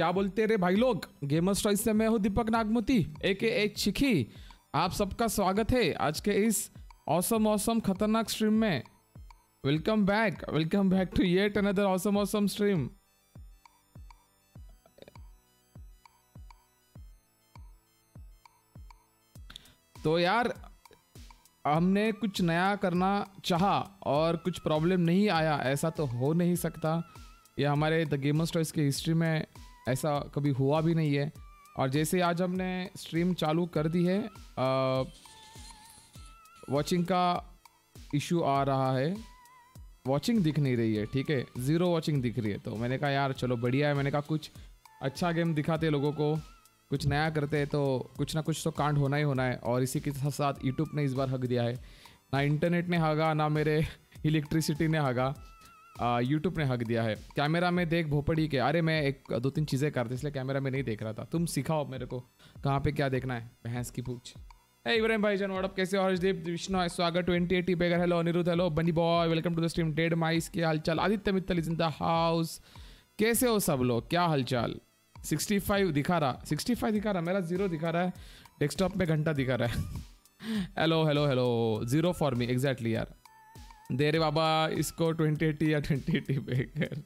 क्या बोलते रे भाई लोग? गेमर स्टॉइस से मैं हूँ दीपक नागमती ए के एच चिखी। आप सबका स्वागत है आज के इस औसम औसम खतरनाक स्ट्रीम में। Welcome back welcome back to yet another awesome awesome stream तो यार, हमने कुछ नया करना चाहा और कुछ प्रॉब्लम नहीं आया, ऐसा तो हो नहीं सकता। ये हमारे द गेमर स्टॉइस की हिस्ट्री में ऐसा कभी हुआ भी नहीं है। और जैसे आज हमने स्ट्रीम चालू कर दी है वॉचिंग का इशू आ रहा है। वॉचिंग दिख नहीं रही है, ठीक है? ज़ीरो वॉचिंग दिख रही है। तो मैंने कहा, यार, चलो बढ़िया है। मैंने कहा, कुछ अच्छा गेम दिखाते लोगों को। कुछ नया करते हैं तो कुछ ना कुछ तो कांड होना ही होना है। और इसी के साथ साथ यूट्यूब ने इस बार हक दिया है। ना इंटरनेट ने हगा, ना मेरे इलेक्ट्रिसिटी ने हगा। यूट्यूब ने हक दिया है। कैमरा में देख भोपड़ी के। अरे मैं एक दो तीन चीज़ें करती, इसलिए कैमरा में नहीं देख रहा था। तुम सिखाओ मेरे को, कहाँ पे क्या देखना है? भैंस की पूछ। Hey इब्राहिम भाई जान व्हाट्सअप कैसे हो? हर्षदीप, विष्णु स्वागत 2080 beggar hello Anirudh hello bunny boy welcome to the stream dead mice के हालचाल? Aditya Mittal is in the house कैसे हो सब लोग? क्या हालचाल? 65 दिखा रहा। 65 दिखा रहा, मेरा ज़ीरो दिखा रहा है। डेस्कटॉप में घंटा दिखा रहा है। Hello hello hello zero for me exactly यार। दे रे बाबा, इसको 2080 या 2080 बेगर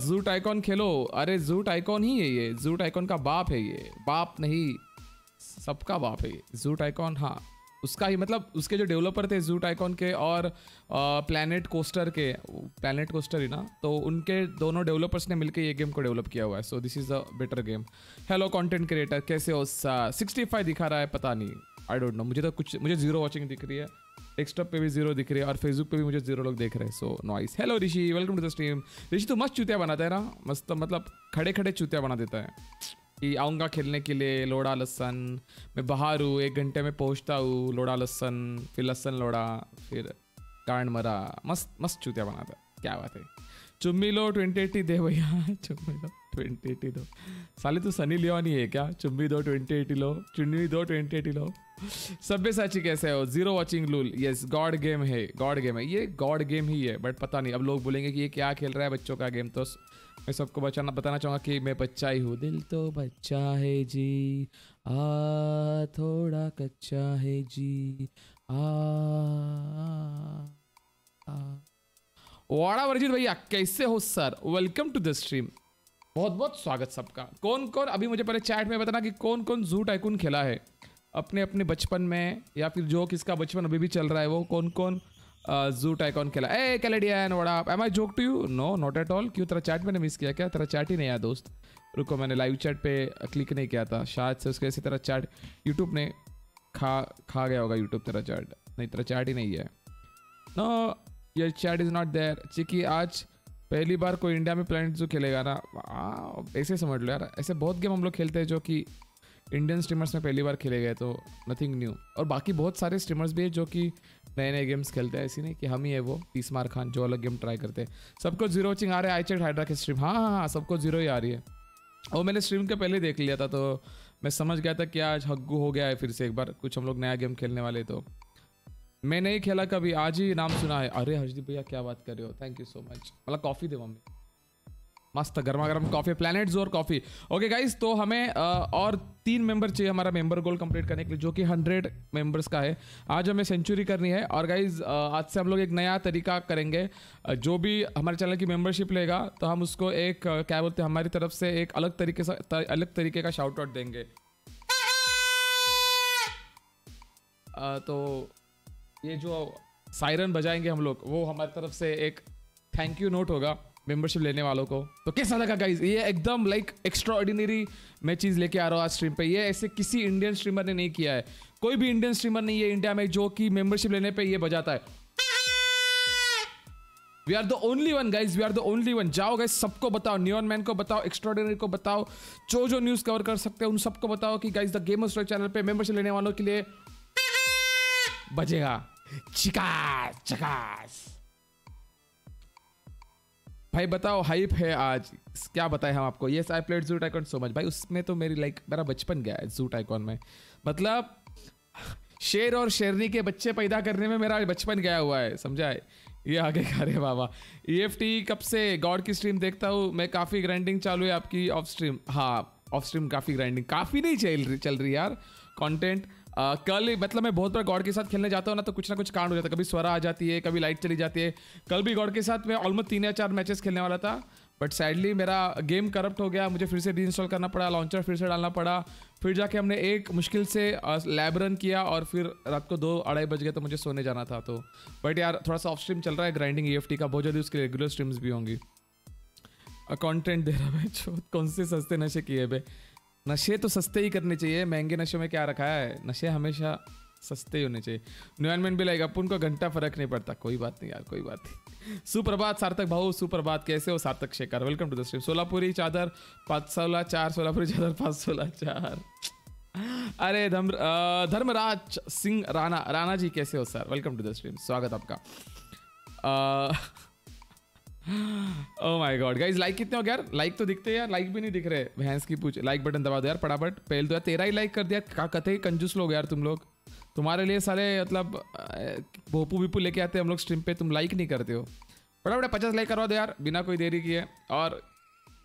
जूट आइकॉन खेलो। अरे जूट आइकॉन ही है ये। जूट आइकॉन का बाप है ये। बाप नहीं, सबका बाप है ये। जूट आइकॉन हाँ। उसका ही मतलब उसके जो डेवलपर थे जूट आइकॉन के और प्लानट कोस्टर के प्लानट कोस्टर ही ना तो उनके दोनों डेवलपर्स ने मिलकर ये गेम को डेवलप किया हुआ है। So this is a better game hello content creator कैसे हो? सिक्सटी फाइव दिखा रहा है, पता नहीं। आई डोंट नो मुझे तो कुछ, मुझे ज़ीरो वॉचिंग दिख रही है। डेस्कटॉप पे भी ज़ीरो दिख रहे है और फेसबुक पे भी मुझे ज़ीरो लोग देख रहे हैं। So noice hello Rishi welcome to the stream Rishi तो मस्त चूतिया बनाता है ना? मस्त मतलब खड़े खड़े चूतिया बना देता है। कि आऊँगा खेलने के लिए, लोड़ा लसन मैं बाहर हूँ, एक घंटे में पहुँचता हूँ, लोड़ा लसन फिर लसन लोड़ा, फिर कांड मरा। मस्त मस्त चूतिया बनाता है। क्या बात है। चुम्मी लो ट्वेंटी एटी दे भैया चुम्मी लो ट्वेंटी एटी दो। साले तो सनी लियोनी है क्या? चुम्मी दो ट्वेंटी एटी लो चुन्नी दो ट्वेंटी एटी लो। सभ्य साची कैसे हो? Zero watching lol yes god game है गॉड गेम है। ये गॉड गेम ही है बट पता नहीं अब लोग बोलेंगे कि ये क्या खेल रहा है बच्चों का गेम तो मैं सबको बचाना बताना चाहूँगा कि मैं बच्चा ही हूँ। दिल तो बच्चा है जी आ थोड़ा कच्चा है जी आ, आ, आ, वाड़ा वर्जित भैया, कैसे हो sir? Welcome to the stream बहुत बहुत स्वागत सबका। कौन कौन अभी मुझे पहले चैट में बताना कि कौन कौन जू टाइकून खेला है? अपने अपने बचपन में, या फिर जो किसका बचपन अभी भी चल रहा है, वो कौन कौन जू टाइकॉन खेला? ए कैलेडियन vada am I joke to you no not at all क्यों, तेरा चैट मैंने मिस किया क्या? तेरा चैट ही नहीं आया, दोस्त। रुको, मैंने लाइव चैट पे क्लिक नहीं किया था। शायद से उसके ऐसे तेरा चैट यूट्यूब ने खा खा गया होगा यूट्यूब तेरा चैट नहीं, तेरा चैट ही नहीं है। नो ये चैट इज़ नॉट देयर चिकी आज पहली बार कोई इंडिया में प्लानट जो खेलेगा ना ऐसे समझ लो यार ऐसे बहुत गेम हम लोग खेलते हैं जो कि इंडियन स्ट्रीमर्स में पहली बार खेले गए तो नथिंग न्यू और बाकी बहुत सारे स्ट्रीमर्स भी है जो कि नए नए गेम्स खेलते हैं ऐसी नहीं कि हम ही है वो तीस मार खान जो अलग गेम ट्राई करते हैं सबको ज़ीरो वॉचिंग आ रहा है आई चेक हाइड्रा की स्ट्रीम हाँ हाँ हाँ सबको ज़ीरो ही आ रही है और मैंने स्ट्रीम के पहले देख लिया था तो मैं समझ गया था कि आज हग्गू हो गया है फिर से एक बार कुछ हम लोग नया गेम खेलने वाले तो मैं नहीं खेला कभी आज ही नाम सुना है। अरे हर्षदीप भैया क्या बात कर रहे हो? थैंक यू सो मच मतलब कॉफ़ी दे मम्मी। मस्त गर्मा गर्म कॉफ़ी प्लानट ज़ोर कॉफ़ी ओके गाइस तो हमें आ, और तीन मेंबर चाहिए हमारा मेंबर गोल कंप्लीट करने के लिए जो कि हंड्रेड मेंबर्स का है। आज हमें सेंचुरी करनी है। और गाइज़ आज से हम लोग एक नया तरीका करेंगे। जो भी हमारे चैनल की मेंबरशिप लेगा तो हम उसको एक क्या बोलते हैं हमारी तरफ़ से एक अलग तरीके से अलग तरीके का शाउट आउट देंगे। आ, तो ये जो सायरन बजाएँगे हम लोग, वो हमारी तरफ़ से एक थैंक यू नोट होगा मेंबरशिप लेने वालों को। तो कैसा लगा गाइज़ ये एकदम लाइक एक्स्ट्रा ऑर्डिनरी मैं चीज़ लेके आ रहा हूँ आज स्ट्रीम पे। ये ऐसे किसी इंडियन स्ट्रीमर ने नहीं किया है। कोई भी इंडियन स्ट्रीमर नहीं है इंडिया में जो कि मेंबरशिप लेने पे ये बजाता है। We are the only one guys we are the only one जाओ गाइज़ सबको बताओ न्यून मैन को बताओ एक्स्ट्रॉर्डिनरी को बताओ, जो जो न्यूज़ कवर कर सकते हैं, उन सबको बताओ कि गाइज़ द गेम चैनल पे मेंबरशिप लेने वालों के लिए बजेगा। Chicas Chicas. भाई बताओ हाइप है आज। क्या बताए हम आपको? ये I played zoo tycoon so much भाई उसमें तो मेरी लाइक मेरा बचपन गया है जूट आइकॉन में। मतलब शेर और शेरनी के बच्चे पैदा करने में मेरा बचपन गया हुआ है समझा है ये आगे खा रहे बाबा। ई एफ़ टी कब से गॉड की स्ट्रीम देखता हूँ, मैं काफ़ी ग्राइंडिंग चालू है आपकी ऑफ़ स्ट्रीम हाँ ऑफ़ स्ट्रीम काफ़ी ग्राइंडिंग काफ़ी नहीं चल रही चल रही यार। कंटेंट Uh, कल मतलब मैं बहुत बार गॉड के साथ खेलने जाता हूँ ना तो कुछ ना कुछ कांड हो जाता है। कभी स्वरा आ जाती है कभी लाइट चली जाती है। कल भी गॉड के साथ मैं ऑलमोस्ट तीन या चार मैचेस खेलने वाला था बट सैडली मेरा गेम करप्ट हो गया। मुझे फिर से री इंस्टॉल करना पड़ा लॉन्चर फिर से डालना पड़ा। फिर जाके हमने एक मुश्किल से लैब रन किया और फिर रात को दो अढ़ाई बज गए तो मुझे सोने जाना था तो। बट यार थोड़ा सा ऑफ़ स्ट्रीम चल रहा है ग्राइंडिंग ई का बहुत जल्दी उसकी रेगुलर स्ट्रीम्स भी होंगी। कंटेंट दे रहा है कौन से सस्ते नशे किए भाई नशे तो सस्ते ही करने चाहिए। महँगे नशे में क्या रखा है? नशे हमेशा सस्ते ही होने चाहिए। न्यूमेंट भी लाएगा अपन को घंटा फ़र्क नहीं पड़ता। कोई बात नहीं यार, कोई बात नहीं। सुप्रभात सार्थक भाऊ, सुप्रभात, कैसे हो Sarthak Shekhar? Welcome to the stream सोलापुरी चादर पाँच सोलह चार, सोलापुरी चादर पाँच सोलह चार। अरे धर्म धर्मराज सिंह राणा राणा जी कैसे हो sir? Welcome to the stream स्वागत आपका। माय गॉड गाइस लाइक कितने हो गया यार? लाइक तो दिखते यार. लाइक भी नहीं दिख रहे. भैंस की पूछ लाइक बटन दबा दो यार, फटाफट. पहले तो यार तेरा ही लाइक कर दिया. का कथे कंजूस लोग यार तुम लोग. तुम्हारे लिए सारे मतलब भोपू विपू लेके आते हैं हम लोग स्ट्रीम पे. तुम लाइक नहीं करते हो. बड़ा पचास लाइक करवा दो यार, बिना कोई देरी किए. और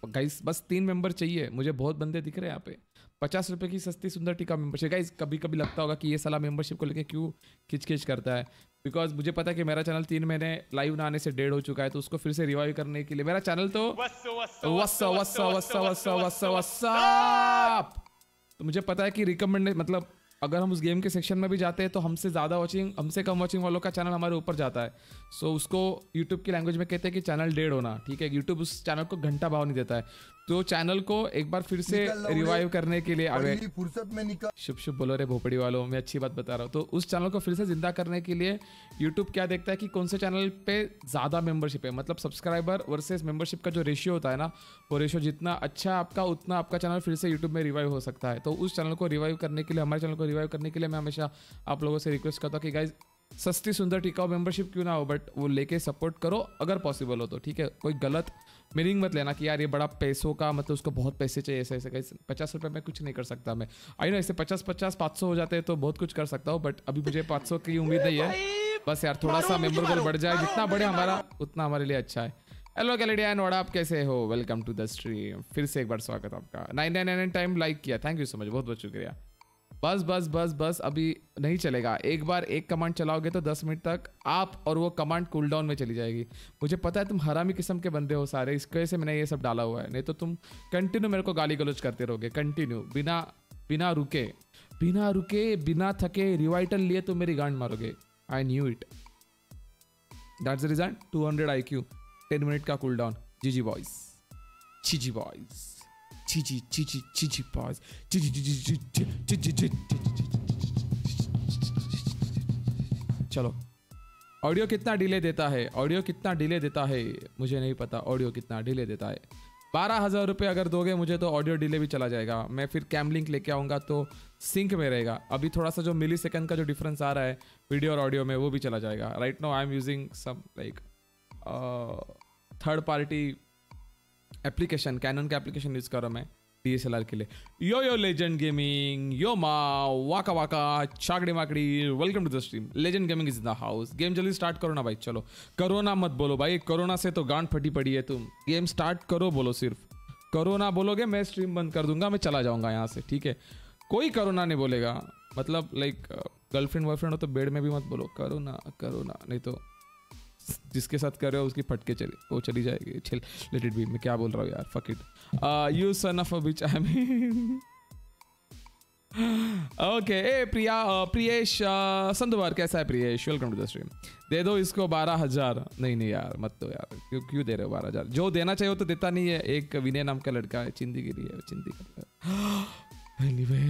गाइस बस तीन मेंबर चाहिए. मुझे बहुत बंदे दिख रहे हैं यहाँ पे. पचास रुपये की सस्ती सुंदर टीका मेंबरशिप गाइस कभी कभी लगता होगा कि ये सलाह मेंबरशिप को लेके क्यों खिच खिच करता है. बिकॉज़ मुझे पता है कि मेरा चैनल तीन महीने लाइव ना आने से डेढ़ हो चुका है तो उसको फिर से रिवाइव करने के लिए मेरा चैनल तो तो मुझे पता है कि रिकमेंड मतलब अगर हम उस गेम के सेक्शन में भी जाते हैं तो हमसे ज़्यादा वॉचिंग हमसे कम वॉचिंग वालों का चैनल हमारे ऊपर जाता है सो so, उसको यूट्यूब की लैंग्वेज में कहते हैं कि चैनल डेड होना ठीक है यूट्यूब उस चैनल को घंटा भाव नहीं देता है तो चैनल को एक बार फिर से रिवाइव करने के लिए आगे फुर्सत में निकल। शुभ शुभ बोलो रे भोपड़ी वालों मैं अच्छी बात बता रहा हूँ। तो उस चैनल को फिर से ज़िंदा करने के लिए यूट्यूब क्या देखता है कि कौन से चैनल पे ज़्यादा मेंबरशिप है? मतलब सब्सक्राइबर वर्सेस मेंबरशिप का जो रेशियो होता है ना वो रेशियो जितना अच्छा आपका उतना आपका चैनल फिर से यूट्यूब में रिवाइव हो सकता है। तो उस चैनल को रिवाइव करने के लिए हमारे चैनल को रिवाइव करने के लिए मैं हमेशा आप लोगों से रिक्वेस्ट करता हूँ कि गाइज़ सस्ती सुंदर टिकाऊ मेंबरशिप क्यों ना हो? बट वो लेके सपोर्ट करो अगर पॉसिबल हो तो ठीक है? कोई गलत मीनिंग मत लेना कि यार ये बड़ा पैसों का मतलब उसको बहुत पैसे चाहिए ऐसे ऐसे कैसे पचास रुपये में कुछ नहीं कर सकता मैं। आई नो ऐसे पचास पचास पाँच सौ हो जाते हैं तो बहुत कुछ कर सकता हूँ बट अभी मुझे पाँच सौ की उम्मीद नहीं है। बस यार थोड़ा सा मेंबर गोल बढ़ जाए जितना बढ़े हमारा उतना हमारे लिए अच्छा है। हेलो कैलेडिया एंड आप कैसे हो? वेलकम टू द स्ट्रीम फिर से एक बार स्वागत आपका। Nine nine nine time like किया। थैंक यू सो मच बहुत बहुत शुक्रिया। बस बस बस बस, अभी नहीं चलेगा। एक बार एक कमांड चलाओगे तो दस मिनट तक आप और वो कमांड कूल डाउन में चली जाएगी। मुझे पता है तुम हरामी किस्म के बंदे हो सारे इस वजह से मैंने ये सब डाला हुआ है। नहीं तो तुम कंटिन्यू मेरे को गाली गलोच करते रहोगे। कंटिन्यू बिना बिना रुके बिना रुके, बिना थके रिवाइटल लिए तुम मेरी गांड मारोगे। I knew it that's the result to hundred I Q ten minute का cool down G G boys जी G boys Chichi, chichi, chichi. चलो। ऑडियो कितना डिले देता है? ऑडियो कितना डिले देता है? मुझे नहीं पता। ऑडियो कितना डिले देता है। बारह हज़ार रुपये अगर दोगे मुझे तो ऑडियो डिले भी चला जाएगा। मैं फिर कैम लिंक लेके आऊँगा तो सिंक में रहेगा। अभी थोड़ा सा जो मिली सेकंड का जो डिफरेंस आ रहा है वीडियो और ऑडियो में वो भी चला जाएगा। Right no I am using some like third party application Canon का एप्लीकेशन यूज़ कर रहा हूँ मैं डीएसएलआर के लिए। यो यो लेजेंड गेमिंग यो मा वाका वाका चाकड़ी माकड़ी welcome to the stream legend gaming is the house game जल्दी स्टार्ट करो ना भाई, चलो। कोरोना मत बोलो भाई कोरोना से तो गांड फटी पड़ी है तुम। गेम स्टार्ट करो, बोलो सिर्फ़। कोरोना बोलोगे, मैं स्ट्रीम बंद कर दूँगा, मैं चला जाऊँगा यहाँ से, ठीक है? कोई कोरोना नहीं बोलेगा। मतलब लाइक गर्लफ्रेंड बॉयफ्रेंड हो तो बेड में भी मत बोलो। करोना करोना नहीं तो जिसके साथ कर रहे हो उसकी फटके चली वो चली जाएगी। चिल लेट इट बी मैं क्या बोल रहा हूँ यार fuck it you son of a bitch I mean okay A Priya uh, Priyesh uh, Sandhuwar कैसा है Priyesh? Welcome to the stream दे दो इसको बारह हज़ार। नहीं नहीं यार मत दो यार। क्यों क्यों दे रहे हो बारह हज़ार? जो देना चाहिए वो तो देता नहीं है। एक विनय नाम का लड़का है चिंदी के लिए चिंदी का एनीवे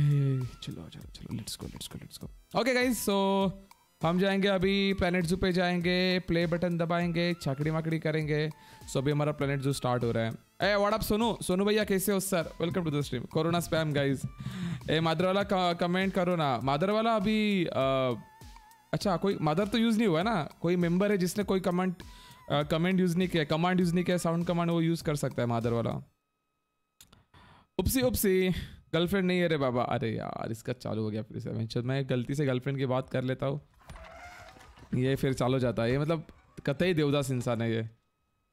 चलो चलो चलो let's go let's go let's go okay guys so हम जाएँगे अभी प्लेनेट जू पे जाएँगे प्ले बटन दबाएँगे छाकड़ी माकड़ी करेंगे। सो अभी हमारा प्लेनेट जू स्टार्ट हो रहा है। ए व्हाट सोनू? सोनू भैया कैसे हो sir welcome to the stream corona spam guys ए मादर वाला कमेंट करो ना। मादर वाला अभी आ, अच्छा कोई मादर तो यूज़ नहीं हुआ ना? कोई मेंबर है जिसने कोई कमेंट कमेंट यूज़ नहीं किया कमांड यूज़ नहीं किया साउंड कमांड वो यूज़ कर सकता है मादर वाला उपसी उपसी गर्लफ्रेंड नहीं है रे बाबा। अरे यार इसका चालू हो गया फिर से। मैं गलती से गर्लफ्रेंड की बात कर लेता हूँ। ये फिर चालू जाता है। ये मतलब कतई देवदास इंसान है ये।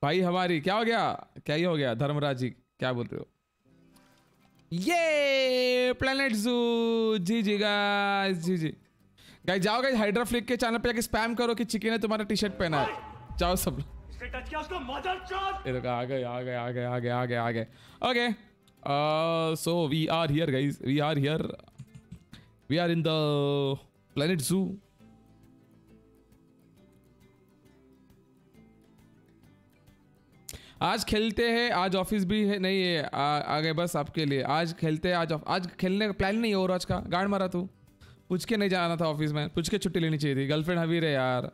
भाई हमारी क्या हो गया? क्या ही हो गया? धर्मराज जी क्या बोल रहे हो? ये planet zoo G G guys G G. Guys जाओ गाइस हाइड्रा फ्लिक के चैनल पे जाके स्पैम करो कि चिकन ने तुम्हारा टी शर्ट पहना है। जाओ सब। लोग आ गए आ गए आ गए आ गए आ गए आ गए। Okay so we are here guys we are here we are in the planet zoo आज खेलते हैं, आज ऑफ़िस भी है, नहीं है आगे बस आपके लिए। आज खेलते हैं, आज आज खेलने का प्लान नहीं हो आज का। गाड़ मारा तू। पूछ के नहीं जाना था ऑफ़िस में। पूछ के छुट्टी लेनी चाहिए थी। गर्लफ्रेंड हवी रे यार।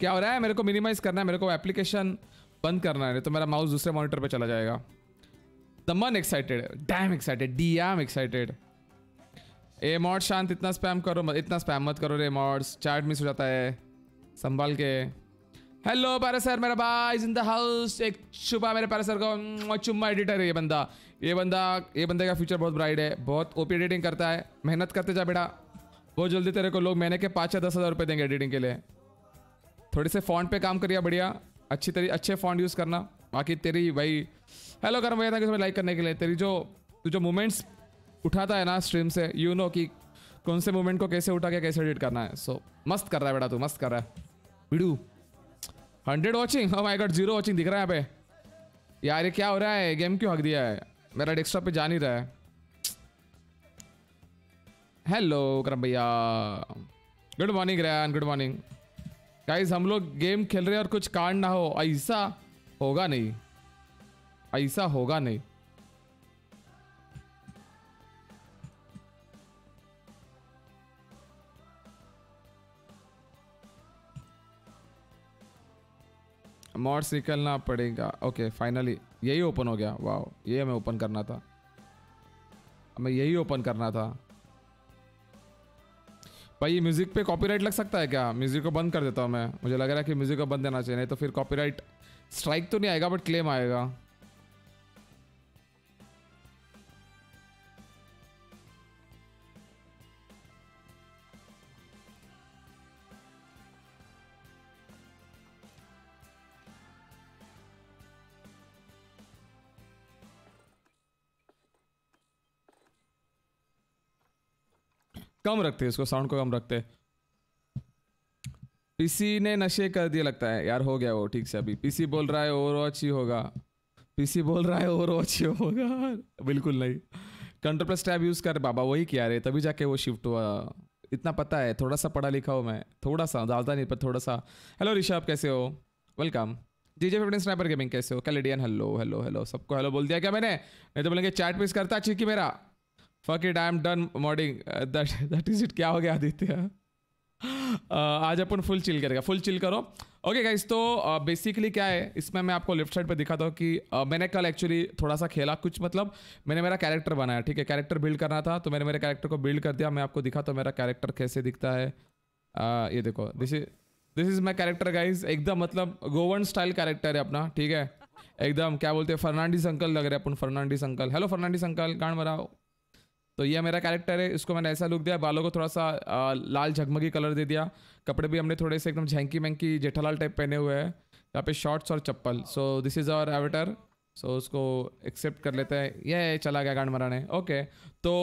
क्या हो रहा है? मेरे को मिनिमाइज करना है। मेरे को एप्लीकेशन बंद करना है। तो मेरा माउस दूसरे मॉनिटर पे चला जाएगा। The man excited damn excited D M excited a mod शांत, इतना स्पैम करो मत, इतना स्पैम मत करो रे मॉड्स चार्ट मिस हो जाता है। संभाल के। हेलो पारा सर मेरा भाई इन द हाउस एक शुभा, मेरे पारा सर को चुम्मा एडिटर है ये बंदा। ये बंदा, ये बंदे का फ्यूचर बहुत ब्राइट है। बहुत ओपी एडिटिंग करता है। मेहनत करते जा बेटा। बहुत जल्दी तेरे को लोग महीने के पाँच या दस हज़ार रुपये देंगे एडिटिंग के लिए। थोड़े से फ़ॉन्ट पे काम करिए बढ़िया। अच्छी तरी, अच्छे फ़ॉन्ट यूज़ करना। बाकी तेरी भाई। हेलो करम भैया था कि लाइक करने के लिए। तेरी जो, तू जो मोमेंट्स उठाता है ना स्ट्रीम से यू नो कि कौन से मूवमेंट को कैसे उठा के कैसे एडिट करना है। सो so, मस्त कर रहा है बेटा तू मस्त कर रहा है। वीडू हंड्रेड वॉचिंग हो माई गॉड ज़ीरो वॉचिंग दिख रहा है यहाँ पे। यार ये क्या हो रहा है? गेम क्यों हक दिया है? मेरा डेस्कटॉप पे जा नहीं रहा है। हेलो करम भैया। Good morning Rain good morning guys हम लोग गेम खेल रहे हैं और कुछ कांड ना हो ऐसा होगा नहीं। ऐसा होगा नहीं। मॉड्स निकलना पड़ेगा। ओके फाइनली यही ओपन हो गया। वाह ये हमें ओपन करना था। हमें यही ओपन करना था। भाई म्यूज़िक पे कॉपीराइट लग सकता है क्या? म्यूज़िक को बंद कर देता हूँ मैं। मुझे लग रहा है कि म्यूज़िक को बंद देना चाहिए, नहीं तो फिर कॉपीराइट स्ट्राइक तो नहीं आएगा बट क्लेम आएगा। कम रखते इसको साउंड को कम रखते पीसी ने नशे कर दिया लगता है। यार हो गया वो, ठीक से अभी। पीसी बोल रहा है और अच्छी होगा। पीसी बोल रहा है और अच्छी होगा। बिल्कुल नहीं। कंट्रोल प्लस टैब यूज़ कर, बाबा वही किया रे, तभी जाके वो शिफ्ट हुआ। इतना पता है, थोड़ा सा पढ़ा लिखा हो मैं। थोड़ा सा ज़्यादा नहीं, पर थोड़ा सा। हेलो ऋषभ, कैसे हो? Welcome G J fifteen sniper gaming कैसे हो? कैलेडियन हेलो हेलो हेलो सबको हेलो बोल दिया क्या मैंने? नहीं तो बोलेंगे चैट पिस करता चिकी मेरा। Fuck it I am done modding that that is it क्या हो गया आदित्य? Uh, आज अपन फुल चिल करेगा। फुल चिल करो। ओके गाइस तो बेसिकली uh, क्या है? इसमें मैं आपको लेफ़्ट साइड पे दिखाता हूँ कि uh, मैंने कल एक्चुअली थोड़ा सा खेला कुछ मतलब मैंने मेरा कैरेक्टर बनाया ठीक है? कैरेक्टर बिल्ड करना था तो मैंने मेरे कैरेक्टर को बिल्ड कर दिया। मैं आपको दिखाता हूँ मेरा कैरेक्टर कैसे दिखता है। आ, ये देखो this is this is my character guys एकदम मतलब गोवन स्टाइल कैरेक्टर है अपना ठीक है? एकदम क्या बोलते हैं? फर्नांडिस अंकल लग रहे अपन Fernandes uncle. Hello Fernandes uncle गान मराओ तो ये मेरा कैरेक्टर है इसको मैंने ऐसा लुक दिया बालों को थोड़ा सा आ, लाल झगमगी कलर दे दिया। कपड़े भी हमने थोड़े से एकदम झैंकी मैंकी जेठालाल टाइप पहने हुए हैं। यहाँ पे शॉर्ट्स और चप्पल। So this is our avatar so उसको एक्सेप्ट कर लेते हैं। ये चला गया गांड मराने। ओके तो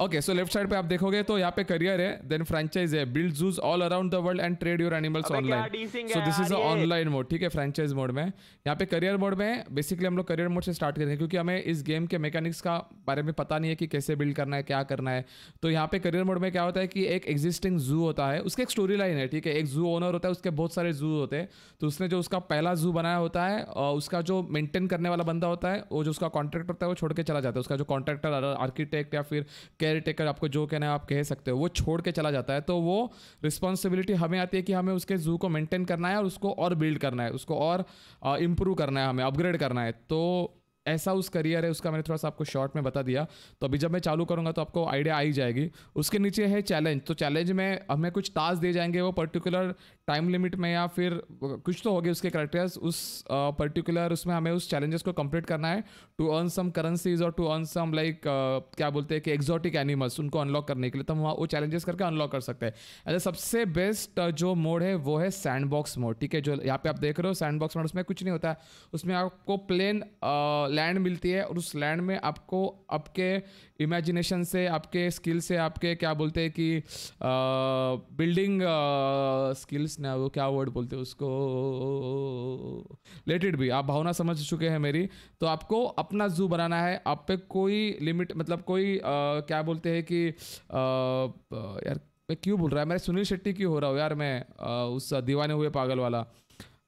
ओके सो लेफ़्ट साइड पे आप देखोगे तो यहाँ पे करियर है देन फ्रेंचाइज है build zoos all around the world and trade your animals online so this is online mode ठीक है फ्रेंचाइज मोड में। यहाँ पे करियर मोड में बेसिकली हम लोग करियर मोड से स्टार्ट करेंगे क्योंकि हमें इस गेम के मैकेनिक्स का बारे में पता नहीं है कि कैसे बिल्ड करना है क्या करना है। तो यहाँ पे करियर मोड में क्या होता है कि एक एग्जिस्टिंग जू होता है उसके एक स्टोरी लाइन है ठीक है एक जू ओनर होता है उसके बहुत सारे जू होते हैं। तो उसने जो उसका पहला जू बनाया होता है और उसका जो मेंटेन करने वाला बंदा होता है वो जो उसका कॉन्ट्रैक्टर होता है वो छोड़ के चला जाता है। उसका जो कॉन्ट्रैक्टर आर्किटेक्ट या फिर केयर टेकर आपको जो कहना है आप कह सकते हो। वो छोड़ के चला जाता है तो वो रिस्पॉन्सिबिलिटी हमें आती है कि हमें उसके जू को मेंटेन करना है और उसको और बिल्ड करना है, उसको और इम्प्रूव करना है हमें अपग्रेड करना है। तो ऐसा उस करियर है, उसका मैंने थोड़ा सा आपको शॉर्ट में बता दिया। तो अभी जब मैं चालू करूँगा तो आपको आइडिया आ ही जाएगी। उसके नीचे है चैलेंज तो चैलेंज में हमें कुछ टास्क दिए जाएँगे, वो पर्टिकुलर टाइम लिमिट में या फिर कुछ तो होगी उसके करेक्टर्स उस पर्टिकुलर उसमें हमें उस चैलेंजेस को कंप्लीट करना है टू अर्न सम करेंसीज और टू अर्न सम लाइक क्या बोलते हैं कि एक्जॉटिक एनिमल्स उनको अनलॉक करने के लिए। तो हम वहाँ वो चैलेंजेस करके अनलॉक कर सकते हैं। ऐसे सबसे बेस्ट जो मोड है वो है सैंड बॉक्स मोड ठीक है? जो यहाँ पे आप देख रहे हो सैंड बॉक्स मोड उसमें कुछ नहीं होता। है उसमें आपको प्लेन लैंड मिलती है और उस लैंड में आपको, आपके इमेजिनेशन से आपके स्किल से आपके क्या बोलते हैं कि बिल्डिंग स्किल्स ना वो क्या वर्ड बोलते हैं उसको? लेटेड भी आप भावना समझ चुके हैं मेरी। तो आपको अपना जू बनाना है। आप पे कोई लिमिट मतलब कोई आ, क्या बोलते हैं कि आ, यार मैं क्यों बोल रहा है? मैं सुनील शेट्टी क्यों हो रहा हूँ? यार मैं आ, उस दीवाने हुए पागल वाला।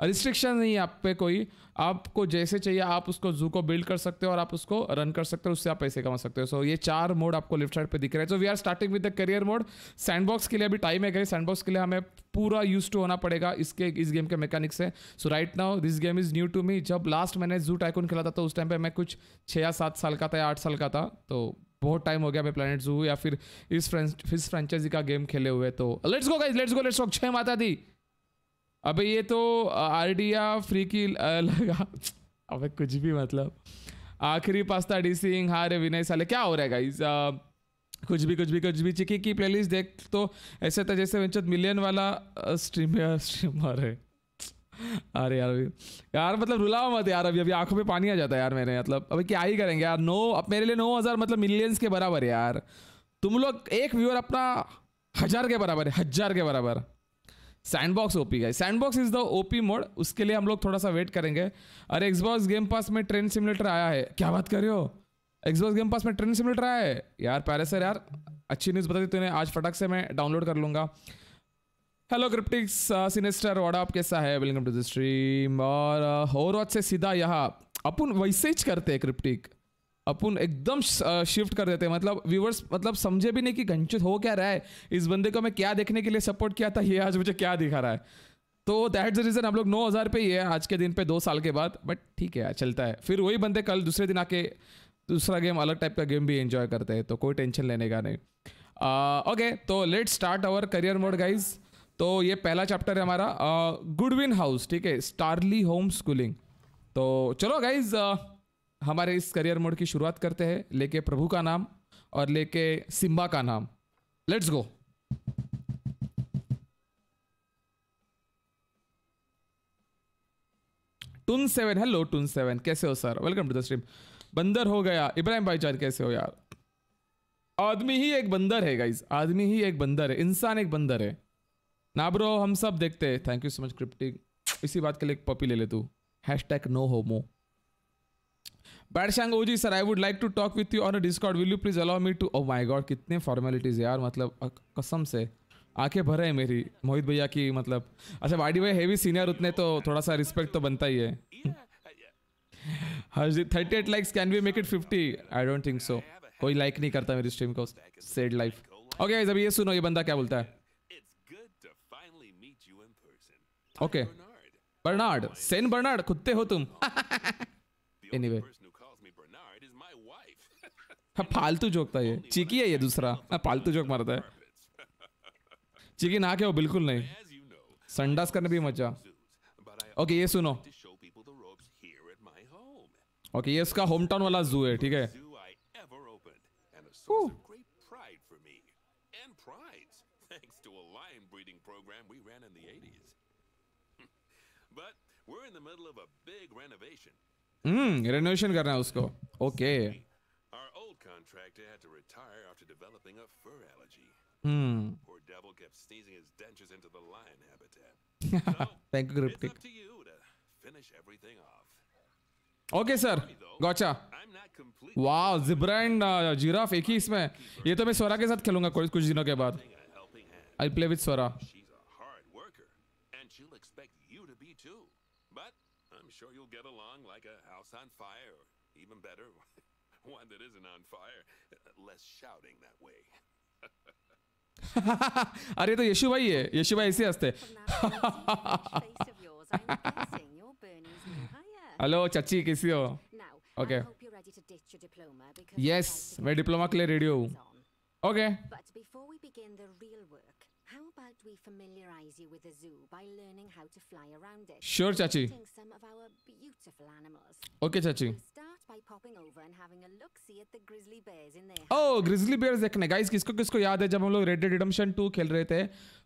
रिस्ट्रिक्शन नहीं है आप पे कोई। आपको जैसे चाहिए आप उसको जू को बिल्ड कर सकते हो और आप उसको रन कर सकते हो उससे आप पैसे कमा सकते हो। सो so, ये चार मोड आपको लेफ़्ट साइड पे दिख रहे हैं। So we are starting with the career mode sandbox के लिए अभी टाइम है सैंडबॉक्स के लिए हमें पूरा यूज़ टू होना पड़ेगा इसके इस गेम के मैकेनिक्स से। So right now this game is new to me जब लास्ट मैंने जू टाइकून खेला था तो उस टाइम पे मैं कुछ छः या सात साल का था या आठ साल का था। तो बहुत टाइम हो गया मैं प्लानट जू या फिर इस फ्रेंच इस फ्रेंचाइजी का गेम खेले हुए। तो let's go guys let's go let's go छः माता दी। अबे ये तो आरडिया फ्री की लगा। अबे कुछ भी मतलब। आखिरी पास्ता डी सिंह हारे विनय साले, क्या हो रहा है गाइज़ कुछ भी कुछ भी कुछ भी, चिकी की प्लेलिस्ट देख तो ऐसे था जैसे वेंचर मिलियन वाला स्ट्रीम स्ट्रीमर है अरे। यार, अभी यार मतलब रुलाओ मत यार, अभी अभी आँखों पे पानी आ जाता है यार मेरे मतलब। अभी क्या ही करेंगे यार, नो अब मेरे लिए नौ हज़ार मतलब मिलियंस के बराबर है यार। तुम लोग एक व्यूअर अपना हज़ार के बराबर है, हज़ार के बराबर। सैंडबॉक्स ओपी गए sandbox is the OP mode उसके लिए हम लोग थोड़ा सा वेट करेंगे। अरे एक्सबॉक्स गेम पास में ट्रेन सिमुलेटर आया है। क्या बात कर रहे हो? एक्सबॉक्स गेम पास में ट्रेन सिमुलेटर आया है? यार, पहले सर यार, अच्छी न्यूज़ बता दी तूने। आज फटक से मैं डाउनलोड कर लूँगा। हेलो क्रिप्टिक्स सिनेस्टर वॉट आप कैसा है? वेलकम टू द स्ट्रीम और और से सीधा यहाँ। अपन वैसे ही करते हैं क्रिप्टिक अपन एकदम शिफ्ट कर देते हैं। मतलब व्यूवर्स मतलब समझे भी नहीं कि घंचित हो क्या रहा है। इस बंदे को मैं क्या देखने के लिए सपोर्ट किया था, ये आज मुझे क्या दिखा रहा है। तो दैट द रीज़न हम लोग नौ हज़ार पे ही है आज के दिन पे, दो साल के बाद। बट ठीक है, चलता है। फिर वही बंदे कल दूसरे दिन आके, दूसरा गेम अलग टाइप का गेम भी एंजॉय करते हैं। तो कोई टेंशन लेने का नहीं। ओके तो let start our career mode guys तो ये पहला चैप्टर है हमारा गुडविन हाउस ठीक है? स्टारली होम स्कूलिंग तो चलो गाइज़ हमारे इस करियर मोड की शुरुआत करते हैं, लेके प्रभु का नाम और लेके सिम्बा का नाम। Let's go toon seven hello toon seven, कैसे हो sir? Welcome to the stream बंदर हो गया। इब्राहिम भाईचार कैसे हो यार? आदमी ही एक बंदर है गाइज़ आदमी ही एक बंदर है। इंसान एक बंदर है। ना ब्रो, हम सब देखते हैं। Thank you so much cryptic इसी बात के लिए एक पपी ले ले तू। Hashtag no homo बैडशांग OG sir I would like to talk with you on a Discord will you please allow me to oh my god कितने formalities यार मतलब कसम से। आँखें भरे हैं मेरी मोहित भैया की मतलब। अच्छा वाडी भाई हैवी सीनियर उतने तो थोड़ा सा रिस्पेक्ट तो बनता ही है। Thirty eight likes can we make it fifty I don't think so कोई लाइक नहीं करता मेरी स्ट्रीम को सेड लाइफ ओके अभी ये सुनो ये बंदा क्या बोलता है? ओके बर्नार्ड सेन बर्नार्ड कुत्ते हो तुम। Anyway anyway. हाँ, फालतू चौक था ये। चिकी है ये दूसरा। हाँ, फालतू चौक मारता है। चिकी ना क्या बिल्कुल नहीं। संडास करने भी मज़ा ओके ये सुनो। ओके ये इसका होम टाउन वाला जू है ठीक है? Hmm, renovation करना है उसको। Okay. contractor had to retire after developing a fur allergy. Hmm Poor devil kept sneezing his dentures into the lion habitat. Thank you It's cryptic up to you to finish everything off. Okay sir gotcha I'm not completely वाह zebra and giraffe एक ही इसमें ये तो मैं स्वरा के साथ खेलूंगा कुछ कुछ दिनों के बाद a helping hand. I play with Swara She's a hard worker, and she'll expect you to be too. But I'm sure you'll get along like a house on fire, or even better, one that isn't on fire. Less shouting that way. अरे ये तो यशु भाई है यशु भाई ऐसे हंसते From that fancy French face of yours, I'm guessing you're Bernie's new hire. Hello चची कैसी हो Now, Okay. I hope you're ready to ditch your diploma because yes it's like मैं डिप्लोमा के लिए रेडी हूँ it's on. Okay But before we begin the real work, how about we familiarize you with the zoo by learning how to fly around it? Sure चाची Meeting some of our beautiful animals. Okay चाची We'll start by popping over and having a look-see at the grizzly bears in their oh grizzly bears देखने। Guys किसको किसको याद है जब हम लोग रेड डेड रिडेम्पशन 2 खेल रहे थे?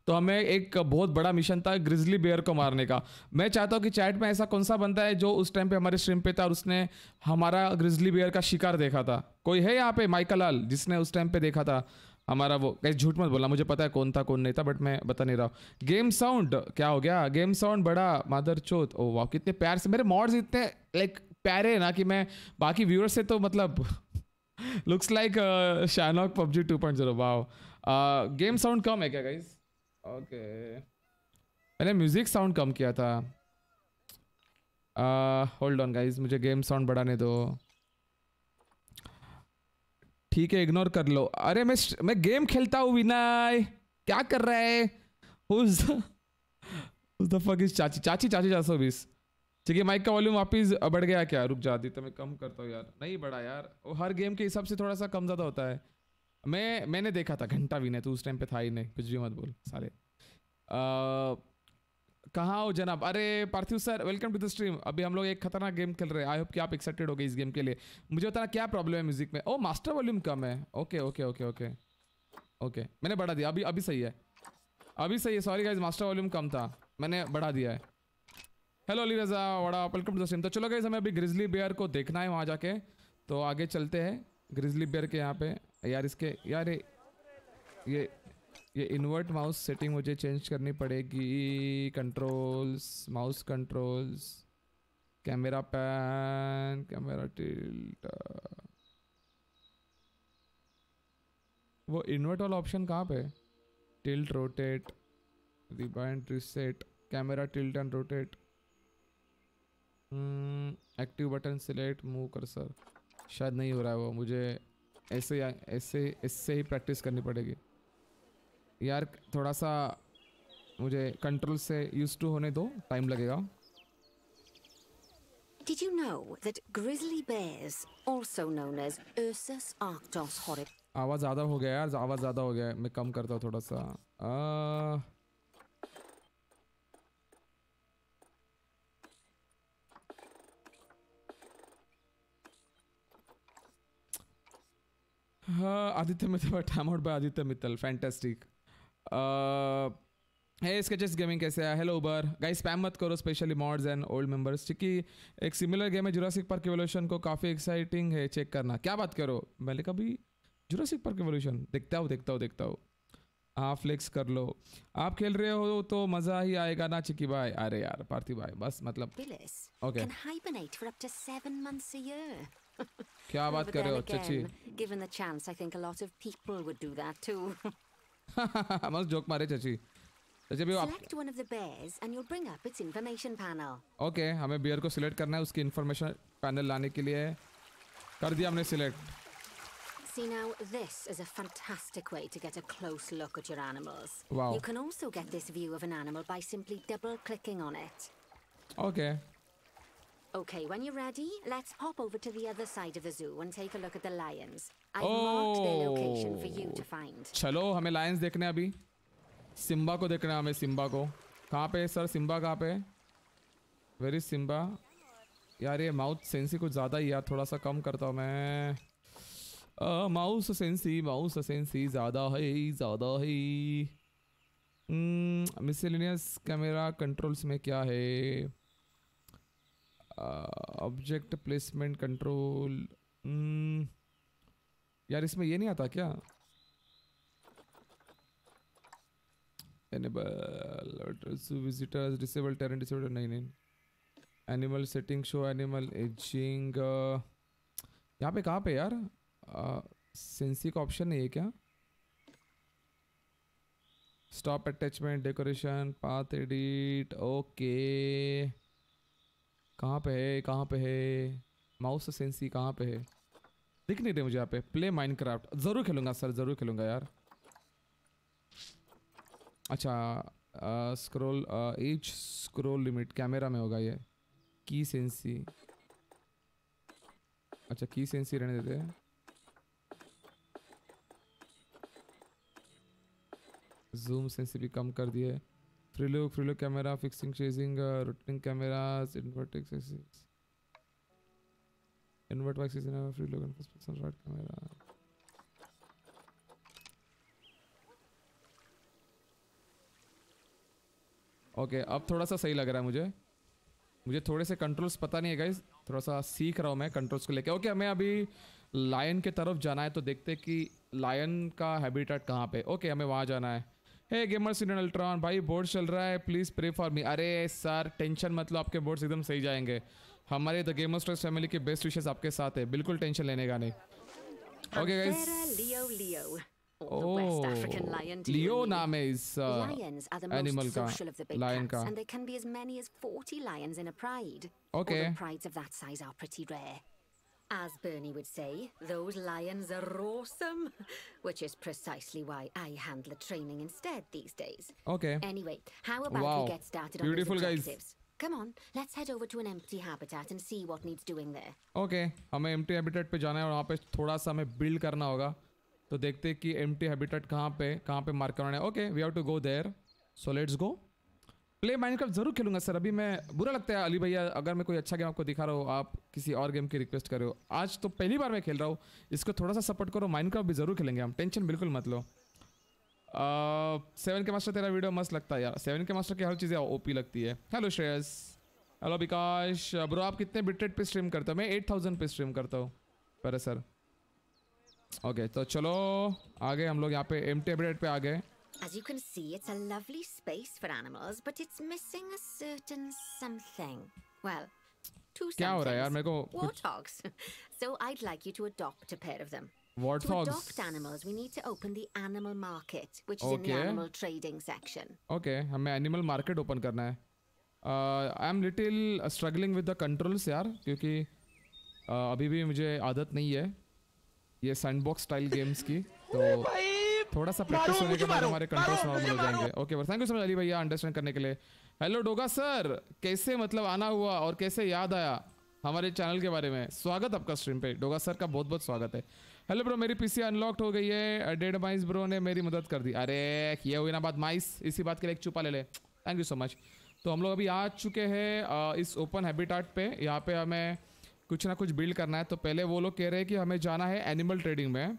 तो हमें एक बहुत बड़ा मिशन था ग्रिजली बियर को मारने का। मैं चाहता हूँ कि चैट में ऐसा कौन सा बंदा है जो उस टाइम पे हमारे स्ट्रीम पे था और उसने हमारा ग्रिजली बियर का शिकार देखा था। कोई है यहाँ पे? माइकल लाल जिसने उस टाइम पे देखा था हमारा वो। गाइस झूठ मत बोला मुझे पता है कौन था कौन नहीं था बट मैं बता नहीं रहा हूँ। गेम साउंड क्या हो गया? गेम साउंड बड़ा मादर चोत। ओ वाह कितने प्यार से मेरे मॉड्स इतने लाइक प्यारे ना कि मैं, बाकी व्यूअर्स से तो मतलब लुक्स लाइक शानॉक पबजी 2.0 वाओ गेम साउंड कम है क्या गाइस ओके मैंने म्यूज़िक साउंड कम किया था। होल्ड ऑन गाइस मुझे गेम साउंड बढ़ाने दो। ठीक है इग्नोर कर लो। अरे मैं मैं गेम खेलता हूँ विनय क्या कर रहा है? The, who's the fuck चाची? चाची चाची चार सौ बीस। ठीक है माइक का वॉल्यूम वापिस बढ़ गया क्या? रुक जा तो मैं कम करता हूँ यार। नहीं बढ़ा यार वो हर गेम के हिसाब से थोड़ा सा कम ज़्यादा होता है। मैं मैंने देखा था घंटा भी नहीं तो उस टाइम पे था ही नहीं कुछ भी मत बोल अ, कहाँ हो जनाब? अरे Parthiv sir welcome to the stream अभी हम लोग एक खतरनाक गेम खेल रहे हैं। आई होप कि आप एक्साइटेड हो गए इस गेम के लिए। मुझे बताना क्या प्रॉब्लम है म्यूज़िक में? ओ मास्टर वॉल्यूम कम है। Okay okay okay okay okay मैंने बढ़ा दिया अभी अभी सही है। अभी सही है सॉरी गाइज़ मास्टर वॉल्यूम कम था। मैंने बढ़ा दिया है। हेलो अली रजा वड़ा वेलकम टू तो चलो गाइज़ हमें अभी ग्रिजली बेयर को देखना है वहाँ जाके। तो आगे चलते हैं। ग्रिजली बेयर के यहाँ पे। यार, इसके यार, ये ये ये इन्वर्ट माउस सेटिंग मुझे चेंज करनी पड़ेगी। Controls mouse controls camera pan camera tilt वो इन्वर्ट वाला ऑप्शन कहाँ पे tilt rotate rebind reset camera tilt and rotate active button select move कर सर शायद नहीं हो रहा है वो मुझे ऐसे ऐसे इससे ही प्रैक्टिस करनी पड़ेगी। यार थोड़ा सा मुझे कंट्रोल से यूज़ टू होने दो टाइम लगेगा। Did you know that grizzly bears, also known as Ursus arctos horripes, आवाज़ ज़्यादा हो गया यार आवाज़ ज़्यादा हो गया मैं कम करता हूँ थोड़ा सा। आ, Aditya Mittal time out by Aditya Mittal fantastic है स्केचेस गेमिंग कैसे है? हेलो उबर गाइस स्पैम मत करो specially mods and old members क्योंकि एक सिमिलर गेम है जुरासिक पार्क एवोल्यूशन को काफ़ी एक्साइटिंग है चेक करना। क्या बात करो? मैंने कभी जुरासिक पार्क एवोल्यूशन देखता हूँ देखता हूँ देखता हूँ। हाँ फ्लेक्स कर लो। आप खेल रहे हो तो मज़ा ही आएगा ना चिकी भाई? अरे यार पार्थिव भाई बस मतलब। Phyllis, Okay. क्या बात कर रहे हो चची given the chance, I think a lot of people would do that too. मस्त जोक मारे चची चची भी आप Select one of the bears and you'll bring up its information panel. Okay हमें बियर को सिलेक्ट करना है उसकी इन्फॉर्मेशन पैनल लाने के लिए कर दिया हमने select See now, this is a fantastic way to get a close look at your animals. Wow. You can also get this view of an animal by simply double clicking on it. Okay Okay, when you're ready, let's pop over to the other side of the zoo and take a look at the lions. I've marked their location for you to Oh. find. चलो हमें Lions देखने अभी Simba को देखना हमें Simba को कहाँ पे सर सिम्बा कहाँ पे वेरी सिम्बा यार ये माउथ सेंसी कुछ ज़्यादा ही यार थोड़ा सा कम करता हूँ मैं माउस सेंसी माउस सेंसी ज़्यादा है ज़्यादा है मिसलिनियस कैमरा कंट्रोल्स में क्या है ऑब्जेक्ट प्लेसमेंट कंट्रोल यार इसमें ये नहीं आता क्या? Enable visitors disable terrain disable नहीं नहीं। Animal setting show animal aging यहाँ पे कहाँ पे यार? सेंसी का ऑप्शन नहीं है क्या? Stop attachment decoration path edit okay कहाँ पे है, कहाँ पे है? माउस सेंसी कहाँ पे है? दिख नहीं रहे मुझे यहाँ पे। प्ले माइनक्राफ्ट ज़रूर खेलूँगा सर, ज़रूर खेलूँगा यार। अच्छा scroll edge scroll limit camera में होगा ये। की सेंसी अच्छा की सेंसी रहने देते जूम सेंसी भी कम कर दिए। Free look camera fixing chasing rotating cameras inverting invert axis free look and person shot camera okay अब थोड़ा सा सही लग रहा है मुझे। मुझे थोड़े से कंट्रोल्स पता नहीं है गाइज़ थोड़ा सा सीख रहा हूँ मैं कंट्रोल्स को लेके। ओके हमें अभी लायन के तरफ़ जाना है तो देखते कि लायन का हैबिटेट कहाँ पे ओके हमें वहाँ जाना है। हे गेमर्स इन अल्ट्रॉन भाई बोर्ड चल रहा है प्लीज़ प्रे फॉर मी अरे सर टेंशन मतलब आपके बोर्ड्स एकदम सही जाएँगे हमारे द गेमर्स ट्रस्ट फैमिली के बेस्ट विशेष आपके साथ है बिल्कुल टेंशन लेने का नहीं ओके गाइस Oh, Leo नाम है इस uh, lions are the most animal का social of the big lion cats, का and there can be as many as 40 lions in a pride. Okay. Although prides of that size are pretty rare. As Bernie would say, those lions are awesome, which is precisely why I handle the training instead these days. Okay. Anyway, how about Wow. we get started Beautiful, on guys. those objectives? Come on, let's head over to an empty habitat and see what needs doing there. Okay हमें M T habitat पे जाना है और वहाँ पे थोड़ा सा हमें बिल्ड करना होगा तो देखते हैं कि एम टी हैबिटेट कहाँ पे कहाँ पे मार्क करना है okay we have to go there so let's go Play Minecraft ज़रूर खेलूँगा, सर। अभी मैं बुरा लगता है, अली भैया, अगर मैं कोई अच्छा गेम आपको दिखा रहा हूँ, आप किसी और गेम की रिक्वेस्ट कर। रहे हो आज तो पहली बार मैं खेल रहा हूँ, इसको थोड़ा सा सपोर्ट करो, माइनक्राफ्ट भी ज़रूर खेलेंगे हम। टेंशन बिल्कुल मत लो। सेवन के मास्टर, तेरा वीडियो मस्त लगता है यार। सेवन के मास्टर की हर चीज़ें ओपी लगती है। Hello Shreyas. Hello Vikas bro आप कितने बिटरेट पे स्ट्रीम करते हो? मैं एट थाउज़ेंड पे स्ट्रीम करता हूँ। पर, सर। ओके तो चलो, आगे हम लोग यहाँ पे एम टी पे आ गए। As you can see, it's a lovely space for animals, but it's missing a certain something. Well, two क्या हो रहा है यार somethings. मेरे को कुछ Warthogs. so I'd like you to adopt a pair of them. To warthogs adopt animals, we need to open the animal market, which is in the Okay. animal trading section. Okay हमें animal market open करना है I am little struggling with the controls यार क्योंकि uh, अभी भी मुझे आदत नहीं है ये सैंडबॉक्स स्टाइल गेम्स की तो थोड़ा सा प्रैक्टिस होने के बाद हमारे कंट्रोल्स नॉर्मल हो जाएँगे। ओके बस thank you so much Ali भैया अंडरस्टैंड करने के लिए। हेलो डोगा सर कैसे मतलब आना हुआ और कैसे याद आया हमारे चैनल के बारे में? स्वागत आपका स्ट्रीम पे। डोगा सर का बहुत बहुत स्वागत है। हेलो ब्रो मेरी पीसी अनलॉक्ड हो गई है। डेड माइस ब्रो ने मेरी मदद कर दी। अरे ये हुई ना बात माइस इसी बात के लिए एक चुपा ले ले। थैंक यू सो मच तो हम लोग अभी आ चुके हैं इस ओपन हैबिटाट पे। यहाँ पे हमें कुछ ना कुछ बिल्ड करना है। तो पहले वो लोग कह रहे हैं कि हमें जाना है एनिमल ट्रेडिंग में।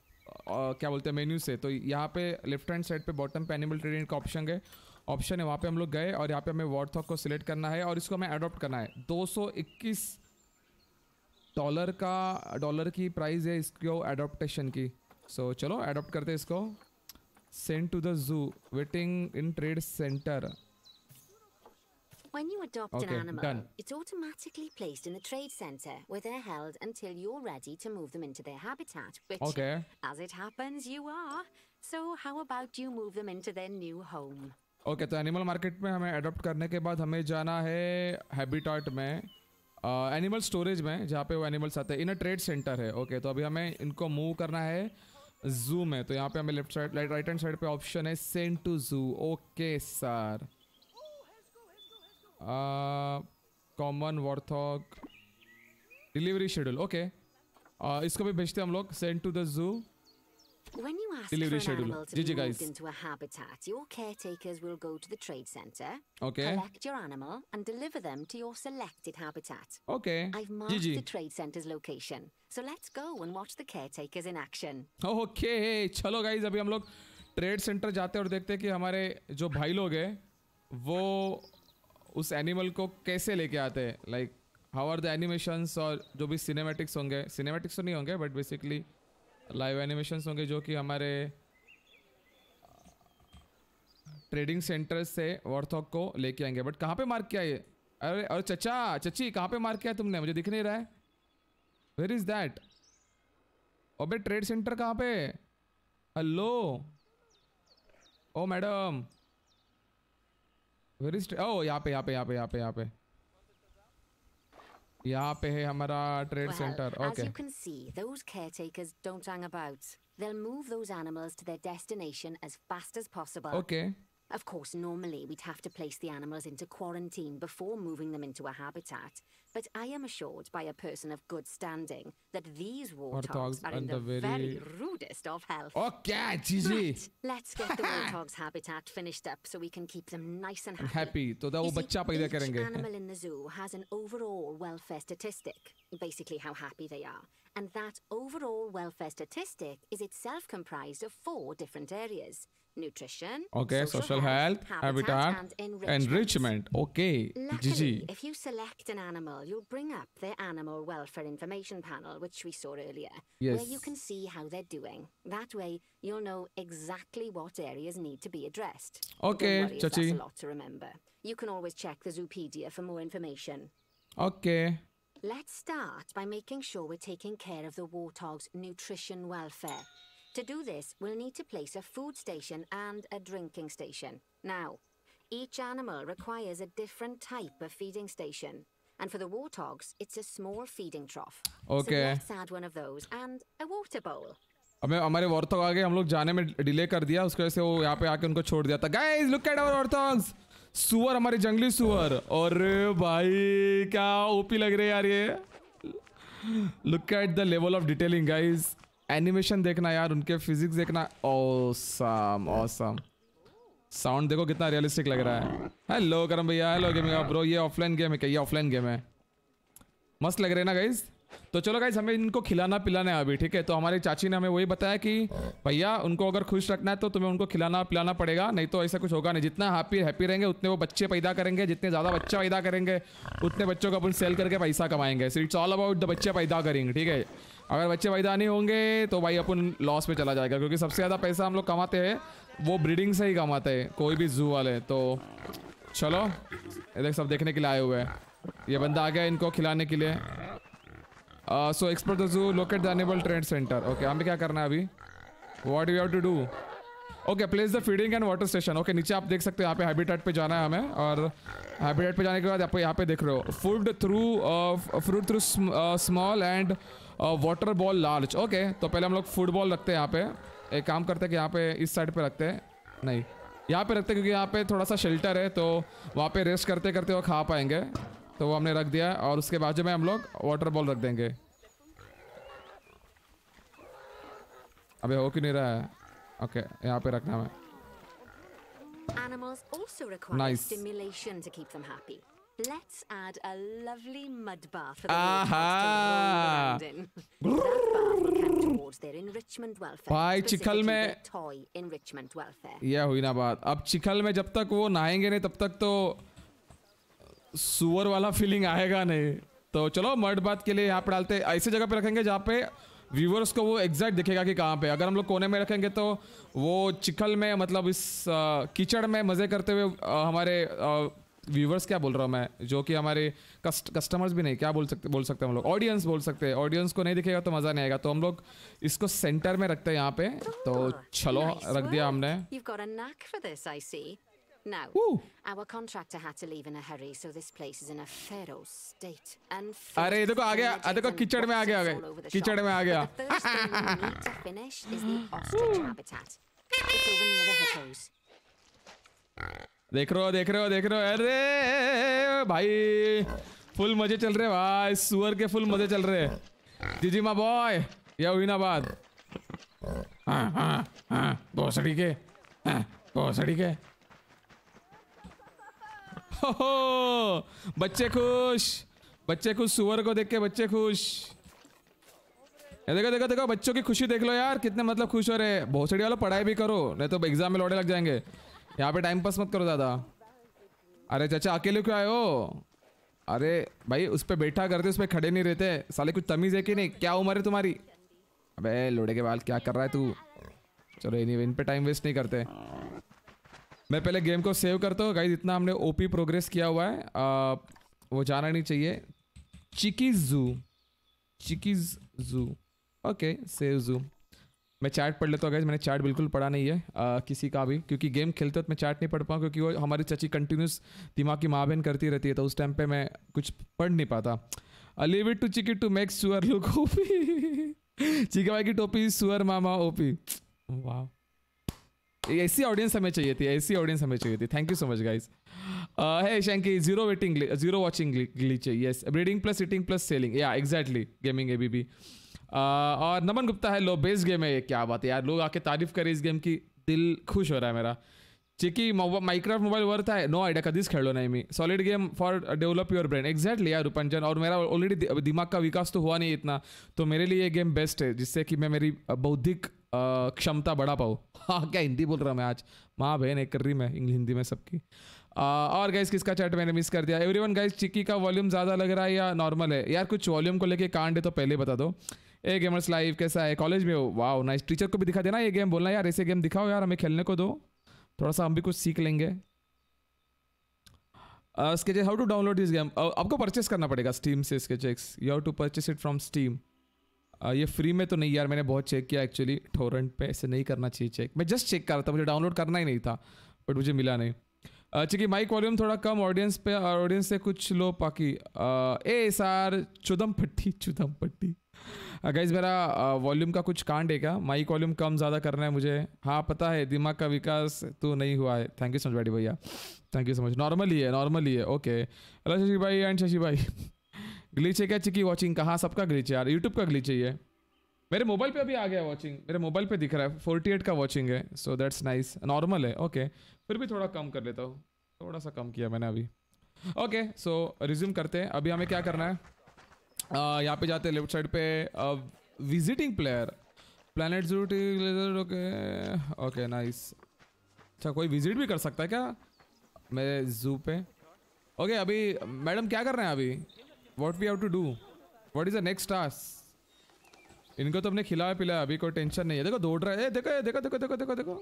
क्या बोलते हैं मेन्यू से। तो यहाँ पे लेफ़्ट हैंड साइड पे बॉटम पे एनिमल ट्रेडिंग का ऑप्शन है। ऑप्शन है वहाँ पे हम लोग गए और यहाँ पे हमें वॉर्थॉक को सिलेक्ट करना है और इसको हमें अडोप्ट करना है। 221 डॉलर का डॉलर की प्राइस है इसको अडोप्टेशन की। सो so, चलो अडोप्ट करते हैं इसको। Send to the zoo waiting in trade centre When you adopt Okay, an animal, done. it's automatically placed in the trade center where they're held until you're ready to move them into their habitat, which, Okay. as it happens, you are. So, how about you move them into their new home? Okay तो animal market में हमें adopt करने के बाद हमें जाना है habitat में एनिमल स्टोरेज में जहाँ पे वो एनिमल्स आते हैं इन ट्रेड सेंटर है ओके तो अभी हमें इनको मूव करना है जू में तो यहाँ पे हमें left side right hand side पे ऑप्शन है send to zoo okay sir common warthog delivery schedule okay इसको भी भेजते हैं हम लोग send to the zoo When you ask Delivery for an schedule. animal to be moved into a habitat, your caretakers will go to the trade centre, okay collect your animal, and deliver them to your selected habitat. Okay I've marked जी जी the trade centre's location, so let's go and watch the caretakers in action. Okay चलो guys अभी हम लोग trade centre जाते हैं और देखते हैं कि हमारे जो भाई लोग हैं वो उस एनिमल को कैसे लेके आते हैं? Like how are the animations और जो भी सिनेमेटिक्स होंगे सिनेमेटिक्स तो नहीं होंगे बट बेसिकली लाइव एनिमेशंस होंगे जो कि हमारे ट्रेडिंग सेंटर से वॉर्थॉक को लेके आएँगे। बट कहाँ पे मार्क किया ये? अरे अरे चचा, चची, कहाँ पे मार्क किया तुमने? मुझे दिख नहीं रहा है। वेर इज़ दैट अबे ट्रेड सेंटर कहाँ पे? Hello O, madam where is oh यहाँ पे यहाँ पे यहाँ पे यहाँ पे यहाँ पे यहाँ पे है हमारा trade centre as okay you can see, those caretakers don't hang about. They'll move those animals to their destination as fast as possible. Okay Of course, normally we'd have to place the animals into quarantine before moving them into a habitat. But I am assured by a person of good standing that these warthogs Warthogs are are in the the very very- rudest of health. Okay GG Right, let's get the warthogs habitat finished up so we can keep them nice and happy. Happy तो वो You see, बच्चा पैदा each करेंगे animal in the zoo has an overall welfare statistic, basically how happy they are. And that overall welfare statistic is itself comprised of four different areas. nutrition, okay, social, social health, health, habitat, habitat enrichment. enrichment. Okay, Gigi. If you select an animal, you'll bring up the animal welfare information panel, which we saw earlier, yes. where you can see how they're doing. That way, you'll know exactly what areas need to be addressed. Okay, Chachi. That's a lot to remember. You can always check the Zoopedia for more information. Okay. Let's start by making sure we're taking care of the warthog's nutrition welfare. To do this, we'll need to place a food station and a drinking station. Now, each animal requires a different type of feeding station. And for the warthogs, it's a small feeding trough. Okay. So let's add one of those and a water bowl. हमें हमारे warthog आगे हम लोग जाने में delay कर दिया उसकी वजह से वो यहाँ पे आके उनको छोड़ दिया था guys look at our warthogs सुअर हमारे जंगली सुअर और भाई क्या ओपी लग रहे हैं यार ये look at the level of detailing guys animation देखना यार, उनके फिजिक्स देखना। ऑसम ऑसम साउंड देखो कितना रियलिस्टिक लग रहा है। हेलो करम भैया हेलो गेमिंग ब्रो ये ऑफलाइन गेम है, क्या ये ऑफलाइन गेम है? मस्त लग रहे ना गाइज़ तो चलो गाइज़ हमें इनको खिलाना पिलाना है अभी, ठीक है? तो हमारी चाची ने हमें वही बताया कि भैया, उनको अगर खुश रखना है तो तुम्हें उनको खिलाना पिलाना पड़ेगा, नहीं तो ऐसा कुछ होगा नहीं। जितना हैप्पी हैप्पी रहेंगे, उतने वो बच्चे पैदा करेंगे, जितने ज़्यादा बच्चे पैदा करेंगे, उतने बच्चों को अपन सेल करके पैसा कमाएँगे। So it's all about the बच्चे पैदा करेंगे, ठीक है? अगर बच्चे मैदानी होंगे तो भाई अपन लॉस पे चला जाएगा, क्योंकि सबसे ज़्यादा पैसा हम लोग कमाते हैं, वो ब्रीडिंग से ही कमाते हैं, कोई भी जू वाले तो चलो देख सब देखने के लिए आए हुए हैं। ये बंदा आ गया इनको खिलाने के लिए। So explore the zoo locate the animal trade centre okay हमें क्या करना है अभी? What you have to do okay place the feeding and water station okay नीचे आप देख सकते हो, यहाँ पे हैबिटेट पे जाना है हमें, और हैबिटेट पे जाने के बाद आप यहाँ पे देख रहे हो। Food through fruit through small and water bowl large okay तो पहले हम लोग फुटबॉल रखते हैं यहाँ पे। एक काम करते हैं कि यहाँ पे इस साइड पे रखते हैं। नहीं यहाँ पे रखते हैं क्योंकि यहाँ पे थोड़ा सा शेल्टर है तो वहाँ पे रेस्ट करते करते वो खा पाएँगे। तो वो हमने रख दिया और उसके बाजू में हम लोग वाटर बॉल रख देंगे। अबे हो क्यों नहीं रहा है? ओके यहाँ पे रखना है Animals also require Nice. stimulation to keep them happy. Let's add a lovely mud bath for the Aha! भाई, चिखल में-. यह हुई ना बात। अब चिखल में जब तक वो नहाएँगे नहीं तब तक तो सुअर वाला फीलिंग आएगा नहीं। तो चलो मर्ड बात के लिए यहाँ पे डालते ऐसे जगह पे रखेंगे जहाँ पे व्यूवर्स को वो एग्जैक्ट दिखेगा कि कहाँ पे। अगर हम लोग कोने में रखेंगे तो वो चिखल में मतलब इस कीचड़ में मज़े करते हुए हमारे व्यूवर्स क्या बोल रहा हूँ मैं जो कि हमारे कस्ट कस्टमर्स भी नहीं क्या बोल सकते बोल सकते हैं हम लोग ऑडियंस बोल सकते हैं ऑडियंस को नहीं दिखेगा तो मज़ा नहीं आएगा तो हम लोग इसको सेंटर में रखते हैं यहाँ पे तो Oh, चलो रख दिया हमने. Now, Woo. our contractor had to leave in a hurry, so this place is in a feral state. अरे ये देखो आ गया देखो कीचड़ में आ गया कीचड़ में आ गया the first thing we need to finish is the ostrich habitat. It's over near the hippos. देख रहे हो, देख रहे हो, देख रहे हो। अरे भाई, फुल मज़े चल रहे भाई, सुअर के फुल मज़े चल रहे जीजी मा बॉय या हुई ना बात हाँ हाँ हाँ भोसड़ी के हाँ भोसड़ी के। हो बच्चे खुश बच्चे खुश, सुअर को देख के बच्चे खुश। देखो देखो देखो, बच्चों की खुशी देख लो यार, कितने मतलब खुश हो रहे भोसड़ी वालों, पढ़ाई भी करो, नहीं तो एग्ज़ाम में लौटे लग जाएँगे। यहाँ पे टाइम पास मत करो दादा अरे चाचा अकेले क्यों आए हो? अरे भाई उस पर बैठा करते उस पर खड़े नहीं रहते। साले कुछ तमीज़ है कि नहीं? क्या उम्र है तुम्हारी? अबे लोड़े के बाल क्या कर रहा है तू? चलो एनीवे इन पे टाइम वेस्ट नहीं करते। मैं पहले गेम को सेव करता हूँ। गाइज़ इतना हमने ओपी प्रोग्रेस किया हुआ है। आ, वो जाना नहीं चाहिए। चिकीज जू चिकीज जू ओके सेव जू मैं चैट पढ़ लेता हूँ गाइज़ मैंने चैट बिल्कुल पढ़ा नहीं है आ, किसी का भी क्योंकि गेम खेलते वक्त मैं चैट नहीं पढ़ पाऊँ क्योंकि वो हमारी चची कंटिन्यूस दिमाग की माँ बहन करती रहती है तो उस टाइम पे मैं कुछ पढ़ नहीं पाता। Leave it to Chiki to make सुअर लुक ओपी चिकी भाई की टोपी सुअर मामा ओपी वाह ऐसी ऑडियंस हमें चाहिए थी ऐसी ऑडियंस हमें चाहिए थी। Thank you so much guys है Shanky zero waiting zero watching glitch yes breeding plus eating plus selling या exactly gaming A B B और नमन गुप्ता है लो बेस्ट गेम है, ये क्या बात है यार। लोग आके तारीफ़ करें इस गेम की, दिल खुश हो रहा है मेरा। चिकी माइक्राफ्ट मोबाइल वर्थ है? नो आइडिया कधीच खेलो नहीं मी। Solid game for develop your brain exactly यार, रूपंजन। और मेरा ऑलरेडी दिमाग का विकास तो हुआ नहीं इतना। तो मेरे लिए ये गेम बेस्ट है, जिससे कि मैं मेरी बौद्धिक क्षमता बढ़ा पाऊँ। हाँ क्या हिंदी बोल रहा मैं आज? माँ बहन एक कर रही मैं इंग्लिश, हिंदी में सबकी। और गाइस किसका चैट मैंने मिस कर दिया? एवरीवन गाइस चिक्की का वॉल्यूम ज़्यादा लग रहा है या नॉर्मल है? यार, कुछ वॉल्यूम को लेके कांड है तो पहले बता दो। ए गेमर्स लाइव कैसा है? कॉलेज में हो? वाह नाइस टीचर को भी दिखा देना ये गेम बोलना, यार, ऐसे गेम दिखाओ यार, हमें खेलने को दो। थोड़ा सा हम भी कुछ सीख लेंगे। Sketches how to download this game आपको परचेस करना पड़ेगा स्टीम से sketches you have to purchase it from Steam ये फ्री में तो नहीं यार, मैंने बहुत चेक किया एक्चुअली टोरेंट पे ऐसे नहीं करना चाहिए चेक मैं जस्ट चेक कर रहा था, मुझे डाउनलोड करना ही नहीं था बट मुझे मिला नहीं। चूँकि माइक वॉल्यूम थोड़ा कम ऑडियंस पे ऑडियंस से कुछ लो पाकि ए, सार, चुदम पट्टी चुदम पट्टी। गाइज़ मेरा वॉल्यूम का कुछ कांड है क्या? माइक वॉल्यूम कम ज़्यादा करना है मुझे। हाँ पता है दिमाग का विकास तो नहीं हुआ है। Thank you so much baddy भैया thank you so much normal ही है नॉर्मल ही है ओके हेलो शशि भाई एंड शशि भाई। ग्लिच है क्या चिकी वॉचिंग कहाँ सबका ग्लिच है यार? यूट्यूब का ग्लिच है ये। मेरे मोबाइल पे अभी आ गया वॉचिंग मेरे मोबाइल पे दिख रहा है। फोर्टी एट का वॉचिंग है सो दैट्स नाइस नॉर्मल है ओके फिर भी थोड़ा कम कर लेता हूँ। थोड़ा सा कम किया मैंने अभी। ओके सो रिज्यूम करते हैं। अभी हमें क्या करना है? uh, यहाँ पे जाते हैं लेफ़्ट साइड पे विजिटिंग प्लेयर प्लानट ज़रूर ओके ओके नाइस अच्छा कोई विज़िट भी कर सकता है क्या? मेरे जू पे। ओके, अभी मैडम क्या कर रहे हैं अभी? What we have to do what is the next task इनको तो हमने खिलाया पिलाया, अभी कोई टेंशन नहीं है। देखो, दौड़ रहा है। देखो देखो देखो देखो देखो देखो।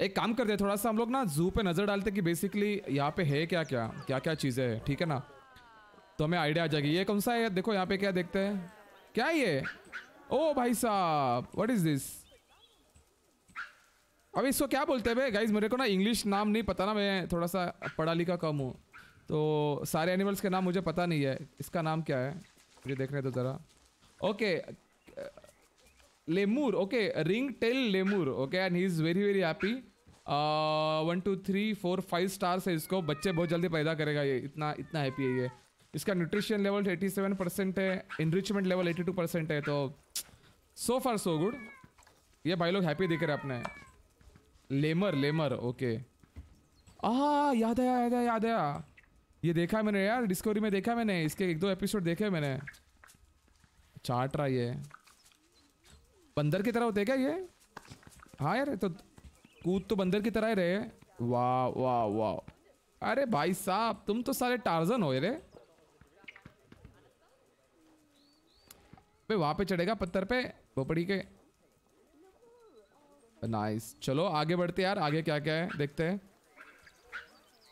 एक काम करते हैं, थोड़ा सा हम लोग ना जू पे नज़र डालते कि बेसिकली यहाँ पे है क्या क्या क्या क्या चीज़ें हैं, ठीक है ना? तो हमें आइडिया आ जाएगी। ये कौन सा है? देखो यहाँ पे क्या देखते हैं। क्या ये? ओ भाई साहब व्हाट इज़ दिस अभी इसको क्या बोलते हैं भाई? गाइज़ मेरे को ना इंग्लिश नाम नहीं पता ना, मैं थोड़ा सा पढ़ा लिखा कम हूँ। तो सारे एनिमल्स के नाम मुझे पता नहीं है। इसका नाम क्या है? मुझे देखने दो ज़रा। Okay lemur okay ring tail lemur okay and he is very very happy one two three four five stars है इसको। बच्चे बहुत जल्दी पैदा करेगा ये। इतना इतना हैप्पी है ये। इसका nutrition level eighty seven percent है enrichment level eighty two percent है तो सो फार सो गुड ये भाई लोग हैप्पी दिख रहे अपने। लेमर लेमर ओके आ याद आया याद आया याद आया। ये देखा मैंने यार डिस्कवरी में देखा मैंने, इसके एक दो एपिसोड देखे मैंने। चाट रहा ये। बंदर की तरह होते क्या ये? हाँ यार तो कूद तो बंदर की तरह ही रहे। वाह वाह वाह। अरे भाई साहब, तुम तो सारे टार्जन हो रे। पे वहाँ पे चढ़ेगा पत्थर पे, बोपड़ी के। नाइस चलो, आगे बढ़ते यार, आगे क्या क्या है, देखते हैं।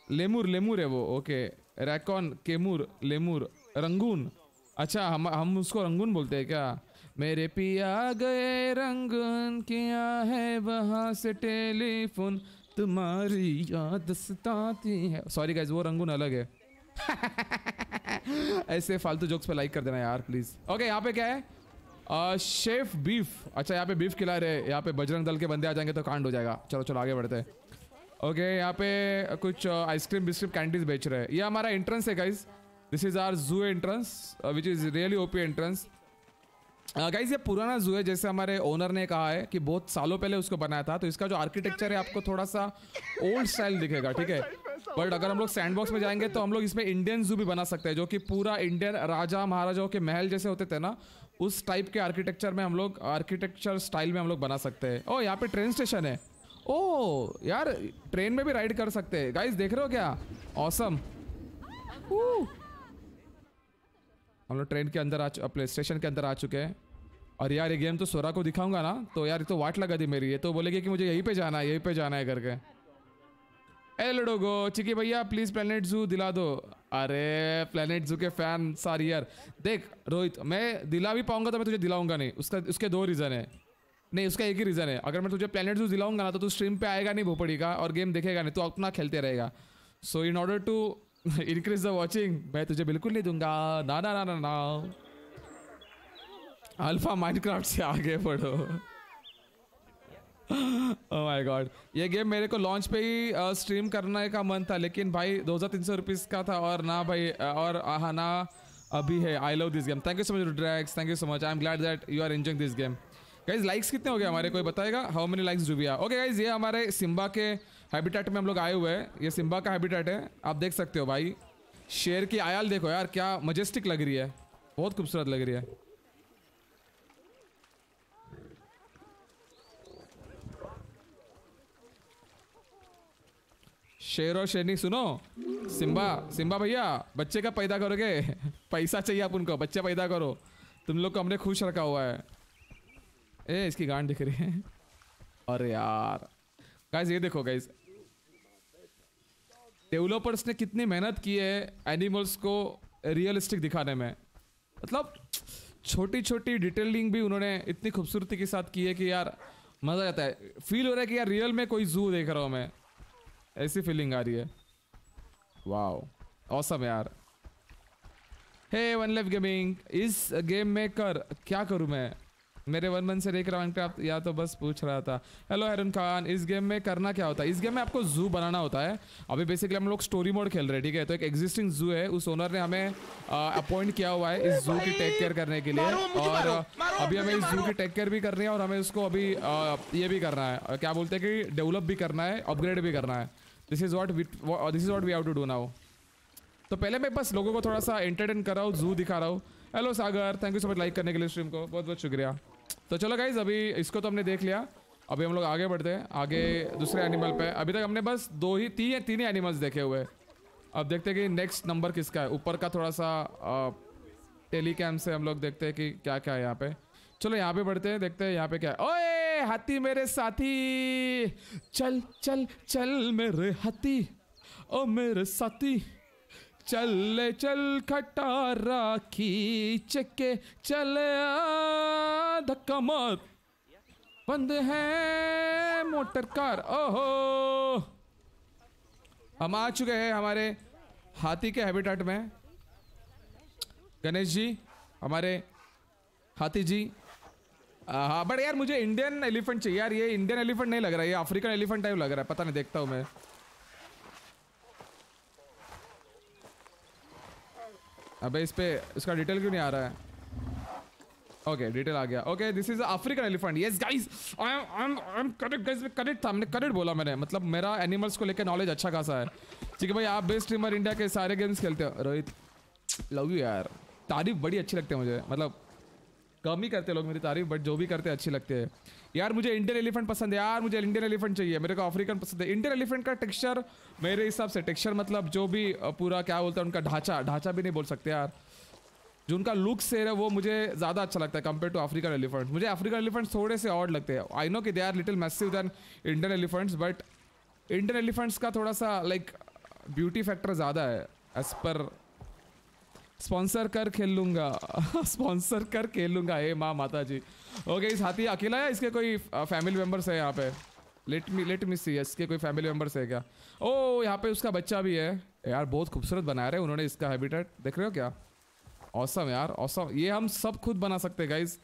लेमूर लेमूर है वो ओके रैकॉन केमूर लेमूर रंगून अच्छा हम हम उसको रंगून बोलते हैं क्या? मेरे पिया गए रंगून किया है वहाँ से टेलीफोन। तुम्हारी याद सताती है। सॉरी गाइज़ वो रंगून अलग है। ऐसे फालतू जोक्स पे लाइक कर देना यार प्लीज़ ओके यहाँ पे क्या है? आ, शेफ बीफ अच्छा यहाँ पे बीफ खिला रहे यहाँ पे बजरंग दल के बंदे आ जाएँगे तो कांड हो जाएगा। चलो चलो आगे बढ़ते हैं। ओके यहाँ पे कुछ आइसक्रीम बिस्किट कैंडीज बेच रहे हैं। ये हमारा एंट्रेंस है guys this is our zoo entrance which is really OP entrance guys ये पुराना जू है जैसे हमारे ओनर ने कहा है कि बहुत सालों पहले उसको बनाया था तो इसका जो आर्किटेक्चर है आपको थोड़ा सा ओल्ड स्टाइल दिखेगा ठीक है? बट अगर हम लोग सैंडबॉक्स में जाएँगे तो हम लोग इसमें इंडियन जू भी बना सकते हैं जो कि पूरा इंडियन राजा महाराजाओं के महल जैसे होते थे ना उस टाइप के आर्किटेक्चर में हम लोग आर्किटेक्चर स्टाइल में हम लोग बना सकते हैं। ओ यहाँ पे ट्रेन स्टेशन है। ओ यार ट्रेन में भी राइड कर सकते हैं। गाइस देख रहे हो क्या? ऑसम हम लोग ट्रेन के अंदर आ अपने स्टेशन के अंदर आ चुके हैं। और यार ये गेम तो सोरा को दिखाऊँगा ना तो यार ये तो वाट लगा दी मेरी ये तो बोलेगी कि मुझे यहीं पे जाना है यहीं पे जाना है करके। ए लडोगो चिकी भैया प्लीज़ प्लेनेट जू दिला दो। अरे प्लेनेट जू के फ़ैन सारी यार। देख, रोहित, मैं दिला भी पाऊँगा तो मैं तुझे दिलाऊँगा नहीं। उसका, उसके दो रीज़न है। नहीं, उसका एक ही रीज़न है। अगर मैं तुझे प्लेनेट जू दिलाऊँगा ना तो तू स्ट्रीम पे आएगा नहीं भोपड़ी का और गेम देखेगा नहीं तो अपना खेलते रहेगा। So in order to increase the watching मैं तुझे बिल्कुल नहीं दूँगा। ना ना ना ना ना। अल्फ़ा माइनक्राफ्ट से आगे बढ़ो। माय गॉड ये गेम मेरे को लॉन्च पे ही स्ट्रीम करने का मन था, लेकिन भाई दो हज़ार तीन सौ रुपीज़ का था और ना भाई और हाँ ना अभी है। I love this game thank you so much Drax thank you so much I am glad that you are enjoying this game guys likes कितने हो गए हमारे? कोई बताएगा? हाउ मेनी लाइक्स डू बिया ओके गाइज़ ये हमारे सिम्बा के हैबिटेट में हम लोग आए हुए हैं। ये सिम्बा का हैबिटेट है। आप देख सकते हो भाई। शेर की आयाल देखो यार, क्या मजेस्टिक लग रही है। बहुत खूबसूरत लग रही है। शेर और शेरनी सुनो। सिम्बा सिम्बा भैया, बच्चे का पैदा करोगे। पैसा चाहिए आप उनको, बच्चे पैदा करो। तुम लोग को हमने खुश रखा हुआ है। ए, इसकी गांड दिख रही है। अरे यार। गाइस ये देखो गाइस डेवलपर्स ने कितनी मेहनत की है एनिमल्स को रियलिस्टिक दिखाने में। मतलब छोटी छोटी डिटेलिंग भी उन्होंने इतनी खूबसूरती के साथ की है कि यार, मज़ा आता है। फील हो रहा है कि यार रियल में कोई जू देख रहा हूँ मैं। ऐसी फीलिंग आ रही है। वाओ औसम यार। हे वन लेव गेमिंग इस गेम में कर क्या करूँ मैं? मेरे वन मन से देख रहा हूँ या तो बस पूछ रहा था। हेलो हरन खान इस गेम में करना क्या होता है? इस गेम में आपको जू बनाना होता है। अभी बेसिकली हम लोग स्टोरी मोड खेल रहे हैं ठीक है? तो एक एग्जिस्टिंग जू है। उस ओनर ने हमें अपॉइंट किया हुआ है इस जू की टेक केयर करने के लिए। और अभी हमें इस जू की टेक केयर भी करनी है और हमें उसको अभी आ, ये भी करना है। क्या बोलते हैं कि डेवलप भी करना है अपग्रेड भी करना है। This is what this is what we have to do now तो पहले मैं बस लोगों को थोड़ा सा एंटरटेन कर रहा हूँ जू दिखा रहा हूँ। Hello Sagar thank you so much like करने के लिए स्ट्रीम को। बहुत बहुत शुक्रिया। तो चलो गाइज़ अभी इसको तो हमने देख लिया। अभी हम लोग आगे बढ़ते हैं। आगे दूसरे एनिमल पे। अभी तक हमने बस दो ही, तीन तीन ही एनिमल्स देखे हुए हैं। अब देखते हैं कि नेक्स्ट नंबर किसका है। ऊपर का थोड़ा सा टेलीकैम से हम लोग देखते हैं कि क्या क्या है यहाँ पे। चलो यहाँ पे बढ़ते हैं, देखते हैं यहाँ पे क्या है। ओए, हाथी मेरे साथी, चल चल चल मेरे हाथी, ओ मेरे साथी, चल चल खटारा खींच के चल धक्का मत बंद है मोटर कार, ओहो। हम आ चुके हैं हमारे हाथी के हैबिटेट में। गणेश जी, हमारे हाथी जी हाँ बट यार मुझे इंडियन एलिफेंट चाहिए यार, ये इंडियन एलिफेंट नहीं लग रहा है ये अफ्रीकन एलिफेंट टाइप लग रहा है, पता नहीं, देखता हूँ मैं। अबे इस पे, इसका डिटेल क्यों नहीं आ रहा है? ओके डिटेल आ गया। Okay this is African elephant yes guys I I am I am correct guys correct था, हमने करेक्ट बोला मैंने। मतलब मेरा एनिमल्स को लेकर नॉलेज अच्छा खासा है। ठीक है भाई, आप बेस्ट स्ट्रीमर इंडिया के सारे गेम्स खेलते हो। रोहित लव यू यार। तारीफ़ बड़ी अच्छी लगती है मुझे। मतलब कम ही करते लोग मेरी तारीफ़ बट जो भी करते अच्छी लगती है। यार, मुझे इंडियन एलिफेंट पसंद है। यार, मुझे इंडियन एलिफेंट चाहिए। मेरे को अफ्रीकन पसंद है। इंडियन एलिफेंट का टेक्सचर मेरे हिसाब से टेक्सचर मतलब जो भी पूरा क्या बोलता है, उनका ढांचा ढांचा भी नहीं बोल सकते यार। जो उनका लुक से है, वो मुझे ज़्यादा अच्छा लगता है कंपेयर टू अफ्रीकन एलिफेंट मुझे अफ्रीकन एलिफेंट थोड़े से और लगते हैं। आई नो कि they are little massive than Indian elephants but Indian elephants का थोड़ा सा लाइक ब्यूटी फैक्टर ज़्यादा है एज पर स्पॉन्सर कर खेल लूँगा स्पॉन्सर कर खेल लूँगा हे माँ माता जी ओके इस हाथी अकेला है इसके कोई फैमिली मेंबर्स है यहाँ पे? लेट मी लेट मी सी इसके कोई फैमिली मेंबर्स है क्या? ओ, यहाँ पे उसका बच्चा भी है। यार, बहुत खूबसूरत बनाया रहे उन्होंने इसका हैबिटेट देख रहे हो क्या? औसम यार औसम ये हम सब खुद बना सकते हैं गाइज़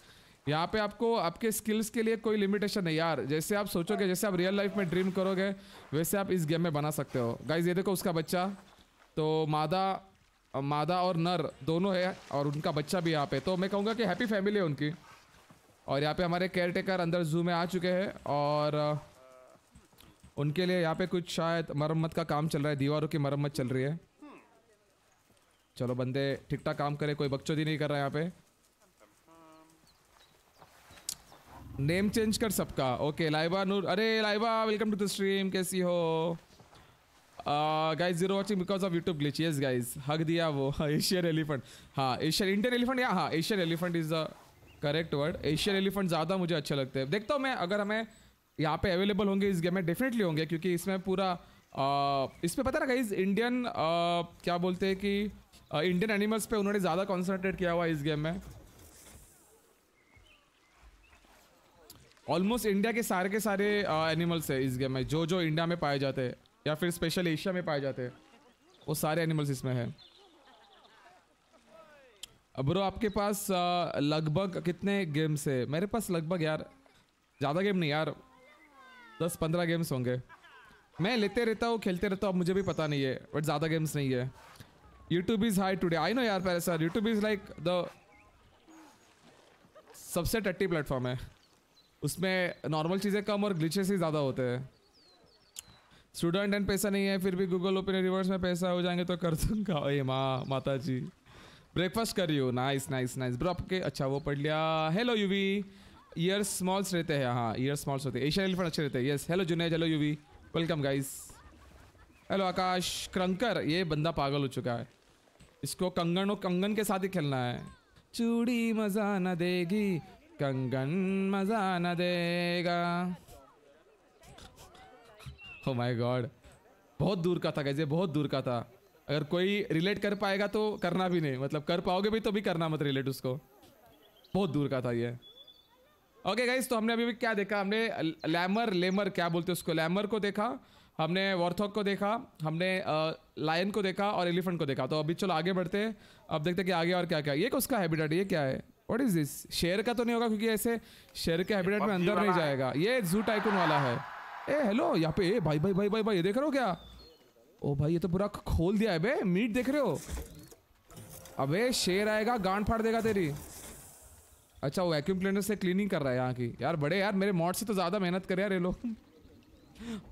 यहाँ पे आपको, आपके स्किल्स के लिए कोई लिमिटेशन नहीं यार। जैसे आप सोचोगे, जैसे आप रियल लाइफ में ड्रीम करोगे, वैसे आप इस गेम में बना सकते हो। गाइज़ ये देखो उसका बच्चा। तो मादा मादा और नर दोनों है और उनका बच्चा भी यहाँ पे। तो मैं कहूँगा कि हैप्पी फैमिली है उनकी। और यहाँ पे हमारे केयर टेकर अंदर जू में आ चुके हैं और उनके लिए यहाँ पे कुछ शायद मरम्मत का काम चल रहा है। दीवारों की मरम्मत चल रही है। चलो बंदे ठीक ठाक काम करे, कोई बकचोदी नहीं कर रहा है यहाँ पे। नेम चेंज कर सबका। ओके लाइबा नूर, अरे Laiba welcome to the stream कैसी हो? Guys zero watching because of YouTube glitch yes guys हक दिया वो एशियन एलिफेंट हाँ एशियन इंडियन एलिफेंट या हाँ Asian elephant is the correct word Asian elephant ज़्यादा मुझे अच्छे लगते हैं देखता हूँ मैं अगर हमें यहाँ पे अवेलेबल होंगे इस गेम में डेफिनेटली होंगे क्योंकि इसमें पूरा इसमें पता ना गाइस इंडियन क्या बोलते हैं कि इंडियन एनिमल्स पे उन्होंने ज़्यादा कॉन्सेंट्रेट किया हुआ इस गेम में ऑलमोस्ट इंडिया के सारे के सारे एनिमल्स है इस गेम में जो जो इंडिया में पाए जाते हैं या फिर स्पेशल एशिया में पाए जाते हैं। वो सारे एनिमल्स इसमें हैं। ब्रो आपके पास लगभग कितने गेम्स है? मेरे पास लगभग यार, ज़्यादा गेम नहीं यार, दस पंद्रह गेम्स होंगे। मैं लेते रहता हूँ, खेलते रहता हूँ, अब मुझे भी पता नहीं है बट ज़्यादा गेम्स नहीं है। YouTube is high today I know यार, पहले sir YouTube is like the सबसे टट्टी प्लेटफॉर्म है। उसमें नॉर्मल चीज़ें कम और ग्लिचेस ही ज़्यादा होते हैं। स्टूडेंट एंड पैसा नहीं है फिर भी गूगल ओपन रिवर्स में पैसा हो जाएँगे तो कर दूँगा ए माँ माता जी ब्रेकफास्ट कर रही नाइस नाइस नाइस ब्रो आपके अच्छा वो पढ़ लिया हेलो यूवी ईयर स्मॉल्स रहते हैं हाँ ईयर स्मॉल्स होते हैं एशियन एलिफेंट अच्छे रहते हैं यस हेलो जुनेज hello UV welcome guys hello Akash क्रंकर ये बंदा पागल हो चुका है इसको कंगन और कंगन के साथ ही खेलना है चूड़ी मज़ा न देगी कंगन मज़ा न देगा ओ माय गॉड बहुत दूर का था कैसे बहुत दूर का था। अगर कोई रिलेट कर पाएगा तो करना भी नहीं। मतलब कर पाओगे भी तो भी करना मत रिलेट उसको। बहुत दूर का था ये। ओके गाइज़ तो हमने अभी भी क्या देखा? हमने लैमर लेमर क्या बोलते हैं उसको? लैमर को देखा हमने वॉर्थॉक को देखा हमने लायन को देखा और एलिफेंट को देखा। तो अभी चलो आगे बढ़ते हैं। अब देखते हैं कि आगे और क्या क्या। ये उसका हैबिटेट ये क्या है? व्हाट इज़ दिस शेर का तो नहीं होगा क्योंकि ऐसे शेर के हैबिटेट में अंदर नहीं जाएगा। ये जू टाइकून वाला है। ए हेलो यहाँ पे, ए, भाई भाई भाई भाई भाई, ये देख रहे हो क्या? ओ भाई, ये तो पूरा खोल दिया है, बे, मीट देख रहे हो? अबे, शेर आएगा, गांड फाड़ देगा तेरी। अच्छा वो वैक्यूम क्लीनर से क्लीनिंग कर रहा है यहाँ की। यार, बड़े, यार, मेरे मॉड से तो ज़्यादा मेहनत करे यार ये लोग।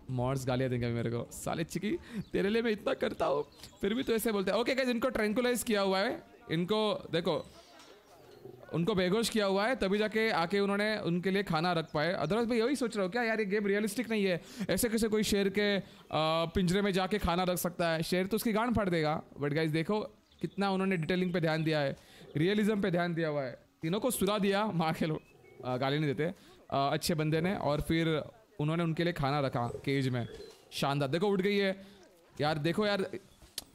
मॉड्स गालियाँ देंगे मेरे को। साले चिकी, तेरे लिए मैं इतना करता हूँ, फिर भी तो ऐसे बोलते हैं। ओके गाइस इनको ट्रैंकुलाइज किया हुआ है। इनको, देखो उनको बेहोश किया हुआ है तभी जाके आके उन्होंने उनके लिए खाना रख पाए। अदरवाइज़ मैं यही सोच रहा हूँ क्या यार ये गेम रियलिस्टिक नहीं है? ऐसे कैसे कोई शेर के पिंजरे में जाके खाना रख सकता है। शेर तो उसकी गांड फाड़ देगा बट गाइज़ देखो कितना उन्होंने डिटेलिंग पे ध्यान दिया है रियलिज्म पे ध्यान दिया हुआ है। तीनों को सुला दिया माँ के लोग गाली नहीं देते। आ, अच्छे बंदे ने और फिर उन्होंने उनके लिए खाना रखा केज में। शानदार देखो उठ गई है। यार देखो यार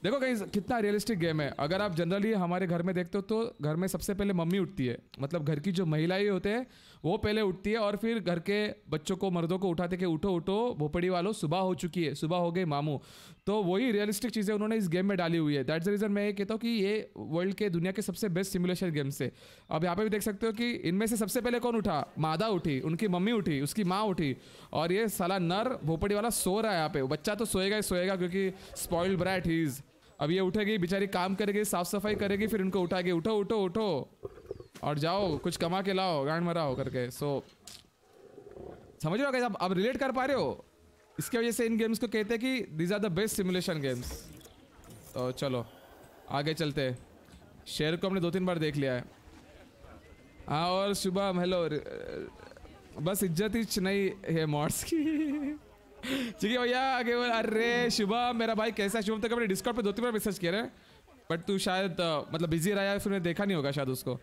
देखो कहीं कितना रियलिस्टिक गेम है। अगर आप जनरली हमारे घर में देखते हो तो घर में सबसे पहले मम्मी उठती है। मतलब घर की जो महिलाएँ होते हैं, वो पहले उठती है और फिर घर के बच्चों को, मर्दों को उठाते कि उठो उठो, भोपड़ी वालों, सुबह हो चुकी है, सुबह हो गए मामू। तो वही रियलिस्टिक चीज़ें उन्होंने इस गेम में डाली हुई है। दैट्स द रीज़न मैं ये कहता हूँ कि ये वर्ल्ड के, दुनिया के सबसे बेस्ट सिमुलेशन गेम्स है अब यहाँ पे भी देख सकते हो कि इनमें से सबसे पहले कौन उठा? मादा उठी, उनकी मम्मी उठी, उसकी माँ उठी। और ये साला नर, भोपड़ी वाला सो रहा है यहाँ पे। बच्चा तो सोएगा ही सोएगा क्योंकि स्पॉइल्ड ब्रैट ही इज़ अब ये उठेगी, बेचारी काम करेगी साफ़ सफ़ाई करेगी, फिर इनको उठाएगी, उठो उठो उठो। और जाओ, कुछ कमा के लाओ, गांड मराओ करके सो समझ रहे हो अब अब रिलेट कर पा रहे हो? इसके वजह से इन गेम्स को कहते हैं कि these are the best simulation games तो चलो, आगे चलते शेर को हमने दो तीन बार देख लिया है। हाँ और शुभम हेलो बस इज़्ज़त ही नहीं है मॉड्स की। ठीक है भैया, आगे बोल। अरे, शुभम, मेरा भाई कैसा शुभम तक अपने डिस्कॉर्ड पे दो तीन बार मैसेज किए रहे बट तू शायद मतलब बिज़ी रहा है फिर देखा नहीं होगा शायद उसको।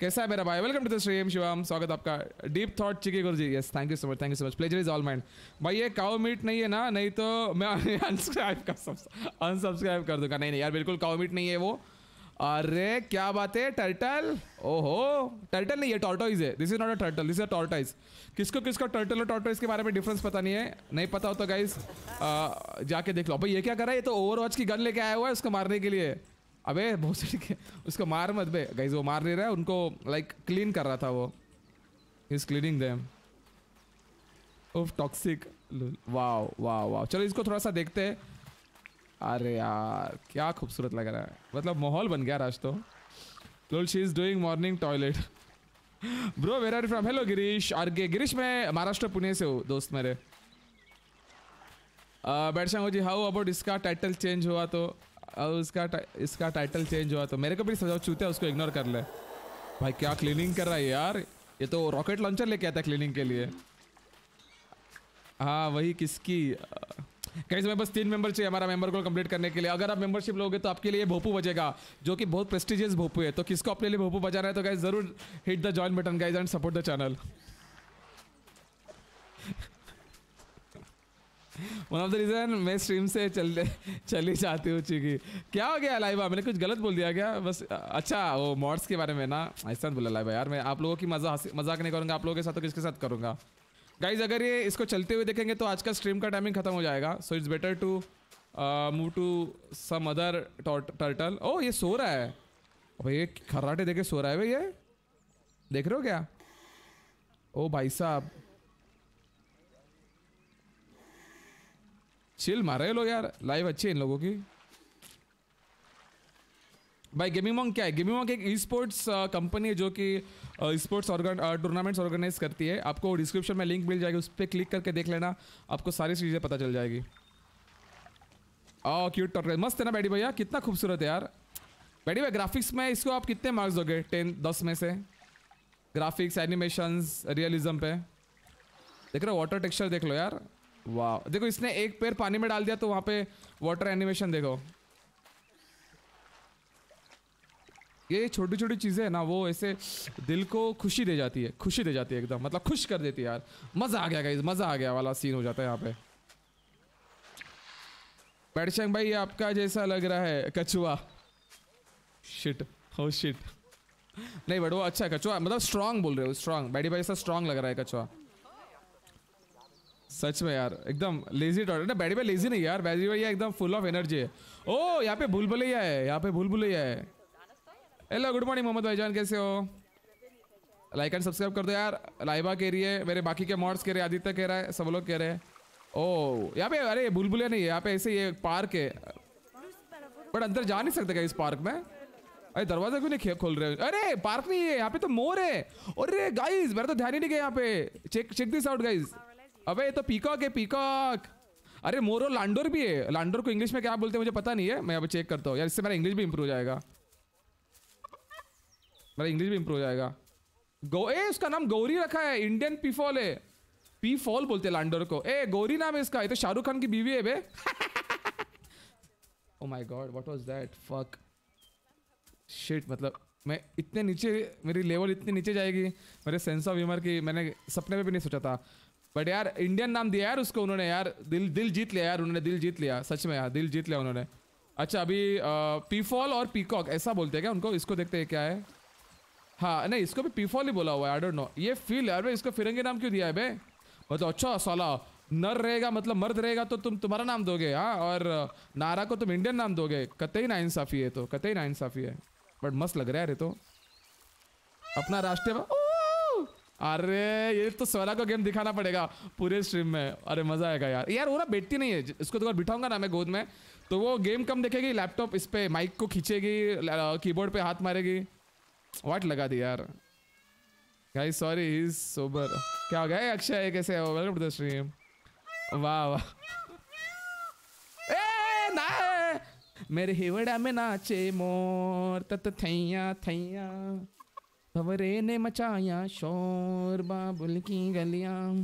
कैसा है मेरा भाई? Welcome to the stream Shivam स्वागत आपका। Deep thought chikki Guru ji yes thank you so much thank you so much pleasure is all mind भाई, ये काउ मीट नहीं है ना? नहीं तो मैं अनसब्सक्राइब कर अनसब्सक्राइब कर दूँगा। नहीं नहीं यार, बिल्कुल काउ मीट नहीं है वो। अरे, क्या बात है? टर्टल ओहो टर्टल नहीं है टॉर्टोइज है. This is not a turtle this is a tortoise किसको किसको टर्टल और टॉर्टोइज के बारे में डिफरेंस पता नहीं है? नहीं पता हो तो गाइस जाके देख लो. भाई ये क्या कर रहा है? ये तो ओवरवॉच की गन लेके आया हुआ है उसको मारने के लिए. अबे, बहुत उसको मार मत बे. गाइस वो मार नहीं रहा है, उनको लाइक क्लीन कर रहा था वो. Is cleaning them of toxic वाह वाओ वाओ चलो, इसको थोड़ा सा देखते हैं. अरे यार, क्या खूबसूरत लग रहा है। मतलब माहौल बन गया आज तो। Lol she is doing morning toilet bro where are from hello Girish आरगे Girish मैं महाराष्ट्र पुणे से हूँ, दोस्त मेरे। बैठशांगो जी हाउ अबाउट इसका टाइटल चेंज हुआ तो? उसका इसका टाइटल चेंज हुआ तो। मेरे को भी समझाओ चूते उसको इग्नोर कर ले। भाई, क्या क्लीनिंग कर रहा है यार? ये तो रॉकेट लॉन्चर लेके आता है क्लीनिंग के लिए। हाँ वही किसकी कहीं समय बस तीन मेंबर चाहिए हमारा मेंबर को कंप्लीट करने के लिए। अगर आप मेंबरशिप लोगे तो आपके लिए भोपू बजेगा, जो कि बहुत प्रेस्टिजियस भोपू है। तो किसको अपने लिए भोपू बजाना है तो गाइज़ ज़रूर hit the join button guys and support the channel one of the reason मैं स्ट्रीम से चल, चली जाती हूँ चीकी क्या हो गया लाइवा मैंने कुछ गलत बोल दिया क्या? बस अच्छा वो मॉड्स के बारे में ना, ऐसा बोला लाइवा यार, मैं आप लोगों की मज़ा मज़ाक नहीं करूँगा, आप लोगों के साथ तो किसके साथ करूँगा? गाइज़ अगर ये इसको चलते हुए देखेंगे तो आज का स्ट्रीम का टाइमिंग खत्म हो जाएगा। So it's better to move to some other turtle ओ ये सो रहा है। भाई ये खर्राटे देखे सो रहा है भाई ये। देख रहे हो क्या? ओ भाई साहब। चिल मार लोग यार। लाइव अच्छी है इन लोगों की। भाई गेमिंग मॉन्ग क्या है? गेमिंग मॉन्ग एक ई स्पोर्ट्स कंपनी है जो कि स्पोर्ट्स ऑर्गन टूर्नामेंट्स ऑर्गेनाइज करती है। आपको डिस्क्रिप्शन में लिंक मिल जाएगी, उस पर क्लिक करके देख लेना। आपको सारी चीज़ें पता चल जाएगी। ओ क्यूट टॉर्क मस्त है ना बैडी भैया? कितना खूबसूरत है यार। बैडी भैया ग्राफिक्स में इसको आप कितने मार्क्स दोगे? टेन दस में से? ग्राफिक्स एनिमेशंस रियलिज्म पे। देख रहे वाटर टेक्सचर देख लो यार। वाह देखो, इसने एक पैर पानी में डाल दिया तो वहाँ पे वाटर एनिमेशन देखो। ये छोटी छोटी चीज़ें है ना, वो ऐसे दिल को खुशी दे जाती है, खुशी दे जाती है एकदम मतलब खुश कर देती है यार। मज़ा आ गया गाइज़ मज़ा आ गया वाला सीन हो जाता है यहाँ पे। बैडशंग भाई आपका जैसा लग रहा है, कछुआ। शिट हो शिट नहीं, बट वो अच्छा है, कछुआ मतलब स्ट्रांग बोल रहे हो स्ट्रांग बैडी भाई ऐसा स्ट्रांग लग रहा है, कछुआ। सच में यार, एकदम लेजी डॉट ना बैडी भाई लेजी नहीं यार बैडी भाई एकदम फुल ऑफ़ एनर्जी है। ओ यहाँ पे भूल भुलैया है, यहाँ पे भूल भुलैया है। हेलो गुड मॉर्निंग मोहम्मद भाईजान कैसे हो? लाइक एंड सब्सक्राइब कर दो यार। लाइबा कह रही है, मेरे बाकी के मॉड्स कह रहे आदित्य कह रहा है, सब लोग कह रहे हैं। ओ यहाँ पे, अरे बुलबुलिया नहीं है यहाँ पे ऐसे ये पार्क है। बट अंदर जा नहीं सकते क्या इस पार्क में? अरे, दरवाज़ा क्यों नहीं खोल रहे हो? अरे पार्क नहीं है, यहाँ पे तो मोर है। अरे गाइज़ मेरा तो ध्यान ही नहीं गया यहाँ पे। Check check this out guys अबे, ये तो पीकॉक है पीकॉक अरे, मोर और लांडोर भी है। लांडोर को इंग्लिश में क्या बोलते हैं, मुझे पता नहीं है। मैं अब चेक करता हूँ। यार, इससे मेरा इंग्लिश भी इंप्रूव जाएगा। मेरा इंग्लिश भी इंप्रूव हो जाएगा। गो, ए, उसका नाम गौरी रखा है इंडियन पीफॉल है। पी फॉल बोलते हैं लांडोर को। ए, गौरी नाम है इसका, ये तो शाहरुख खान की बीवी है बे। ओ my god what was that fuck shit मतलब मैं इतने नीचे, मेरी लेवल इतनी नीचे जाएगी, मेरे सेंस ऑफ़ ह्यूमर की, मैंने सपने में भी नहीं सोचा था। बट यार इंडियन नाम दिया यार उसको उन्होंने यार, दिल दिल जीत लिया यार उन्होंने, दिल जीत लिया, सच में यार, दिल जीत लिया उन्होंने। अच्छा अभी पीफॉल और पीकॉक ऐसा बोलते हैं क्या उनको? इसको देखते हैं क्या है। हाँ नहीं, इसको भी पीफॉल ही बोला हुआ है आई डोंट नो ये फील यार, भाई, इसको फिरंगी नाम क्यों दिया है बे मतलब अच्छा साला, नर रहेगा मतलब मर्द रहेगा तो तुम तुम्हारा नाम दोगे हाँ? और नारा को तुम इंडियन नाम दोगे, कतई ना इंसाफी है तो कतई ना इंसाफी है। बट मस्त लग रहा है अरे तो। अपना राष्ट्रीय अरे, ये तो स्वरा को गेम दिखाना पड़ेगा पूरे स्ट्रीम में। अरे, मज़ा आएगा यार। यार, वो ना बैठती नहीं है, इसको तो बिठाऊँगा ना मैं गोद में तो वो गेम कम देखेगी लैपटॉप इस पे माइक को खींचेगी कीबोर्ड पे हाथ मारेगी। वाट लगा दी यार। Guys sorry he is sober क्या हो गया? अक्षय कैसे हो? वेलकम टू द स्ट्रीम वाह वाह। मेरे हिवड़ा में नाचे मोर। तत थैया थैया। भवरे ने मचाया शोर बाबुल की गलियाँ।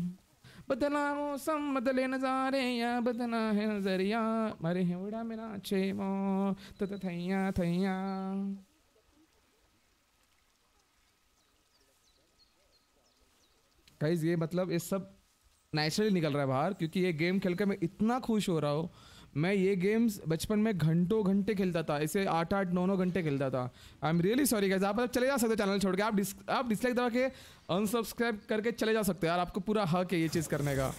बदला मौसम, बदले नजारे या बदला है नज़रिया। मेरे हिवड़ा में नाचे मोर। तत थैया थैया। गाइज़ ये मतलब ये सब नेचुरली निकल रहा है बाहर क्योंकि ये गेम खेल कर मैं इतना खुश हो रहा हूँ। मैं ये गेम्स बचपन में घंटों घंटे खेलता था इसे आठ आठ नौ नौ घंटे खेलता था। I am really sorry guys आप चले जा सकते हो चैनल छोड़ के। आप डिस, आप डिसलाइक दबा के अनसब्सक्राइब करके चले जा सकते हो यार आपको पूरा हक है ये चीज़ करने का।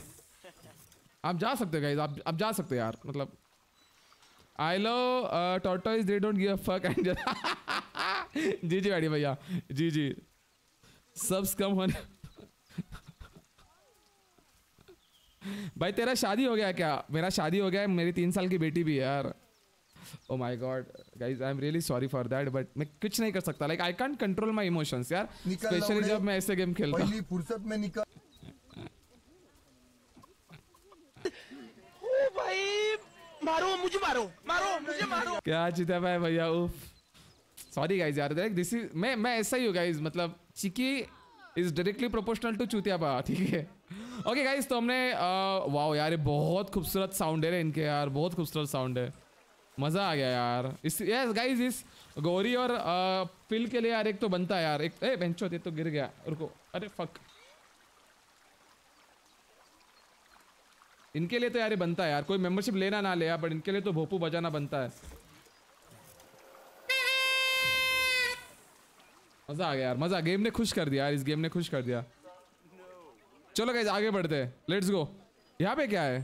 आप जा सकते हो गाइस आप आप जा सकते हो यार मतलब। I love tortoise they don't give fuck and जी जी बैठी भैया। जी जी। सब्स कम होने भाई तेरा शादी हो गया क्या? मेरा शादी हो गया है मेरी तीन साल की बेटी भी है यार। ओ my god guys I am really sorry for that but मैं कुछ नहीं कर सकता। Like I can't control my emotions यार। स्पेशली जब मैं ऐसे गेम खेलता हूँ पहली फुर्सत में निकल। ओ भाई मारो मुझे मारो मारो मुझे मारो। क्या चिता भाई भैया उफ। सॉरी गाइस यार देख दिस इज़ मैं मैं ऐसा ही हूँ गाइस मतलब चिकी इज़ डायरेक्टली प्रोपोर्शनल टू चूतियापा ठीक है? ओके गाइस तो हमने वाओ यार, ये बहुत खूबसूरत साउंड है इनके, यार, बहुत खूबसूरत साउंड है। मज़ा आ गया यार। इस यस गाइस इस गौरी और फिल के लिए यार एक तो बनता है यार। एक, ए, बेंचो ये तो गिर गया। रुको। अरे फक इनके लिए तो यार ये बनता है यार। कोई मेंबरशिप लेना ना ले यार बट इनके लिए तो भोपू बजाना बनता है। मज़ा आ गया यार, मज़ा। गेम ने खुश कर दिया यार, इस गेम ने खुश कर दिया। चलो गाइस आगे बढ़ते हैं। लेट्स गो यहाँ पे क्या है?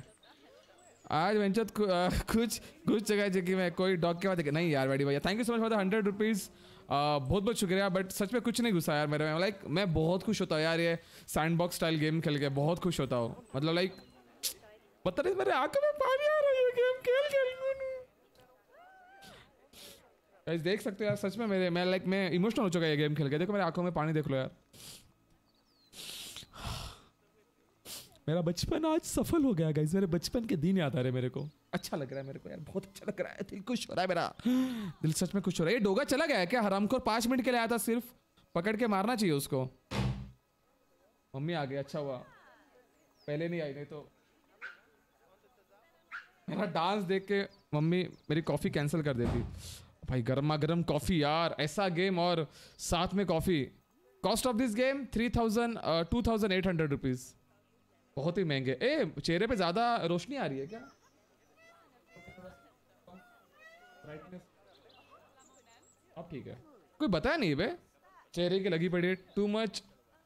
आज वेंचत कुछ कुछ जगह जगह में कोई डॉग के बाद नहीं यार बैठी भैया thank you so much for the hundred rupees बहुत बहुत शुक्रिया बट सच में कुछ नहीं घुसा यार मेरे में। लाइक मैं बहुत खुश होता हूँ यार, ये सैंड बॉक्स स्टाइल गेम खेल के बहुत खुश होता हूँ। मतलब लाइक पता नहीं, मेरे आँखों में पानी आ रहा है गेम खेल खेल देख सकते हो यार, सच में मेरे मैं लाइक मैं इमोशनल हो चुका है ये गेम खेल के। देखो मेरे आँखों में पानी देख लो यार। मेरा बचपन आज सफल हो गया गाइस मेरे बचपन के दिन याद आ रहे मेरे को। अच्छा लग रहा है मेरे को यार, बहुत अच्छा लग रहा है। दिल खुश हो रहा है मेरा। दिल सच में खुश हो रहा है। ये डोगा चला गया क्या? हरामखोर पाँच मिनट के लिए आया था सिर्फ़। पकड़ के मारना चाहिए उसको। मम्मी आ गई अच्छा हुआ। पहले नहीं आई, नहीं तो। मेरा डांस देख के मम्मी मेरी कॉफ़ी कैंसिल कर देती। भाई गर्मा गर्म कॉफ़ी यार, ऐसा गेम और साथ में coffee cost of this game three thousand two thousand eight hundred rupees बहुत ही महँगे। ए, चेहरे पे ज़्यादा रोशनी आ रही है क्या? अब ठीक है। कोई बताया नहीं बे? चेहरे की लगी पड़ी too much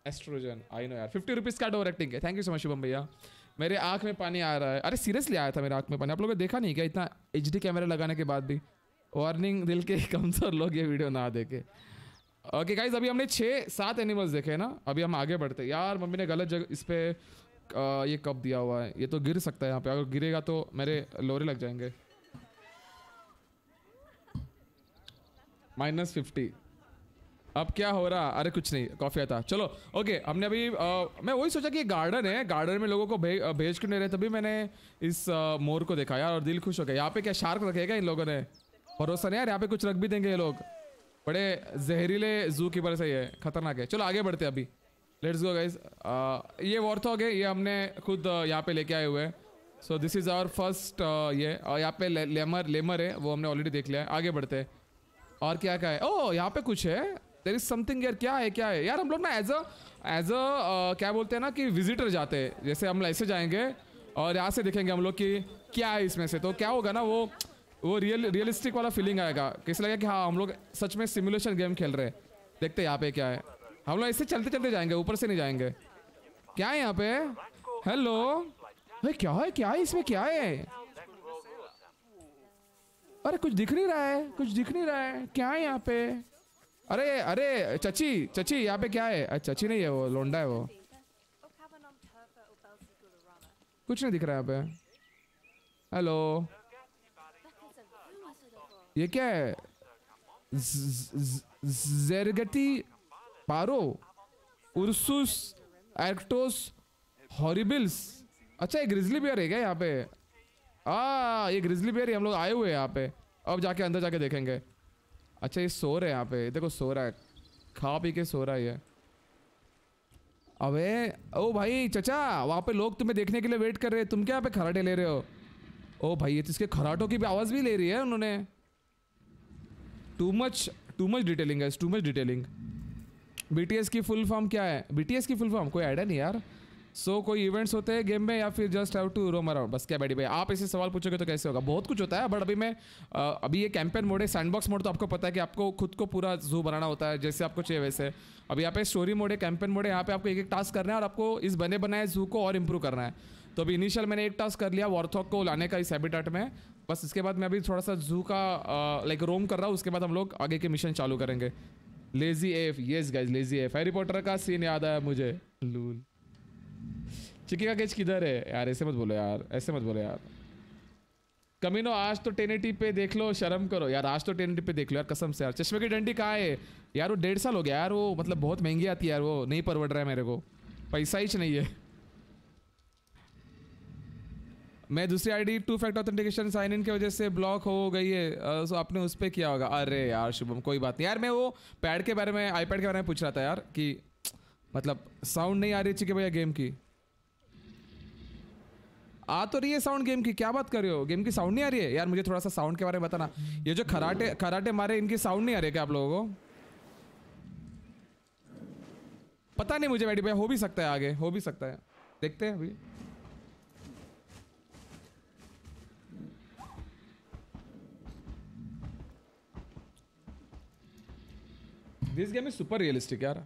estrogen I know यार। फिफ्टी रुपीज़ का ओवर एक्टिंग है। Thank you so much Shubham भैया। मेरे आँख में पानी आ रहा है। अरे सीरियसली आया था मेरे आँख में पानी। आप लोगों ने देखा नहीं क्या इतना एचडी कैमरा लगाने के बाद भी? वार्निंग दिल के कमज़ोर लोग ये वीडियो ना देखे। ओके okay गाइज़ अभी हमने छः सात एनिमल्स देखे ना? अभी हम आगे बढ़ते यार, मम्मी ने गलत जगह इस पे आ, ये कब दिया हुआ है? ये तो गिर सकता है यहाँ पे। अगर गिरेगा तो मेरे लोरे लग जाएँगे। Minus fifty. अब क्या हो रहा? अरे कुछ नहीं कॉफ़ी आता। चलो ओके हमने अभी आ, मैं वही सोचा कि गार्डन है। गार्डन में लोगों को भे, भेज क्यों नहीं रहे तभी मैंने इस आ, मोर को देखा यार और दिल खुश हो गया। यहाँ पे क्या शार्क रखेगा इन लोगों ने? भरोसा नहीं यार यहाँ पे कुछ रख भी देंगे ये लोग। बड़े जहरीले जू की कीपर से ये खतरनाक है। चलो आगे बढ़ते अभी। लेट्स गो गाइज़ ये वॉर्थॉग है, ये हमने खुद यहाँ पे लेके आए हुए हैं। So this is our first ये और यहाँ पे लेमर लेमर है, वो हमने ऑलरेडी देख लिया है। आगे बढ़ते हैं। और क्या क्या है? ओह यहाँ पे कुछ है। देर इज़ समथिंग यार क्या है क्या है? यार, हम लोग ना एज अ एज अ क्या बोलते हैं ना कि विजिटर जाते हैं। जैसे हम ऐसे जाएँगे और यहाँ से देखेंगे हम लोग कि क्या है इसमें से। तो क्या होगा ना, वो वो रियल रियलिस्टिक वाला फीलिंग आएगा। कैसे लगेगा कि हाँ हम लोग सच में सिमुलेशन गेम खेल रहे हैं। देखते यहाँ पे क्या है। हम लोग ऐसे चलते चलते जाएँगे ऊपर से नहीं जाएँगे क्या है यहाँ पे हेलो भाई क्या है क्या है इसमें क्या है अरे कुछ दिख नहीं रहा है कुछ दिख नहीं रहा है क्या है यहाँ पे अरे अरे चची चची यहाँ पे क्या है चची नहीं है वो लोंडा है वो कुछ नहीं दिख रहा है यहाँ पे हेलो ये क्या है ज- ज- जेरगटी पारो, उर्सुस एक्टोस हॉरिबिल्स। अच्छा ये ग्रिजली बियर है क्या यहाँ पे? आ, ये ग्रिजली बियर ही हम लोग आए हुए हैं यहाँ पे। अब जाके अंदर जाके देखेंगे। अच्छा ये सो रहे हैं यहाँ पे। देखो, सो रहा है। खा पी के सो रहा है ये। अबे, ओ भाई, चचा, वहाँ पे लोग तुम्हें देखने के लिए वेट कर रहे हैं। तुम क्या यहाँ पे खराटे ले रहे हो? ओ भाई, ये तो इसके खराटों की भी आवाज़ भी ले रही है उन्होंने। Too much too much detailing है टू मच डिटेलिंग बीटीएस की फुल फॉर्म क्या है? बीटीएस की फुल फॉर्म कोई आइडिया नहीं यार. सो so, कोई इवेंट्स होते हैं गेम में या फिर just have to roam around बस क्या बैठी भाई आप ऐसे सवाल पूछोगे तो कैसे होगा? बहुत कुछ होता है बट अभी मैं अभी ये कैंपेन मोड है सैंडबॉक्स मोड तो आपको पता है कि आपको खुद को पूरा जू बनाना होता है जैसे आपको चाहिए वैसे. अभी यहाँ पे स्टोरी मोड है कैंपेन मोड है यहाँ पे आपको एक एक टास्क करना है और आपको इस बने बनाए जू को और इम्प्रूव करना है. तो अभी इनिशियल मैंने एक टास्क कर लिया वॉर्थॉक को लाने का इस हैबिटाट में. बस इसके बाद मैं अभी थोड़ा सा जू का लाइक रोम कर रहा हूँ उसके बाद हम लोग आगे के मिशन चालू करेंगे. Lazy F yes guys lazy F Harry Potter का सीन याद आया मुझे। लूल चिकी का केच किधर है? यार, ऐसे मत बोलो यार, ऐसे मत बोलो यार। कमीनो, आज तो टेन पे देख लो, शर्म करो। यार, आज तो टेन पे देख लो यार, कसम से यार। चश्मे की डंडी कहाँ है? यार, वो डेढ़ साल हो गया यार, वो मतलब बहुत महँगी आती है यार, वो नहीं परवड़ रहा है मेरे को। पैसा ही नहीं है। मैं दूसरी ID two factor authentication sign in की वजह से ब्लॉक हो गई है। सो आपने उस पर किया होगा। अरे यार, शुभम, कोई बात नहीं। यार, मैं वो पैड के बारे में आईपैड के बारे में पूछ रहा था यार कि मतलब साउंड नहीं आ रही चिके भैया गेम की? आ तो रही है साउंड गेम की। क्या बात कर रहे हो? गेम की साउंड नहीं आ रही है? यार, मुझे थोड़ा सा साउंड के बारे में बताना। ये जो खराटे खराटे मारे, इनकी साउंड नहीं आ रही है क्या आप लोगों को? पता नहीं मुझे बैठी भैया हो भी सकता है आगे, हो भी सकता है। देखते हैं अभी। This game is super realistic यार।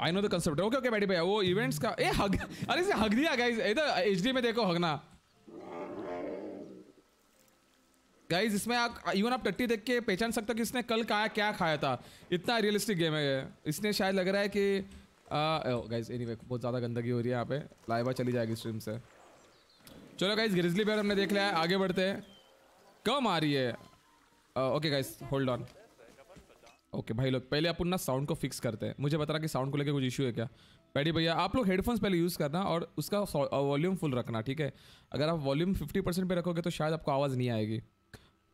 I know the concept okay okay बैठी भैया वो इवेंट्स का ए हग अरे इसे हग दिया गाइस इधर एचडी में देखो हगना। गाइस इसमें आप इवन आप टट्टी देख के पहचान सकते हो कि इसने कल कहा क्या खाया था। इतना रियलिस्टिक गेम है इसने शायद लग रहा है कि गाइस एनीवे anyway, बहुत ज़्यादा गंदगी हो रही है यहाँ पे। लाइवा चली जाएगी स्ट्रीम से। चलो गाइस ग्रिजली बेयर हमने देख लिया है। आगे बढ़ते हैं। कम आ रही है। Okay guys hold on okay भाई लोग, पहले अपन ना साउंड को फिक्स करते हैं। मुझे बता रहा कि साउंड को लेकर कुछ इशू है क्या? पैडी भैया, आप लोग हेडफोन्स पहले यूज़ करना और उसका वॉल्यूम फुल रखना, ठीक है? अगर आप वॉल्यूम 50 परसेंट पर रखोगे तो शायद आपको आवाज़ नहीं आएगी।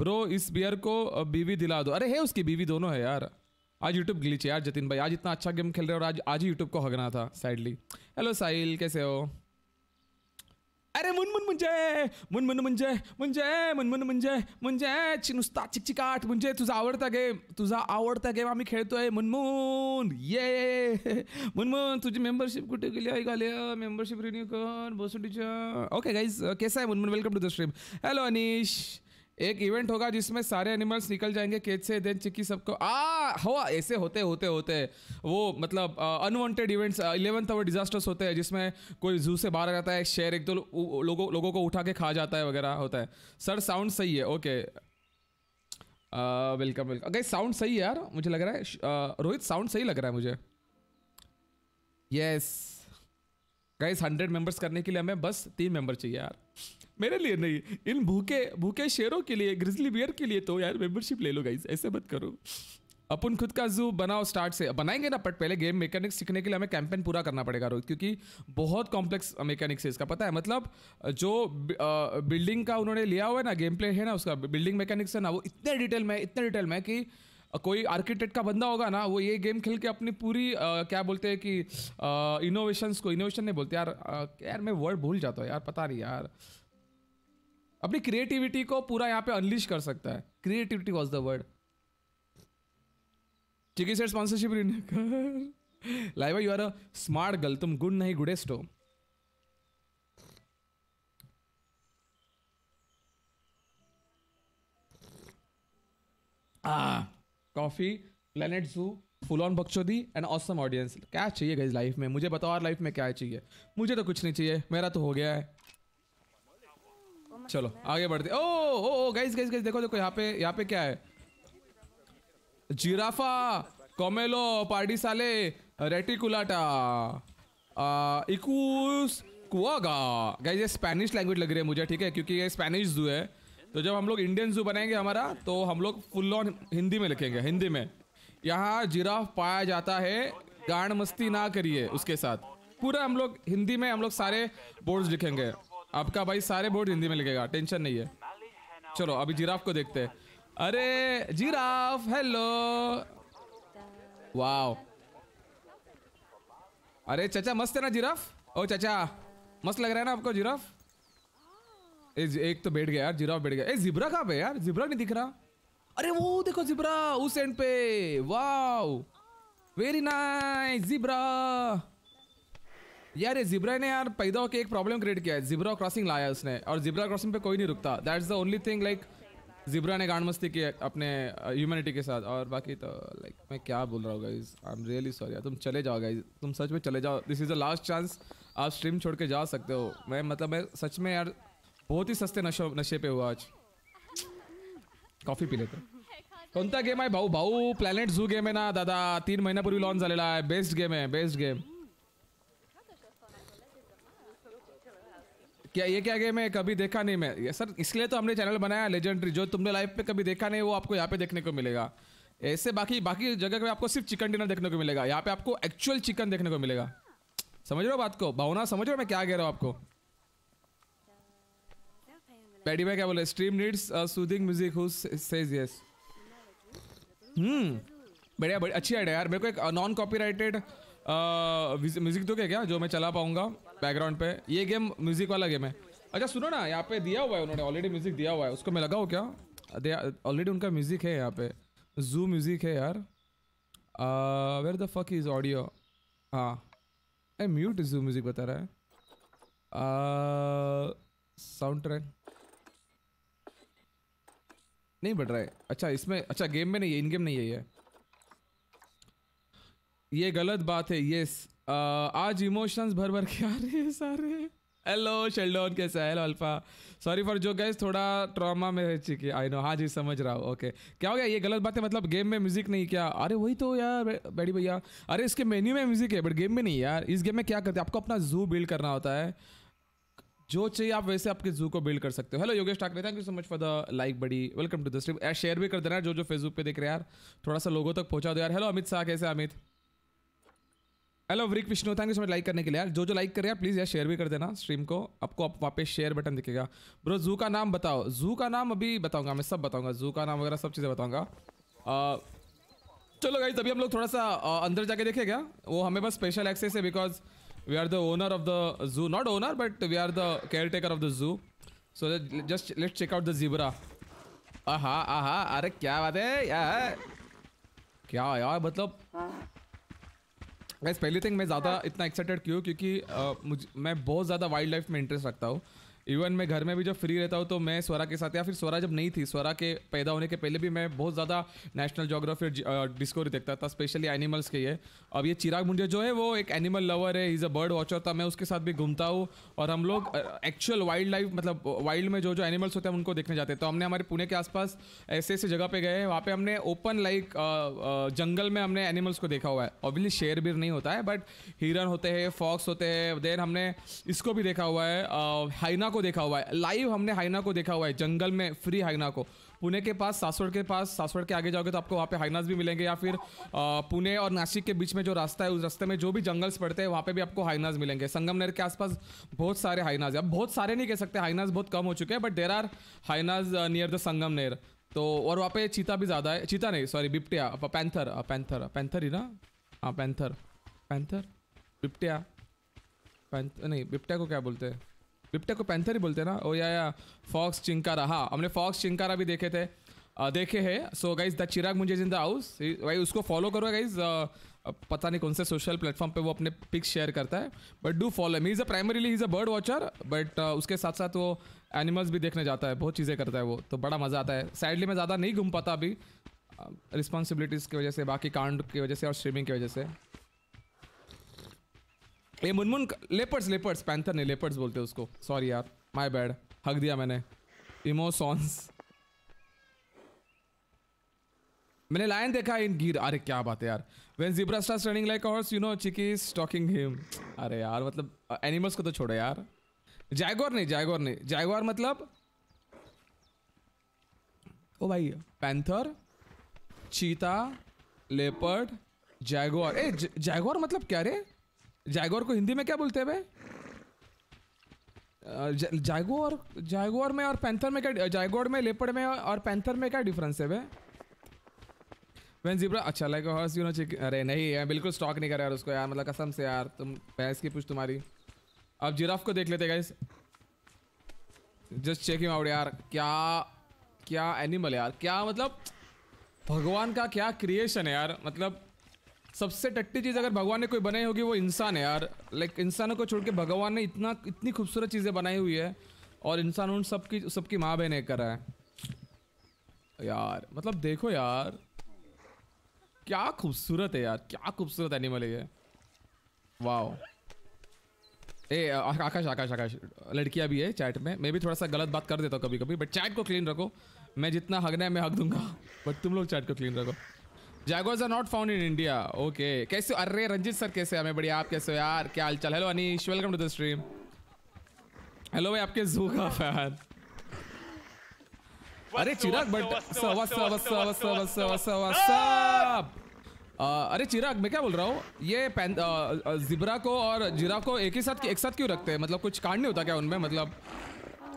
ब्रो इस बियर को बीवी दिला दो। अरे, है उसकी बीवी दोनों है यार। आज यूट्यूब ग्लिच यार, जतिन भाई। आज इतना अच्छा गेम खेल रहे हो और आज आज ही यूट्यूब को हगना था सैडली हेलो साहिल कैसे हो? अरे मुनमुन म्हणजे मुनमुन म्हणजे म्हणजे मुनमुन म्हणजे म्हणजे ची- नुसता चिकचिकाट म्हणजे तुझा आवडता गेम तुझा आवडता गेम आम्ही खेळतोय मुनमुन ये. मुनमुन तुझी मेंबरशिप कुठे गेली आहे गाल्या? मेंबरशिप रिन्यू कर बसुटीच्या ओके गाईज केस आहे Munmun welcome to the stream hello Anish एक इवेंट होगा जिसमें सारे एनिमल्स निकल जाएँगे केज से देन चिक्की सबको, आ, हो, ऐसे होते होते होते। वो मतलब unwanted events eleventh hour disasters होते हैं, जिसमें कोई जू से बाहर जाता है शेर एक दो लोगों लोगों को उठा के खा जाता है वगैरह होता है। सर साउंड सही है ओके वेलकम वेलकम गई साउंड सही है यार, मुझे लग रहा है रोहित साउंड सही लग रहा है मुझे। यस गाइस हंड्रेड मेंबर्स करने के लिए हमें बस तीन मेंबर चाहिए यार। मेरे लिए नहीं इन भूखे भूखे शेरों के लिए ग्रिजली बियर के लिए तो यार मेंबरशिप ले लो गाइस ऐसे मत करो। अपन खुद का जू बनाओ स्टार्ट से। बनाएँगे ना बट पहले गेम मैकेनिक्स सीखने के लिए हमें कैंपेन पूरा करना पड़ेगा रोहित क्योंकि बहुत कॉम्प्लेक्स मैकेनिक्स है इसका पता है? मतलब जो बिल्डिंग का उन्होंने लिया हुआ है ना गेम प्ले है ना उसका बिल्डिंग मैकेनिक्स है ना वो इतने डिटेल में इतने डिटेल में कि कोई आर्किटेक्ट का बंदा होगा ना वो ये गेम खेल के अपनी पूरी अ, क्या बोलते हैं कि इनोवेशंस को इनोवेशन नहीं बोलते। यार अ, यार मैं वर्ड भूल जाता हूँ यार पता नहीं यार। अपनी क्रिएटिविटी को पूरा यहाँ पे अनलिश कर सकता है। Creativity was the word chikki set sponsorship Laiba you are a smart girl तुम गुड नहीं, गुडेस्ट हो। Coffee planet zoo full on बक्चोदी and awesome audience क्या चाहिए गाइस लाइफ में? मुझे बताओ यार लाइफ में क्या चाहिए? मुझे तो कुछ नहीं चाहिए, मेरा तो हो गया है। चलो आगे बढ़ते। Oh oh oh guys guys guys देखो देखो यहाँ पे यहाँ पे क्या है? जिराफा कोमेलो पार्टी साले रेटिकुलाटा इकूस कुआगा। गाइस ये स्पेनिश लैंग्वेज लग रही है मुझे ठीक है? क्योंकि ये स्पेनिश जू है। तो जब हम लोग इंडियन जू बनाएँगे हमारा तो हम लोग फुल ऑन हिंदी में लिखेंगे हिंदी में। यहाँ जिराफ पाया जाता है गांड मस्ती ना करिए उसके साथ। पूरा हम लोग हिंदी में हम लोग सारे बोर्ड्स लिखेंगे। आपका भाई सारे बोर्ड हिंदी में लिखेगा टेंशन नहीं है। चलो अभी जिराफ को देखते हैं। अरे जिराफ हेलो। वाओ। अरे चाचा मस्त है ना जिराफ? ओ चाचा मस्त लग रहा है ना आपको जिराफ? ए, एक तो बैठ गया यार जिराफ बैठ गया। ए जिब्रा कहाँ पे यार? जिब्रा नहीं दिख रहा। अरे वो देखो जिब्रा उस एंड पे। वाओ। Very nice zebra. यार ये जिब्रा ने यार पैदा होकर एक प्रॉब्लम क्रिएट किया है। जिब्रा क्रॉसिंग लाया उसने और जिब्रा क्रॉसिंग पे कोई नहीं रुकता। That is the only thing like zebra ने गांड मस्ती की अपने ह्यूमैनिटी के साथ। और बाकी तो लाइक मैं क्या बोल रहा हूँ guys I am really sorry तुम चले जाओ गाइज़ तुम सच में चले जाओ। This is the last chance आप स्ट्रीम छोड़ के जा सकते हो। मैं मतलब मैं सच में यार बहुत ही सस्ते नशे नशे पे हुआ आज। कॉफ़ी पी लेते कोणता गेम आहे भाऊ भाऊ प्लॅनेट झू गेम आहे ना, दादा। तीन महीना महिन्यापूर्वी लॉन्च झालेला आहे बेस्ट गेम आहे बेस्ट गेम क्या, ये क्या गेम है? कभी देखा नहीं मैं। ये सर, इसलिए तो हमने चैनल बनाया लेजेंडरी जो तुमने लाइव पे कभी देखा नहीं, वो आपको यहाँ पे देखने को मिलेगा। ऐसे बाकी बाकी जगह पे आपको सिर्फ़ चिकन डिनर देखने को मिलेगा। यहाँ पे आपको एक्चुअल चिकन देखने को मिलेगा। समझ रहे हो बात को? भावना, समझ रहे हो मैं क्या कह रहा हूँ आपको? पैडी में क्या बोले स्ट्रीम नीड्स सूदिंग म्यूज़िक बढ़िया बढ़िया, अच्छी आइडिया यार। मेरे को एक नॉन कॉपीराइटेड म्यूज़िक दोगे क्या, जो मैं चला पाऊँगा? बैकग्राउंड पे। ये गेम म्यूज़िक वाला गेम है। अच्छा सुनो ना, यहाँ पे दिया हुआ है, उन्होंने ऑलरेडी म्यूज़िक दिया हुआ है। उसको मैं लगाऊँ क्या? ऑलरेडी उनका म्यूज़िक है यहाँ पे। जू म्यूज़िक है यार। Where the fuck is audio हाँ। ए म्यूट जू म्यूज़िक बता रहा है। साउंड ट्रैक नहीं बढ़ रहा है। अच्छा इसमें अच्छा गेम में नहीं है इन गेम नहीं है ये। ये गलत बात है यस आज इमोशंस भर भर के आ रहे हैं सारे। हेलो शेल्डोन कैसा है हेलो अल्फ़ा? सॉरी फॉर जो गैस थोड़ा ट्रॉमा में रह चुकी आई नो हाँ जी समझ रहा हूँ ओके क्या हो गया? ये गलत बात है मतलब गेम में म्यूज़िक नहीं क्या? अरे वही तो यार बैडी भैया। अरे इसके मेन्यू में म्यूज़िक है बट गेम में नहीं यार। इस गेम में क्या करते आपको अपना जू बिल्ड करना होता है। जो चाहिए आप वैसे आपके जू को बिल्ड कर सकते हो। Hello Yogesh Thackeray thank you so much for the like बड़ी welcome to the stream share भी कर देना जो जो फेसबुक पे देख रहे हैं यार। थोड़ा सा लोगों तक पहुँचा दो यार। हेलो अमित शाह कैसे Amit hello वरिक Vishnu thank you so much like करने के लिए। यार जो जो लाइक कर रहे हैं प्लीज़ यार शेयर भी कर देना स्ट्रीम को। आपको आप पे शेयर बटन दिखेगा। ब्रो जू का नाम बताओ। जू का नाम अभी बताऊँगा, मैं सब बताऊँगा। जू का नाम वगैरह सब चीज़ें बताऊँगा। चलो गाइज़ अभी हम लोग थोड़ा सा अंदर जाके देखें क्या? वो हमें बस स्पेशल एक्सेस है because we are the owner of the zoo not owner but we are the caretaker of the zoo so just let check out the zebra आहा आहा, अरे क्या बात है यार। क्या यार मतलब गैस पहली थिंग मैं ज़्यादा इतना एक्साइटेड क्यों? क्योंकि मुझे मैं बहुत ज़्यादा वाइल्ड लाइफ में इंटरेस्ट रखता हूँ। इवन मैं घर में भी जब फ्री रहता हूँ तो मैं स्वरा के साथ, या फिर स्वरा जब नहीं थी, स्वरा के पैदा होने के पहले भी मैं बहुत ज़्यादा नेशनल जोग्राफी डिस्कवरी देखता था स्पेशली एनिमल्स के ये। अब ये चिराग मुंडे जो है, वो एक एनिमल लवर है इज़ अ बर्ड वॉचर था मैं उसके साथ भी घूमता हूँ, और हम लोग एक्चुअल वाइल्ड लाइफ मतलब वाइल्ड में जो जो एनिमल्स होते हैं उनको देखने जाते हैं। तो हमने हमारे पुणे के आसपास ऐसे ऐसे जगह पे गए वहाँ पे हमने ओपन लाइक जंगल में हमने एनिमल्स को देखा हुआ है। ऑब्वियसली शेर भी नहीं होता है बट हिरन होते हैं फॉक्स होते हैं देन हमने इसको भी देखा हुआ है हाइना को देखा हुआ है। लाइव हमने हाइना को देखा हुआ है, जंगल में फ्री हाइना को। पुणे के पास, सासवड़ के पास, सासवड़ के आगे जाओगे तो आपको वहाँ पे हाइनास भी मिलेंगे या फिर पुणे और नासिक के बीच में जो रास्ता है, उस रास्ते में जो भी जंगल्स पड़ते हैं, वहाँ पे भी आपको हाइनास मिलेंगे। संगमनेर के आसपास बहुत सारे हाइनास अब बहुत सारे नहीं कह सकते, हाइनास बहुत कम हो चुके हैं but there are hyenas near the Sangamner तो और वहाँ पे चीता भी ज़्यादा है, चीता नहीं सॉरी बिप्टिया पैंथर पैंथर पैंथर ही ना? हाँ पैंथर पैंथर बिप्टिया पैंथर नहीं बिप्टिया को क्या बोलते हैं? बिप्टे को पैंथर ही बोलते हैं ना? ओ या या फॉक्स चिंकारा। हाँ हमने फॉक्स चिंकारा भी देखे थे। आ, देखे हैं। सो गाइज़ द चिराग मुझे इन द हाउस भाई उसको फॉलो करो गाइज़ पता नहीं कौन से सोशल प्लेटफॉर्म पे वो अपने पिक्स शेयर करता है। But do follow me is a primarily is a bird watcher but उसके साथ साथ वो एनिमल्स भी देखने जाता है। बहुत चीज़ें करता है वो। तो बड़ा मज़ा आता है। सैडली मैं ज़्यादा नहीं घूम पाता अभी रिस्पॉन्सिबिलिटीज़ की वजह से बाकी कांड की वजह से और स्ट्रीमिंग की वजह से। ये मुनमुन लेपर्ड्स लेपर्ड्स पैंथर नहीं लेपर्ड्स बोलते उसको. सॉरी यार माय बैड हक दिया मैंने. इमोसॉन्स मैंने लाइन देखा इन गिर अरे क्या बात है यार. When zebra starts running like horse you know Chiki is talking him अरे यार मतलब एनिमल्स को तो छोड़ो यार. जैगोर नहीं जैगोर नहीं. जैगोर मतलब? ओ भाई पैंथर चीता लेपर्ड जैगोर ए जैगोर मतलब क्या रे? जैगोर को हिंदी में क्या बोलते हैं भाई जैगोर जैगोर में और पैंथर में क्या जैगोर में लेपर्ड में और पैंथर में क्या डिफरेंस है भाई वैन जिब्रा अच्छा like horse you know chick अरे नहीं है बिल्कुल स्टॉक नहीं कर यार उसको यार मतलब कसम से यार, तुम भैंस की पूछ तुम्हारी। अब जिराफ को देख लेते गाइस जस्ट चेकिंग आउट यार, क्या क्या एनिमल यार, क्या मतलब भगवान का क्या क्रिएशन है यार मतलब सबसे टट्टी चीज़ अगर भगवान ने कोई बनाई होगी, वो इंसान है यार। लाइक इंसानों को छोड़ के भगवान ने इतना, इतनी खूबसूरत चीज़ें बनाई हुई है और इंसान उन सबकी सबकी माँ बहन करा है। यार मतलब देखो यार, क्या खूबसूरत है यार, क्या खूबसूरत एनिमल है ये। वाओ ए आकाश आकाश आकाश, लड़कियाँ भी है चैट में। मैं भी थोड़ा सा गलत बात कर देता हूँ कभी कभी बट चैट को क्लीन रखो। मैं जितना हकना है, मैं हक दूँगा। बट तुम लोग चैट को क्लीन रखो। Jaguars are not found in India okay कैसे अरे रंजीत सर कैसे हमें बढ़िया आप कैसे हो यार? क्या हाल चाल hello Anish welcome to the stream hello भाई आपके जू का फ़ैन अरे चिराग बट अरे चिराग मैं क्या बोल रहा हूँ? ये पैन- जिब्रा को और जिराफ को एक ही साथ एक साथ क्यों रखते हैं? मतलब कुछ कांड नहीं होता क्या उनमें? मतलब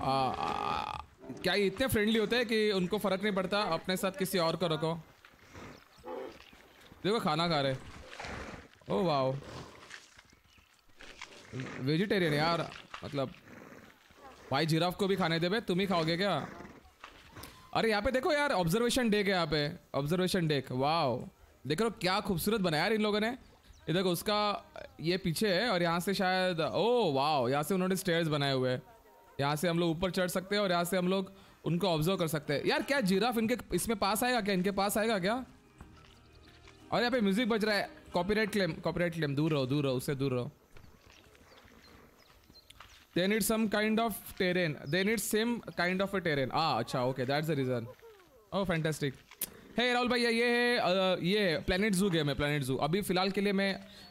आ, आ, क्या ये इतने फ्रेंडली होते हैं कि उनको फ़र्क नहीं पड़ता? अपने साथ किसी और को रखो। देखो, खाना खा रहे। ओ, वाओ। वेजिटेरियन यार मतलब। भाई, जिराफ को भी खाने दे बे, तुम ही खाओगे क्या? अरे, यहाँ पे देखो यार ऑब्जर्वेशन डेक है यहाँ पे। Observation deck wow. देख रहे क्या खूबसूरत बनाया यार इन लोगों ने। ये देखो, उसका, ये पीछे है, और यहाँ से शायद, ओ, वाओ, यहाँ से उन्होंने स्टेयर्स बनाए हुए हैं। यहाँ से हम लोग ऊपर चढ़ सकते हैं, और यहाँ से हम लोग उनको ऑब्ज़र्व कर सकते हैं। यार, क्या जिराफ इनके, इसमें पास आएगा क्या? इनके पास आएगा क्या? और यहाँ पे म्यूज़िक बज रहा है। कॉपीराइट क्लेम कॉपीराइट क्लेम दूर रहो दूर रहो, उससे दूर रहो। They need some kind of terrain. They need same kind of a terrain. Ah अच्छा okay, that's the reason. Oh fantastic. Hey Rahul भैया ये है ये planet zoo गेम है, planet zoo. अभी फ़िलहाल के लिए मैं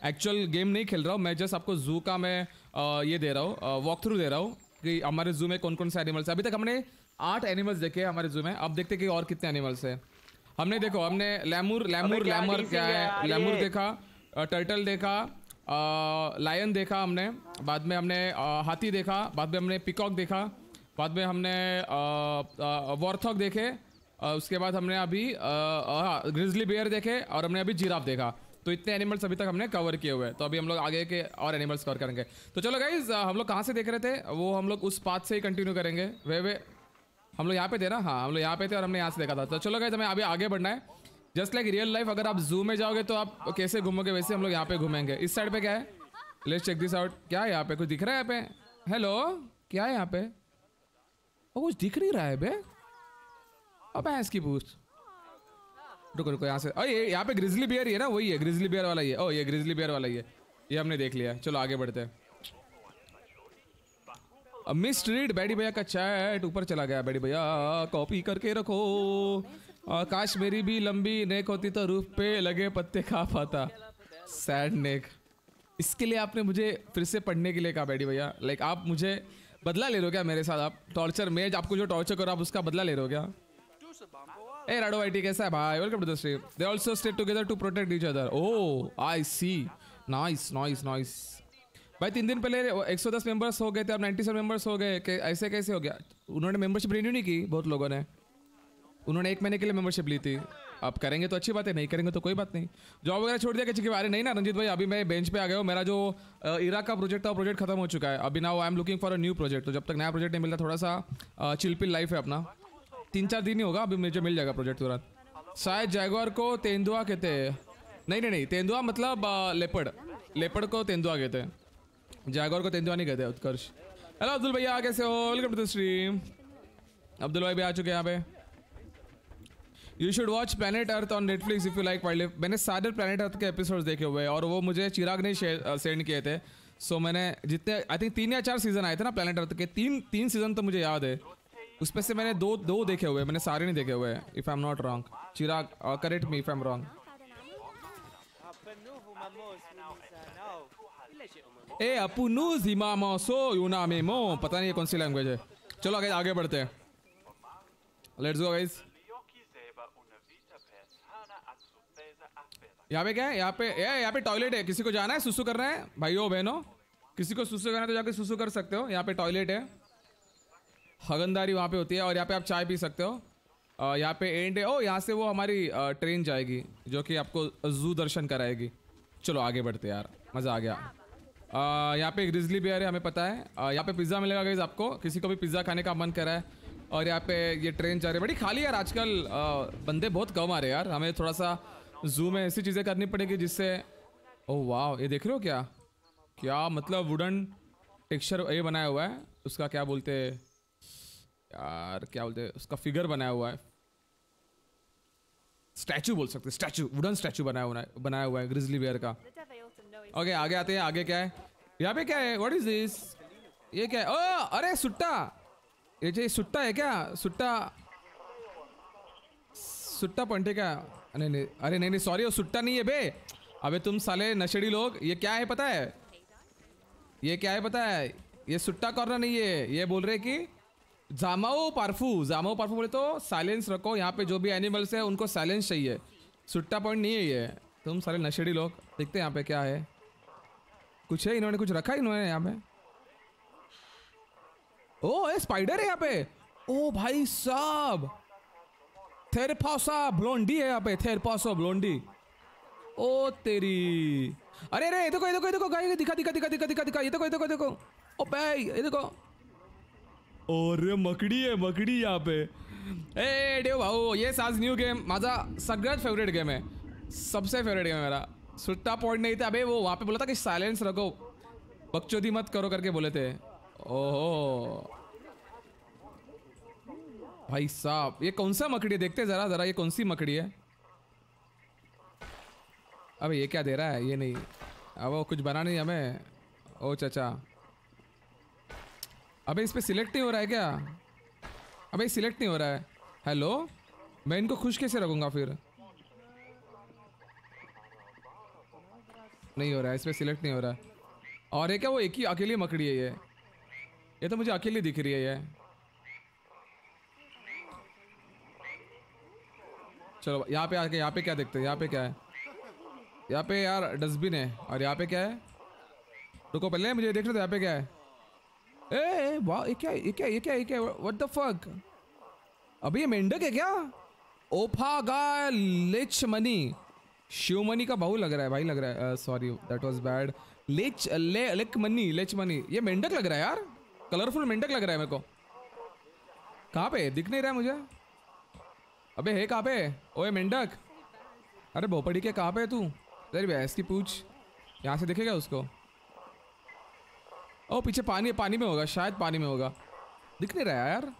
एक्चुअल गेम नहीं खेल रहा हूँ, मैं जस्ट आपको जू का मैं ये दे रहा हूँ वॉक थ्रू दे रहा हूँ कि हमारे जू में कौन कौन से एनिमल्स है। अभी तक हमने आठ एनिमल्स देखे हैं हमारे जू में। अब देखते हैं कि और कितने एनिमल्स है। हमने देखो हमने लैमूर लैमूर लैमर क्या है? है लैमूर देखा टर्टल देखा लायन देखा हमने बाद में हमने हाथी देखा बाद में हमने पिकॉक देखा बाद में हमने वॉर्थॉक देखे उसके बाद हमने अभी ग्रिजली बियर देखे और हमने अभी जिराफ देखा। तो इतने एनिमल्स अभी तक हमने कवर किए हुए हैं। तो अभी हम लोग आगे के और एनिमल्स कवर करेंगे। तो चलो गाइज़ हम लोग कहाँ से देख रहे थे? वो हम लोग उस पाथ से ही कंटिन्यू करेंगे। वे वे हम लोग यहाँ पे थे ना? हाँ हम लोग यहाँ पे थे और हमने यहाँ से देखा था। तो चलो गाइज़ हमें अभी आगे बढ़ना है। जस्ट लाइक रियल लाइफ अगर आप जू में जाओगे तो आप कैसे घूमोगे, वैसे हम लोग यहाँ पे घूमेंगे। इस साइड पे क्या है? लेट्स चेक दिस आउट क्या है यहाँ पे? कुछ दिख रहा है यहाँ पे? हेलो क्या है यहाँ पे? ओ कुछ दिख नहीं रहा है बे। अब भैंस की पूछ रुको रुको, यहाँ से। ये यहाँ पे ग्रिजली बियर ही है ना? वही है ग्रिजली बियर वाला ही है। ओ, ये ग्रिजली बियर वाला ही है। ये हमने देख लिया चलो, आगे बढ़ते हैं। मिस रीड बैडी भैया का चैट ऊपर चला गया, बैडी भैया, कॉपी करके रखो। काश मेरी भी लंबी नेक होती तो रूफ पे लगे पत्ते खा पाता। Sad neck. इसके लिए आपने मुझे फिर से पढ़ने के लिए कहा, बैडी भैया। लाइक आप मुझे बदला ले रहे हो क्या मेरे साथ? आप टॉर्चर मैं आपको जो टॉर्चर करो, आप उसका बदला ले रहे हो क्या? ए, राडो आईटी, कैसा है भाई? Welcome to the stream they also stay together to protect each other oh I see nice nice nice भाई, तीन दिन पहले 110 मेंबर्स हो गए थे, अब 97 मेंबर्स हो गए। कि, ऐसे कैसे हो गया? उन्होंने मेंबरशिप रिन्यू नहीं की, बहुत लोगों ने। उन्होंने एक महीने के लिए मेंबरशिप ली थी। अब करेंगे तो अच्छी बात है, नहीं करेंगे तो कोई बात नहीं। जॉब वगैरह छोड़ दिया के बारे नहीं ना, रंजीत भाई, अभी मैं बेंच पे आ गया हूँ। मेरा जो इराक का प्रोजेक्ट था, वो प्रोजेक्ट खत्म हो चुका है। अभी ना I am looking for a new project तो जब तक नया प्रोजेक्ट नहीं मिलता थोड़ा सा चिलपिल लाइफ है अपना। तीन चार दिन ही होगा, अभी मुझे मिल जाएगा प्रोजेक्ट तुरंत। शायद जैगवार को तेंदुआ कहते हैं। नहीं नहीं नहीं, तेंदुआ मतलब लेपड़ लेपड़ को तेंदुआ कहते हैं। जैगवार को तेंदुआ नहीं कहते उत्कर्ष। हेलो अब्दुल भैया कैसे हो? Welcome to the stream Abdul भाई भी आ चुके हैं यहाँ पे। You should watch Planet Earth on Netflix if you like wildlife मैंने सारे प्लानट अर्थ के एपिसोड्स देखे हुए हैं और वो मुझे चिराग ने सेंड किए थे। सो so, मैंने जितने आई थिंक तीन या चार सीज़न आए थे ना प्लानट अर्थ के। तीन तीन सीज़न तो मुझे याद है। उसमें से मैंने दो दो देखे हुए मैंने सारे नहीं देखे हुए if I am not wrong Chirag correct me if I am wrong ए अपुनु जिमामो सो यूनामे मो पता नहीं कौन सी लैंग्वेज है। चलो आगे आगे बढ़ते हैं। लेट्स गो गाइस यहाँ पे क्या है? यहाँ पे, ए, यहाँ पे टॉयलेट है। किसी को जाना है, सुसु करना है? भाइयों, बहनों, किसी को सुसु करना है तो जाके सुसु कर सकते हो। यहाँ पे टॉयलेट है। हगनदारी वहाँ पे होती है और यहाँ पे आप चाय पी सकते हो। यहाँ पे एंड है। ओ, यहाँ से वो हमारी ट्रेन जाएगी, जो कि आपको जू दर्शन कराएगी। चलो आगे बढ़ते यार। मज़ा आ गया। यहाँ पे ग्रिजली बियर है, हमें पता है। यहाँ पे पिज़्ज़ा मिलेगा गाइज़ आपको। किसी को भी पिज़्ज़ा खाने का मन करा है। और यहाँ पे ये ट्रेन जा रही है। बड़ी खाली यार, आजकल बंदे बहुत कम आ रहे यार। हमें थोड़ा सा जू में ऐसी चीज़ें करनी पड़ेगी जिससे ओह वाह ये देख रहे हो क्या? क्या मतलब वुडन टेक्सचर ये बनाया हुआ है। उसका क्या बोलते यार, क्या बोलते उसका फिगर बनाया हुआ है। स्टैचू बोल सकते स्टैचू वुडन स्टैचू बनाया हुआ है बनाया हुआ है ग्रिजली बेयर का। ओके आगे आते हैं, आगे क्या है? यहाँ पे क्या है? व्हाट इज़ दिस ये क्या है? ओ अरे, सुट्टा। ये जो सुट्टा है क्या? सुट्टा। सुट्टा पॉइंट है क्या नहीं नहीं अरे, नहीं नहीं सॉरी वो सुट्टा नहीं है, बे। अबे, तुम साले नशेड़ी लोग, ये क्या है पता है? ये क्या है पता है? ये सुट्टा कॉर्नर नहीं है। ये बोल रहे कि जामाओ पारफू जामाओ पारफू बोले तो साइलेंस रखो। यहाँ पे जो भी एनिमल्स है, उनको साइलेंस चाहिए। सुट्टा पॉइंट नहीं है ये। तुम सारे नशेड़ी लोग, देखते हैं यहाँ पे क्या है। कुछ है इन्होंने, कुछ रखा है इन्होंने यहाँ पे? ओ ये स्पाइडर है यहाँ पे। ओ, भाई साहब। थेरपासा ब्लोंडी है यहाँ पे थेरपासा ब्लोंडी। ओ, तेरी। अरे अरे, ये देखो ये देखो ये देखो, गाइस दिखा दिखा दिखा दिखा दिखा दिखा, ये देखो ये देखो देखो। ओ, भाई, ये देखो। अरे, मकडी आहे मकडी यहाँ पे। ए देव भाऊ, ये आज न्यू गेम, माझा सगळ्यात फेवरेट गेम आहे सबसे फेवरेट गेम है मेरा। सुट्टा पॉइंट नहीं था। अबे वो वहाँ पे बोला था कि साइलेंस रखो। बकचोदी मत करो करके बोले थे। ओहो। भाई साहब, ये कौन सा मकड़ी है? देखते जरा जरा ये कौन सी मकड़ी है? अबे ये क्या दे रहा है? ये नहीं। अब वो कुछ बना नहीं हमें। ओ चाचा। अबे इस पर सिलेक्ट नहीं हो रहा है क्या? अबे सिलेक्ट नहीं हो रहा है। हेलो मैं इनको खुश कैसे रखूँगा फिर? नहीं हो रहा है इसमें सिलेक्ट नहीं हो रहा। और ये क्या वो एक ही अकेली मकड़ी है ये? ये तो मुझे अकेली दिख रही है ये। चलो यहाँ पे आके यहाँ पे क्या देखते हैं? यहाँ पे क्या है? यहाँ पे यार डस्टबिन है। और यहाँ पे क्या है? रुको पहले मुझे देख रहे थे यहाँ पे क्या है। ए, वाह ये क्या ये क्या ये क्या ये क्या व्हाट द फक अभी ये मेंढक है क्या? ओफा गा लिच मनी। शिवमनी का बहु लग रहा है भाई, लग रहा है। Sorry that was bad latch, ले लेक मनी लेच मनी ये मेंढक लग रहा है यार। कलरफुल मेंढक लग रहा है मेरे को। कहाँ पे? दिख नहीं रहा है मुझे। अबे, है कहाँ पे? ओए मेंढक। अरे भोपड़ी के कहाँ पे है तू? अरे भैंस की पूछ। यहाँ से दिखेगा उसको? ओ, पीछे पानी पानी में होगा, शायद पानी में होगा। दिख नहीं रहा यार।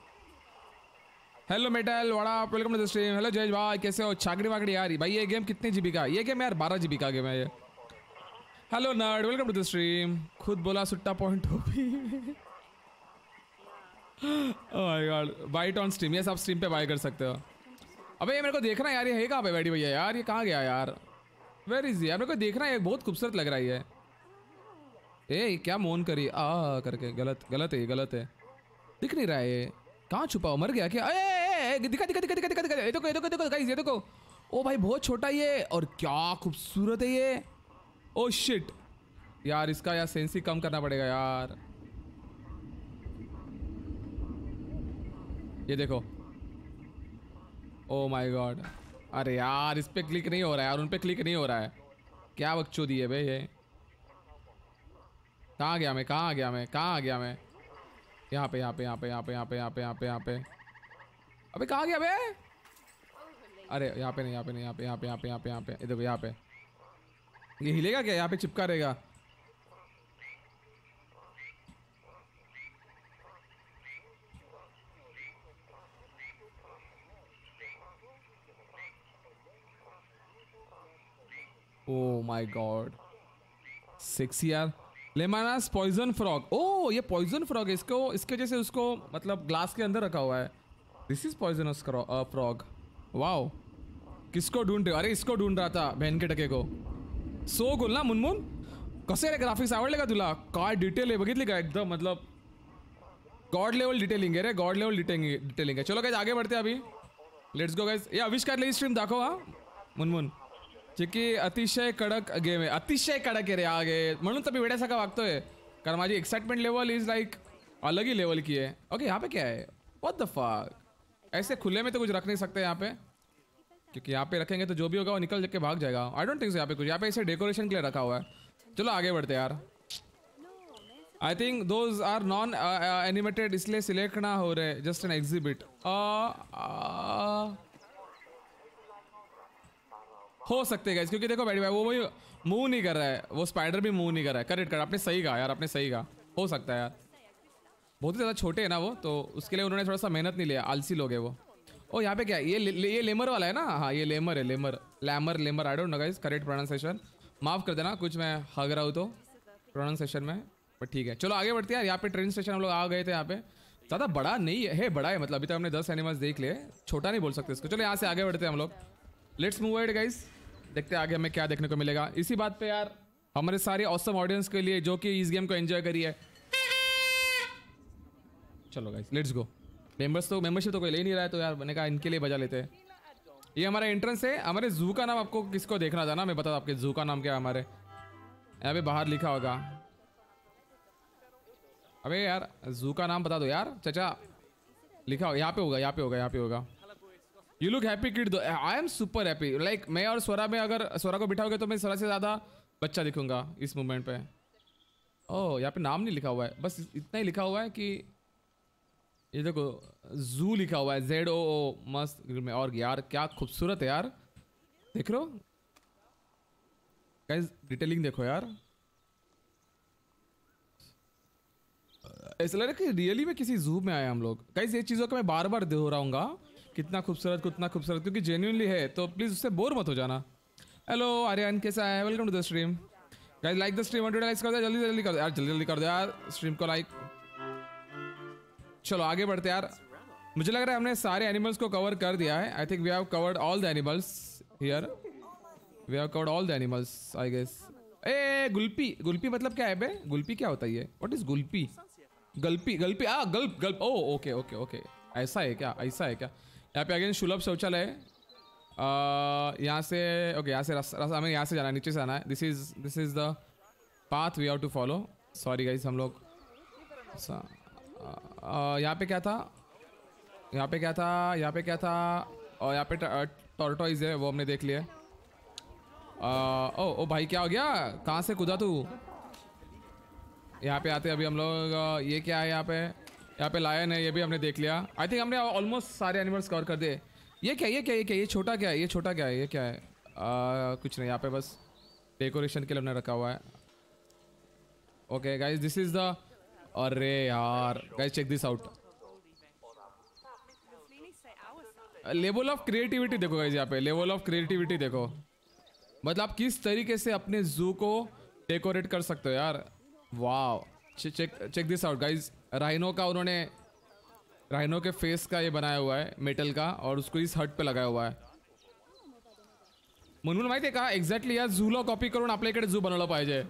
Hello metal vada welcome to the stream hello Jayesh भाई कैसे हो छागड़ी वागड़ी यार भाई ये गेम कितने जीबी का? ये गेम यार बारह जीबी का गेम है ये hello nerd welcome to the stream खुद बोला सुट्टा पॉइंट हो my god bite on stream yes आप स्ट्रीम पे बाय कर सकते हो अबे ये मेरे को देखना यार ये है कहाँ पे बैठी भैया यार ये कहाँ गया यार वेर इज़ यार मेरे को देखना है ये बहुत खूबसूरत लग रहा है ये ए क्या मोन करी आ करके गलत गलत है ये गलत है दिख नहीं रहा है ये कहाँ छुपा हो मर गया क्या ए, दिखा दिखा दिखा दिखा दिखा। दिखा ये देखो ये देखो देखो गाइस ये देखो। ओ भाई, बहुत छोटा ये, और क्या खूबसूरत है ये। ओ शिट यार, इसका यार सेंसी कम करना पड़ेगा, यार। ये देखो। ओ माय गॉड अरे यार, इस पे क्लिक नहीं हो रहा है यार, उन पे क्लिक नहीं हो रहा है। क्या बकचोदी है बे ये। कहाँ गया मैं, कहाँ गया मैं, कहाँ गया मैं? यहाँ पे यहाँ पे यहाँ पे यहाँ पे यहाँ पे यहाँ पे यहाँ पे यहाँ पे। अबे कहाँ गया बे? अरे, यहाँ पे नहीं, यहाँ पे नहीं, यहाँ पे यहाँ पे यहाँ पे यहाँ पे यहाँ पे। देखो, यहाँ पे। ये हिलेगा क्या? यहाँ पे चिपका रहेगा। ओ माय गॉड सेक्सी यार। लेमानास पॉइजन फ्रॉग ओ ये पॉइजन फ्रॉग है। इसको, इसके वजह से उसको मतलब ग्लास के अंदर रखा हुआ है। This is poisonous frog wow किसको ढूंढ, अरे इसको ढूंढ रहा था, बहन के टके को। सो गोल ना, मुनमुन? कसे रे ग्राफिक्स आवडले का तुला? काय डिटेल आहे, बघितली का एकदम मतलब? गॉड लेवल डिटेलिंग है रे गॉड लेवल डिटेलिंग डिटेलिंग है चलो गाइज़ आगे बढ़ते हैं अभी। लेट्स गो गाइज़ ये आविष्कार स्ट्रीम दाखव हा? मुनमुन। जे की अतिशय कडक गेम आहे अतिशय कडक आहे रे हा गेम म्हणून तर मी वेड्यासारखा वागतोय कारण माझी एक्साइटमेंट लेवल इज़ लाइक अलग ही लेवल की है। ओके यहाँ पे क्या है? व्हाट द फक ऐसे खुले में तो कुछ रख नहीं सकते यहाँ पे। क्योंकि यहाँ पे रखेंगे तो जो भी होगा वो निकल के भाग जाएगा। आई डोंट थिंक यहाँ पे कुछ। यहाँ पे ऐसे डेकोरेशन के लिए रखा हुआ है। चलो आगे बढ़ते यार। I think those are non animated इसलिए सिलेक्ट ना हो रहे। जस्ट एन एग्जिबिट हो सकते guys, क्योंकि देखो बैठी भाई वो वही मूव नहीं कर रहा है। वो स्पाइडर भी मूव नहीं कर रहा है। करेक्ट कर आपने सही कहा यार आपने सही कहा। हो सकता है यार। बहुत ही ज़्यादा छोटे हैं ना वो तो उसके लिए उन्होंने थोड़ा सा मेहनत नहीं लिया। आलसी लोग है वो। ओ यहाँ पे क्या? ये ले, ये लेमर वाला है ना? हाँ ये लेमर है lemur. Lemur lemur. I don't know guys correct pronunciation माफ़ कर देना कुछ मैं हग रहा हूँ तो प्रोनाउंसिएशन में बट ठीक है। चलो आगे बढ़ते हैं। यहाँ पे ट्रेन स्टेशन हम लोग आ गए थे यहाँ पे। ज़्यादा बड़ा नहीं है, है बड़ा है मतलब अभी तक हमने दस एनिमल्स देख लिए। छोटा नहीं बोल सकते इसको। चलो यहाँ से आगे बढ़ते हैं हम लोग। लेट्स मूव एड गाइस देखते हैं आगे हमें क्या देखने को मिलेगा। इसी बात पे यार हमारे सारे औसम ऑडियंस के लिए जो कि इस गेम को एंजॉय करिए चलो गाइस लेट्स गो मेंबर्स तो मेंबरशिप तो कोई ले नहीं रहा है तो यार मैंने कहा इनके लिए बजा लेते हैं। ये हमारा एंट्रेंस है, हमारे जू का नाम आपको किसको देखना था ना? मैं बता आपके जू का नाम क्या है हमारे। यहाँ पे बाहर लिखा होगा। अबे यार जू का नाम बता दो यार, चाचा। लिखा होगा यहाँ पे होगा, यहाँ पे होगा, यहाँ पे होगा। You look happy kid though I am super happy like मैं और स्वरा में अगर स्वरा को बिठाओगे तो मैं स्वरा से ज़्यादा बच्चा दिखूँगा इस मूवमेंट पे। ओह यहाँ पे नाम नहीं लिखा हुआ है। बस इतना ही लिखा हुआ है कि ये देखो, जू लिखा हुआ है जेड ओ ओ मस्त में। और यार, क्या खूबसूरत है यार। देख रहे हो? डिटेलिंग देखो यार। ऐसा लग रहा है कि रियली में किसी जू में आए हम लोग। गाइस ये चीज़ों को मैं बार बार दोहराऊँगा कितना खूबसूरत कितना खूबसूरत, क्योंकि जेन्यूनली है तो प्लीज़ उससे बोर मत हो जाना। हेलो आर्यन, कैसा है? Welcome to the stream like the stream कर दो, जल्दी जल्दी कर दो। यार, जल्दी जल्दी कर दो यार स्ट्रीम को लाइक चलो, आगे बढ़ते यार। मुझे लग रहा है हमने सारे एनिमल्स को कवर कर दिया है। I think we have covered all the animals here we have covered all the animals I guess uh, gulpy gulpy मतलब क्या है बे? गुलपी क्या होता है ये? What is gulpy? Gulpy gulpy, ah, gulp gulp, oh okay okay okay ऐसा है क्या? ऐसा है क्या? यहाँ पे अगेन सुलभ शौचालय है। यहाँ से ओके यहाँ से रास्ता हमें यहाँ से जाना है, नीचे से जाना है। This is this is the path we have to follow sorry guys हम लोग यहाँ पे क्या था? यहाँ पे क्या था? यहाँ पे क्या था? और यहाँ पे टॉर्टोइज है वो हमने देख लिया। ओ ओ भाई क्या हो गया? कहाँ से कूदा तू? यहाँ पे आते अभी हम लोग। ये क्या है यहाँ पे? यहाँ पे लायन है ये भी हमने देख लिया। आई थिंक हमने ऑलमोस्ट सारे एनिमल्स कवर कर दिए। ये क्या ये क्या ये क्या ये छोटा क्या है? ये छोटा क्या है? ये क्या है? अ, कुछ नहीं यहाँ पे बस डेकोरेशन के लिए हमने रखा हुआ है। Okay guys this is the अरे यार guys check this out level of creativity देखो गाइस यहाँ पे. लेवल ऑफ़ क्रिएटिविटी देखो. मतलब आप किस तरीके से अपने जू को डेकोरेट कर सकते हो यार? Wow check check this out guys rhino का उन्होंने राइनो के फेस का ये बनाया हुआ है मेटल का, और उसको इस हट पे लगाया हुआ आहे म्हणून माहिती आहे का एक्झॅक्टली या झूला कॉपी करून आपल्या इकडे झू बनवलं पाहिजे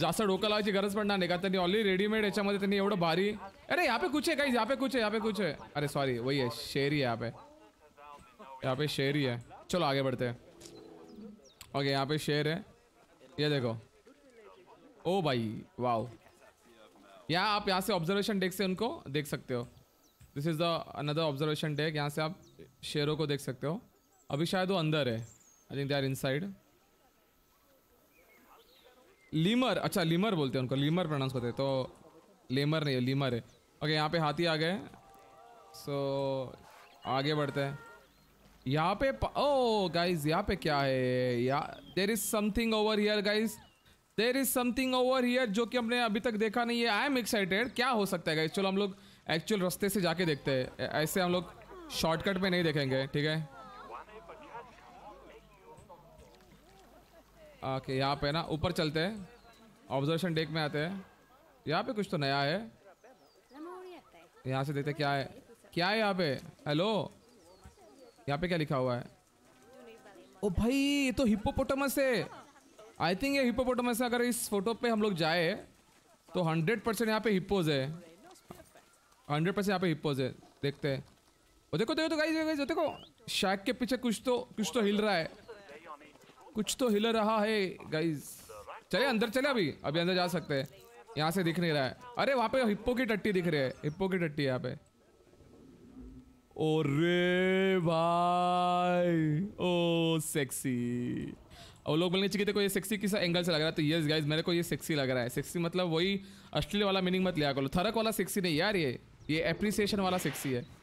जास्त डोकं लावायची गरज पडणार नाही का? ऑलरेडी रेडीमेड याच्यामध्ये त्यांनी भारी अरे, यहाँ पे कुछ है गाइस यहाँ पे कुछ है, यहाँ पे कुछ है. अरे सॉरी वही है शेर ही है यहाँ पे. यहाँ पे शेर ही. है चलो, आगे बढ़ते हैं. ओके यहाँ पे शेर है. ये देखो. ओ भाई वाओ यहाँ आप यहाँ से ऑब्जर्वेशन डेक से उनको देख सकते हो. This is the another observation deck यहाँ से आप शेरों को देख सकते हो. अभी शायद वो अंदर है. I think they are inside lemur अच्छा लीमर बोलते हैं उनको, लीमर प्रोनाउंस करते हैं तो लेमर नहीं है लीमर है। ओके यहाँ पे हाथी आ गए। सो आगे बढ़ते हैं। यहाँ पे ओ गाइस यहाँ पे क्या है? या there is something over here guys there is something over here जो कि हमने अभी तक देखा नहीं है। आई एम एक्साइटेड क्या हो सकता है गाइस चलो हम लोग एक्चुअल रास्ते से जाके देखते हैं। ऐसे हम लोग शॉर्टकट में नहीं देखेंगे, ठीक है? ओके यहाँ पे ना ऊपर चलते हैं। ऑब्जर्वेशन डेक में आते हैं। यहाँ पे कुछ तो नया है। यहाँ से देखते क्या है। क्या है यहाँ पे? हेलो यहाँ पे क्या लिखा हुआ है? ओ भाई, ये तो हिप्पोपोटामस है। आई थिंक ये हिप्पोपोटामस है। अगर इस फ़ोटो पे हम लोग जाए तो हंड्रेड परसेंट यहाँ पे हिप्पोज है। हंड्रेड परसेंट यहाँ पे हिप्पोज है। देखते हैं। वो देखो देखो तो गाइस गाइस देखो शैक के पीछे कुछ तो कुछ तो हिल रहा है। कुछ तो हिल रहा है गाइज़ चले अंदर चले अभी. अभी अंदर जा सकते हैं. यहाँ से दिख नहीं रहा है. अरे, वहाँ पे हिप्पो की टट्टी दिख रही है. हिप्पो की टट्टी यहाँ पे. ओरे भाई. ओ सेक्सी और लोग बोलने चाहिए को ये सेक्सी किस एंगल से लग रहा है? तो यस गाइस मेरे को ये सेक्सी लग रहा है. सेक्सी मतलब वही अश्लील वाला मीनिंग मत लिया करो. थरक वाला सेक्सी नहीं यार ये. ये एप्रिसिएशन वाला सेक्सी है.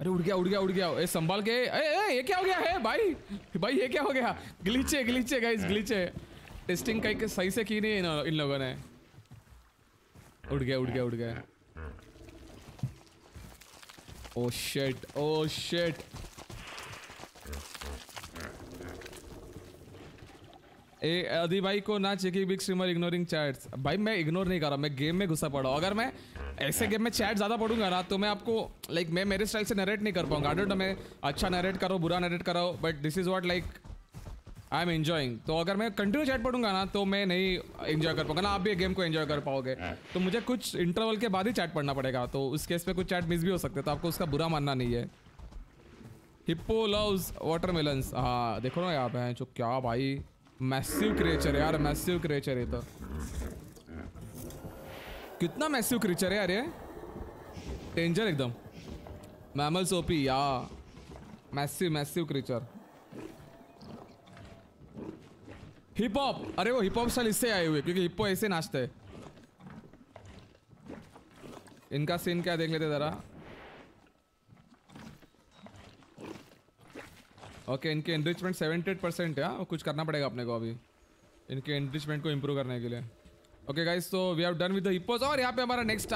अरे उड़ गया उड़ गया उड़ गया। ए संभाल के। ए, ए ये क्या हो गया है? भाई भाई ये क्या हो गया? ग्लिचे ग्लिचे गाइस ग्लिचे। टेस्टिंग कहीं सही से की नहीं इन, लोगों ने। उड़ गया उड़ गया उड़ गया। ओ शिट ओ शिट ए अदी भाई को ना checking big streamer ignoring chats भाई मैं इग्नोर नहीं कर रहा मैं गेम में घुसा पड़ा। अगर मैं ऐसे गेम में चैट ज़्यादा पढ़ूँगा ना तो मैं आपको लाइक मैं मेरे स्टाइल से नरेट नहीं कर पाऊँगा। डोंट नो मैं अच्छा नरेट करो बुरा नरेट करो but this is what like I am enjoying तो अगर मैं कंटिन्यू चैट पढ़ूँगा ना तो मैं नहीं एंजॉय कर पाऊँगा ना आप भी गेम को एंजॉय कर पाओगे। तो मुझे कुछ इंटरवल के बाद ही चैट पढ़ना पड़ेगा तो उस केस में कुछ चैट मिस भी हो सकते तो आपको उसका बुरा मानना नहीं है। हिप्पो लव्स वाटरमेलन्स हाँ देखो ना यहाँ पे हैं जो क्या भाई मैसिव क्रिएचर यार मैसिव क्रिएचर है तो। कितना मैसिव क्रिएचर है यार ये? डेंजर एकदम। मैमल्स ओपी या massive massive creature hip hop अरे वो हिप हॉप स्टाइल इससे आए हुए क्योंकि हिप्पो ऐसे नाचते हैं। इनका सीन क्या देख लेते जरा। ओके इनके एनरिचमेंट सेवेंटी परसेंट है हाँ, कुछ करना पड़ेगा अपने को अभी। इनके एनरिचमेंट को इम्प्रूव करने के लिए। ओके गाइस तो we have done with the hippos और यहाँ पे हमारा नेक्स्ट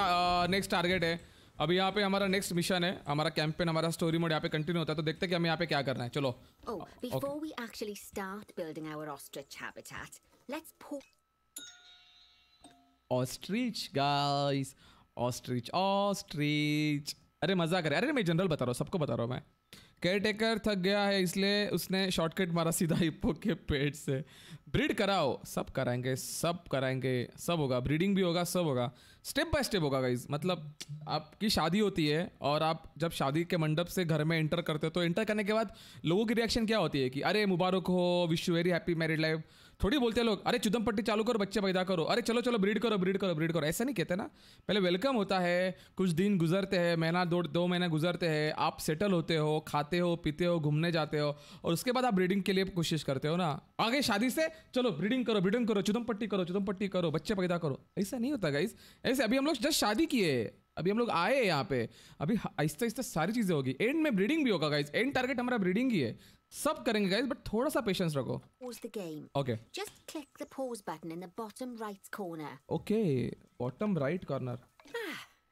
नेक्स्ट टारगेट है। अभी यहाँ पे हमारा नेक्स्ट मिशन है। हमारा कैंपेन हमारा स्टोरी मोड यहाँ पे कंटिन्यू होता है। तो देखते हैं कि हमें यहाँ पे क्या करना है। चलो। Oh, before we actually start building our ostrich habitat, let's guys ostrich ostrich अरे मज़ा करे अरे मैं जनरल बता रहा हूँ। सबको बता रहा हूँ मैं। केयर टेकर थक गया है इसलिए उसने शॉर्टकट मारा सीधा हिप्पो के पेट से। ब्रीड कराओ, सब कराएँगे सब कराएँगे, सब होगा। ब्रीडिंग भी होगा, सब होगा। स्टेप बाय स्टेप होगा गाइज़ मतलब आपकी शादी होती है और आप जब शादी के मंडप से घर में एंटर करते हो तो एंटर करने के बाद लोगों की रिएक्शन क्या होती है कि, अरे, मुबारक हो wish you very happy married life थोड़ी बोलते हैं लोग, अरे चुदम पट्टी चालू करो, बच्चे पैदा करो। अरे चलो चलो ब्रीड करो ब्रीड करो ब्रीड करो। ऐसा नहीं कहते ना। पहले वेलकम होता है, कुछ दिन गुजरते हैं, महीना, दो दो महीना गुजरते हैं, आप सेटल होते हो, खाते हो, पीते हो, घूमने जाते हो, और उसके बाद आप ब्रीडिंग के लिए कोशिश करते हो ना। आगे शादी से, चलो ब्रीडिंग करो ब्रीडिंग करो, चुदम पट्टी करो, चुदम पट्टी करो, बच्चे पैदा करो। ऐसा नहीं होता गाइस ऐसे अभी हम लोग जस्ट शादी किए। अभी हम लोग आए यहाँ पे। अभी आहिस्ता आहिस्ता सारी चीज़ें होगी। एंड में ब्रीडिंग भी होगा गाइस एंड टारगेट हमारा ब्रीडिंग ही है। सब करेंगे गाइस बट थोड़ा सा पेशेंस रखो Pause the game. Okay Just click the pause button in the bottom right corner. Okay bottom right corner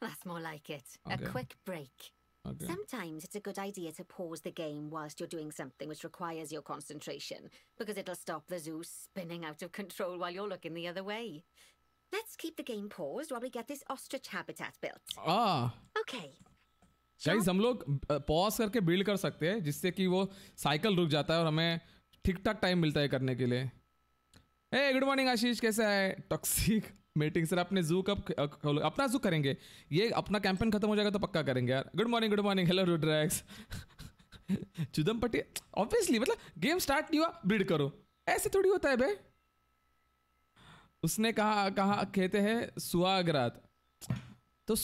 That's more like it. Okay. A quick break. Okay Sometimes it's a good idea to pause the game whilst you're doing something which requires your concentration, because it'll stop the zoo spinning out of control while you're looking the other way. Let's keep the game paused while we get this ostrich habitat built. Ah Okay. guys हम लोग pause करके build कर सकते हैं जिससे कि वो cycle रुक जाता है और हमें ठीक ठाक टाइम मिलता है करने के लिए। ए गुड मॉर्निंग आशीष कैसा है? टॉक्सिक मीटिंग सर अपने जू कब अपना जू करेंगे। ये अपना कैंपेन खत्म हो जाएगा तो पक्का करेंगे यार। Good morning good morning hello Rudrax चुदम पट्टी ऑब्वियसली मतलब गेम स्टार्ट नहीं हुआ ब्रीड करो। ऐसे थोड़ी होता है बे। उसने कहा कहा कहते हैं सुहागरात। तो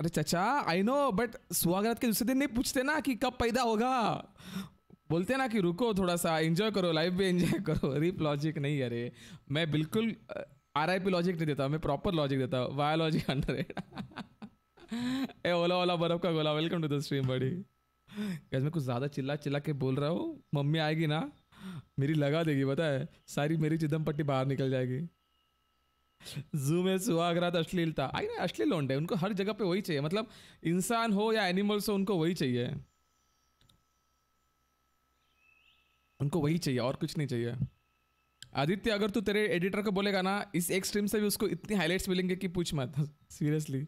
अरे चाचा आई नो बट सुहागरात के दूसरे दिन नहीं पूछते ना कि कब पैदा होगा। बोलते ना कि रुको थोड़ा सा एंजॉय करो लाइफ भी एंजॉय करो। रिप लॉजिक नहीं अरे मैं बिल्कुल आर आई पी लॉजिक नहीं देता, मैं प्रॉपर लॉजिक देता हूँ वाया लॉजिक हंड्रेड ए, ओला ओला, बर्फ़ का गोला वेलकम टू द स्ट्रीम बड़ी गैस मैं कुछ ज़्यादा चिल्ला चिल्ला के बोल रहा हूँ, मम्मी आएगी ना, मेरी लगा देगी है? सारी मेरी चिदम पट्टी बाहर निकल जाएगी। जू में सुहागरात अश्लीलता आई ना अश्लील लोंड, उनको हर जगह पे वही चाहिए। मतलब इंसान हो या एनिमल्स हो, उनको वही चाहिए। उनको वही चाहिए, और कुछ नहीं चाहिए। आदित्य, अगर तू तेरे एडिटर को बोलेगा ना, इस एक स्ट्रीम से भी उसको इतनी हाइलाइट्स मिलेंगे कि पूछ मत। Seriously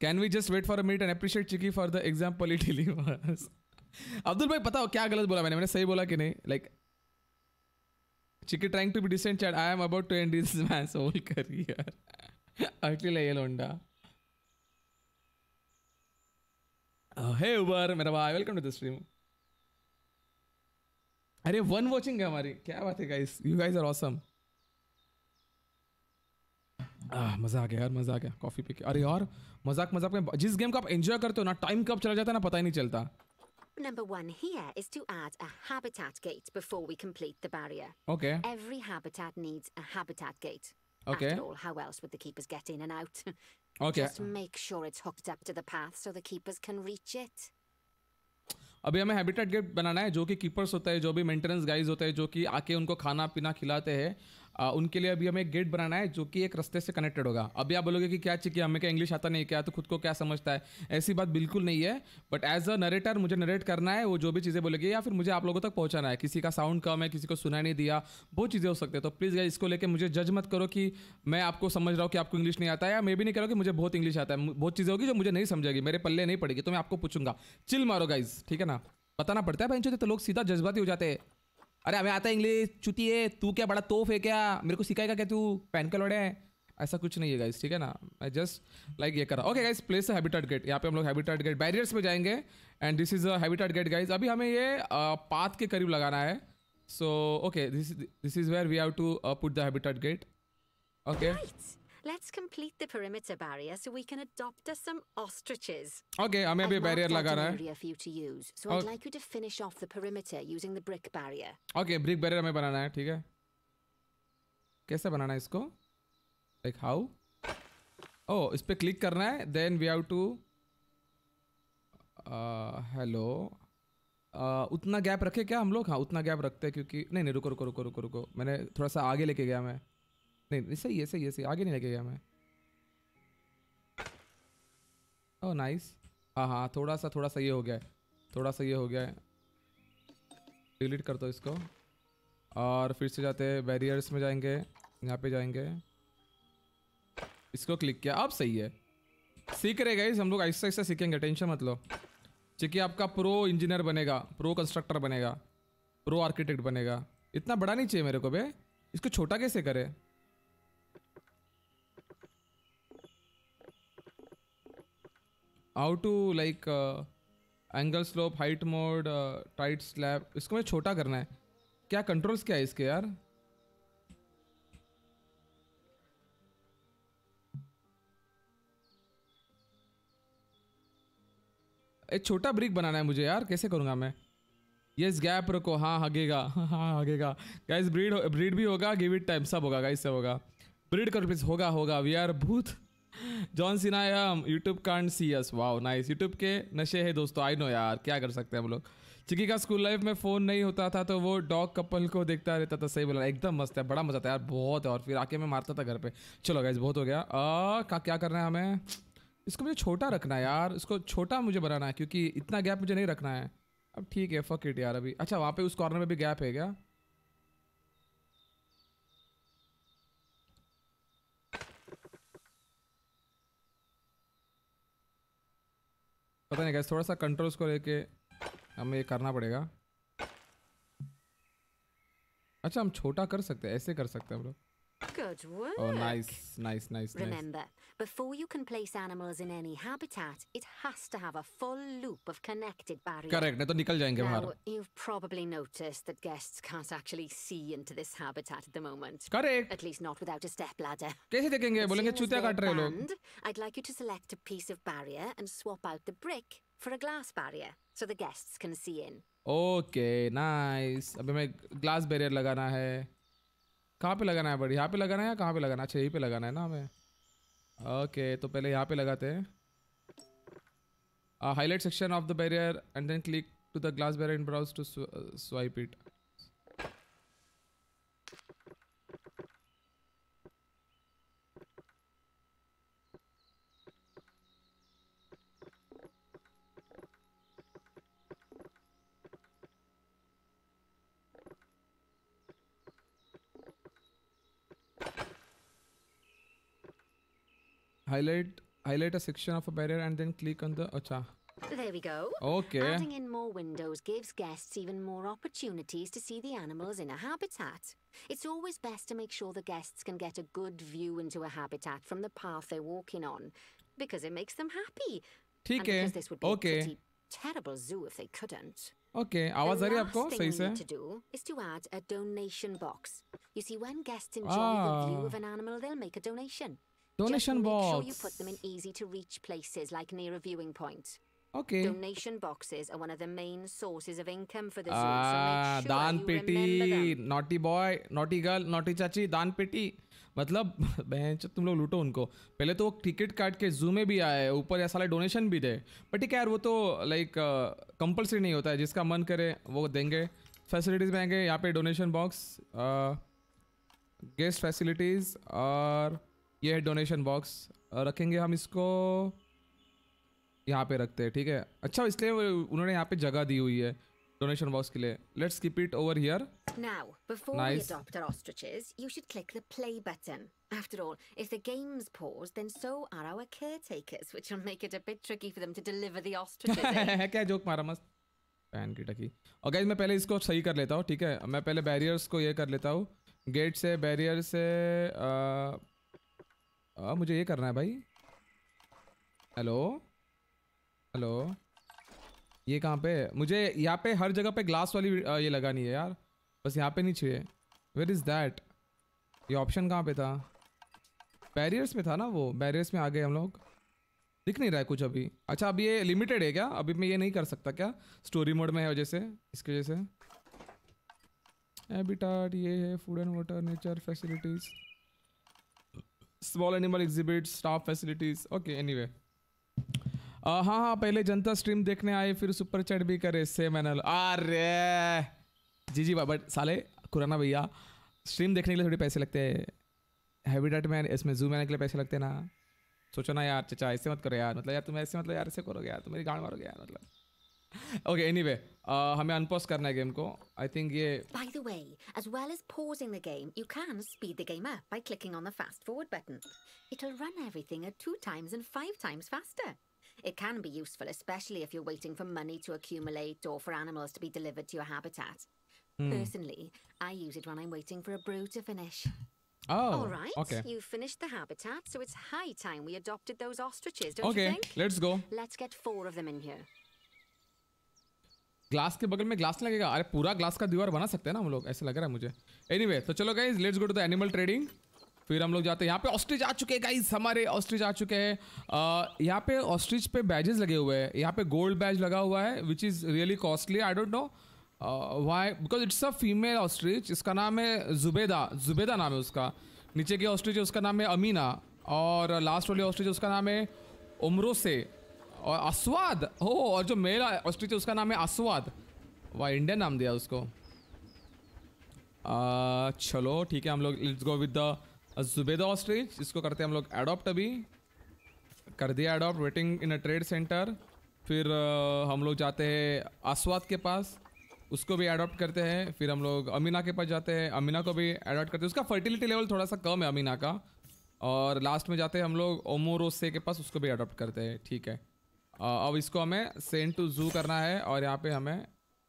can we just wait for minute and appreciate Chiki for the example it Abdul भाई पता हो क्या गलत बोला मैंने? मैंने सही बोला कि नहीं? Like and this man whole career अगली ये लोंडा हे उबर मेरा भाई. वेलकम टू द स्ट्रीम अरे वन वॉचिंग है हमारी. क्या बात है guys you guys are awesome मज़ा आ गया यार, मज़ा आ गया. कॉफ़ी पी के. अरे यार, मज़ाक मज़ाक में जिस गेम को आप एंजॉय करते हो ना टाइम कब चला जाता है ना, पता ही नहीं चलता. Number one here is to add a habitat gate before we complete the barrier. Okay Every habitat needs a habitat gate. Okay. After all, how else would the keepers get in and out? Okay. Just make sure it's hooked up to the path so the keepers can reach it. अभी हमें habitat gate बनाना है जो कि keepers होते हैं जो भी maintenance guys होते हैं जो कि आके उनको खाना पीना खिलाते हैं आ, उनके लिए अभी हमें एक गेट बनाना है जो कि एक रास्ते से कनेक्टेड होगा। अभी आप बोलोगे कि क्या चाहिए हमें क्या इंग्लिश आता नहीं क्या तो खुद को क्या समझता है? ऐसी बात बिल्कुल नहीं है बट एज अ नरेटर मुझे नरेट करना है वो जो भी चीज़ें बोलेगी या फिर मुझे आप लोगों तक पहुँचाना है। किसी का साउंड कम है किसी को सुनाई नहीं दिया बहुत चीज़ें हो सकते हैं। तो प्लीज़ इसको लेकर मुझे जज मत करो कि मैं आपको समझ रहा हूँ कि आपको इंग्लिश नहीं आता है या मैं भी नहीं कह रहा कि मुझे बहुत इंग्लिश आता है। बहुत चीज़ें होगी जो मुझे नहीं समझेगी मेरे पल्ले नहीं पड़ेगी तो मैं आपको पूछूँगा। चिल मारो गाइज़ ठीक है ना? बताना पड़ता है भाई तो लोग सीधा जज्बाती हो जाते हैं। अरे हमें आता है इंग्लिश चुती है, तू क्या बड़ा तोफ है क्या? मेरे को सिखाएगा क्या तू? पैन के लोड़े ऐसा कुछ नहीं है गाइस ठीक है ना? मैं जस्ट लाइक ये करा। Okay guys place habitat gate यहाँ पे हम लोग हैबिटेट गेट बैरियर्स में जाएँगे and this is a habitat gate guys अभी हमें ये पाथ के करीब लगाना है। So okay this this is where we have to put the habitat gate okay. Let's complete the perimeter barrier so we can adopt us some ostriches. Okay हमें अभी out लगाना an है area for you to use, so I'd like you to finish off the perimeter using the brick barrier. Okay brick barrier हमें बनाना है ठीक है कैसे बनाना है इसको लाइक हाउ ओ इस पे क्लिक करना है then we have to hello उतना गैप रखे क्या हम लोग हाँ उतना गैप रखते हैं क्योंकि नहीं नहीं रुको रुको रुको रुको रुको मैंने थोड़ा सा आगे लेके गया मैं नहीं सही है सही है, सही आगे नहीं लेके गया मैं। ओह नाइस हाँ हाँ थोड़ा सा थोड़ा सा ये हो गया है। थोड़ा सा ये हो गया है। डिलीट कर दो इसको। और फिर से जाते हैं बैरियर्स में जाएँगे, यहाँ पे जाएँगे। इसको क्लिक किया। अब सही है। सीख रहे गाइस हम लोग ऐसा ऐसा सीखेंगे टेंशन मत लो। चिकी आपका प्रो इंजीनियर बनेगा प्रो कंस्ट्रक्टर बनेगा प्रो आर्किटेक्ट बनेगा। इतना बड़ा नहीं चाहिए मेरे को बे। इसको छोटा कैसे करे? How to like angle slope height mode tight slab इसको मुझे छोटा करना है। क्या कंट्रोल्स क्या है इसके यार? एक छोटा ब्रिक बनाना है मुझे यार, कैसे करूँगा मैं? ये यस गैप रखो। हाँ हगेगा। हाँ हगेगा। गाइस ब्रीड ब्रीड भी होगा गिव इट टाइम सब होगा गाइस सब होगा। ब्रीड करो प्लीज़ होगा होगा। वी आर भूत। जॉन सिना हम YouTube can't see us wow nice YouTube के नशे है दोस्तों आई नो यार क्या कर सकते हैं हम लोग? चिकी का स्कूल लाइफ में फ़ोन नहीं होता था तो वो डॉग कपल को देखता रहता था सही बोला एकदम मस्त है बड़ा मज़ा था यार बहुत है और फिर आके मैं मारता था घर पे। चलो गाइज़ बहुत हो गया। आ, का क्या करना है हमें? इसको मुझे छोटा रखना है यार इसको छोटा मुझे बनाना है क्योंकि इतना गैप मुझे नहीं रखना है। अब ठीक है फक इट यार अभी। अच्छा वहाँ पे उस कॉर्नर में भी गैप है क्या? पता नहीं गैस थोड़ा सा कंट्रोल्स को लेके हमें ये करना पड़ेगा। अच्छा हम छोटा कर सकते हैं, ऐसे कर सकते हैं हम लोग। Good work. Oh nice nice nice nice Remember, before you can place animals in any habitat, it has to have a full loop of connected barriers. Correct नहीं तो निकल जाएंगे Now, बाहर you've probably noticed that guests can't actually see into this habitat at the moment. Correct At least not without a stepladder. कैसे देखेंगे As बोलेंगे soon as चूतिया they're काट रहे हैं लोग banned, I'd like you to select a piece of barrier and swap out the brick for a glass barrier so the guests can see in. Okay nice अभी मैं glass barrier लगाना है कहाँ पे लगाना है बड़ी? यहाँ पे लगाना है या कहाँ पे लगाना है? अच्छा यहीं पे लगाना है ना हमें। ओके तो पहले यहाँ पे लगाते हैं। Highlight section of the barrier and then click to the glass barrier in browse to swipe it highlight highlight a section of a barrier and then click on the acha There we go. okay Adding in more windows gives guests even more opportunities to see the animals in a habitat. It's always best to make sure the guests can get a good view into a habitat from the path they're walking on, because it makes them happy. ठीक and है because this would be okay a pretty terrible zoo if they couldn't. okay आवाज आ the रही है last आपको thing सही we से need to do is to add a donation box. You see, when guests enjoy the view Ah. of an animal, they'll make a donation. Donation Just make sure you put them in easy to reach places like near a viewing point. okay Donation boxes are one of the main sources of income for the zoo, uh, so make sure दान पेटी. Naughty boy naughty girl naughty चाची दान पेटी मतलब bench तुम लोग लूटो उनको पहले तो वो टिकट काट के जू में भी आए ऊपर या साले डोनेशन भी दे बट ठीक है यार वो तो लाइक कंपलसरी नहीं होता है जिसका मन करे वो देंगे फैसिलिटीज़ में आएँगे यहाँ पे डोनेशन बॉक्स गेस्ट फैसिलिटीज़ और ये है डोनेशन बॉक्स रखेंगे हम इसको यहाँ पे रखते हैं ठीक है अच्छा इसलिए उन्होंने यहाँ पे जगह दी हुई है डोनेशन बॉक्स के लिए let's keep it over here Now, before Nice. we adopt our ostriches, you should click the play button. After all, if the game's paused, then so are our caretakers, which will make it a bit tricky for them to deliver the ostriches in. क्या joke मारा मस्त pan की टकी और guys मैं पहले इसको सही कर लेता हूँ ठीक है मैं पहले बैरियर्स को ये कर लेता हूँ गेट से बैरियर से आ, आ, मुझे ये करना है भाई। हेलो? हेलो? ये कहाँ पे? मुझे यहाँ पे हर जगह पे ग्लास वाली ये लगानी है यार। बस यहाँ पे नहीं चाहिए। वेर इज़ दैट ये ऑप्शन कहाँ पे था? बैरियर्स में था ना वो? बैरियर्स में आ गए हम लोग। दिख नहीं रहा है कुछ अभी। अच्छा अभी ये लिमिटेड है क्या? अभी मैं ये नहीं कर सकता क्या? स्टोरी मोड में है वजह से इसकी वजह से। ये है food and water nature facilities small animal exhibit staff facilities okay anyway हाँ हाँ पहले जनता स्ट्रीम देखने आए, फिर सुपर चैट भी करे सेम एनल अरे! जी जी बाबा साले, खुराना भैया स्ट्रीम देखने के लिए थोड़े पैसे लगते हैं। हैबिटाट में इसमें जूम आने के लिए पैसे लगते हैं ना। सोचो ना यार, चचा, ऐसे मत करो यार मतलब यार, तुम ऐसे मतलब यार, ऐसे करोगे यार, तुम मेरी गाड़ मारोगे यार मतलब। ओके एनीवे हमें अनपॉज करना है गेम को आई थिंक ये By the way, as well as pausing the game, you can speed the game up by clicking on the fast forward button. It'll run everything at two times and five times faster. It can be useful, especially if you're waiting for money to accumulate or for animals to be delivered to your habitat. Personally, I use it when I'm waiting for a brew to finish. oh All right, okay you've finished the habitat, so it's high time we adopted those ostriches, don't okay you think? let's go Let's get four of them in here. Glass के बगल में glass लगेगा? अरे, पूरा glass का दीवार बना सकते हैं ना हम लोग? ऐसा लग रहा है मुझे। एनीवे तो चलो guys let's go to the animal trading फिर हम लोग जाते हैं। यहाँ पे ऑस्ट्रिच आ चुके हैं गाइज़ हमारे ऑस्ट्रिच आ चुके हैं। यहाँ पे ऑस्ट्रिच पे बैजेस लगे हुए हैं। यहाँ पे गोल्ड बैज लगा हुआ है which is really costly I don't know why because it's a female ostrich इसका नाम है जुबेदा जुबेदा नाम है उसका। नीचे की ऑस्ट्रिच है, उसका नाम है अमीना और लास्ट वाली ऑस्ट्रिच उसका नाम है उमरो से और अस्वाद। हो और जो मेल ऑस्ट्रिच है उसका नाम है अस्वाद। वाह इंडियन नाम दिया उसको। आ, चलो ठीक है हम लोग let's go with the Zubeda ostrich इसको करते हैं हम लोग एडॉप्ट अभी। कर दिया adopt waiting in a trade centre फिर अ, हम लोग जाते हैं आस्वाद के पास। उसको भी अडॉप्ट करते हैं। फिर हम लोग अमीना के पास जाते हैं। अमीना को भी अडॉप्ट करते हैं। उसका फर्टिलिटी लेवल थोड़ा सा कम है अमीना का। और लास्ट में जाते हैं हम लोग ओमोरोसे के पास उसको भी अडॉप्ट करते हैं। ठीक है। अब इसको हमें सेंड टू जू करना है और यहाँ पे हमें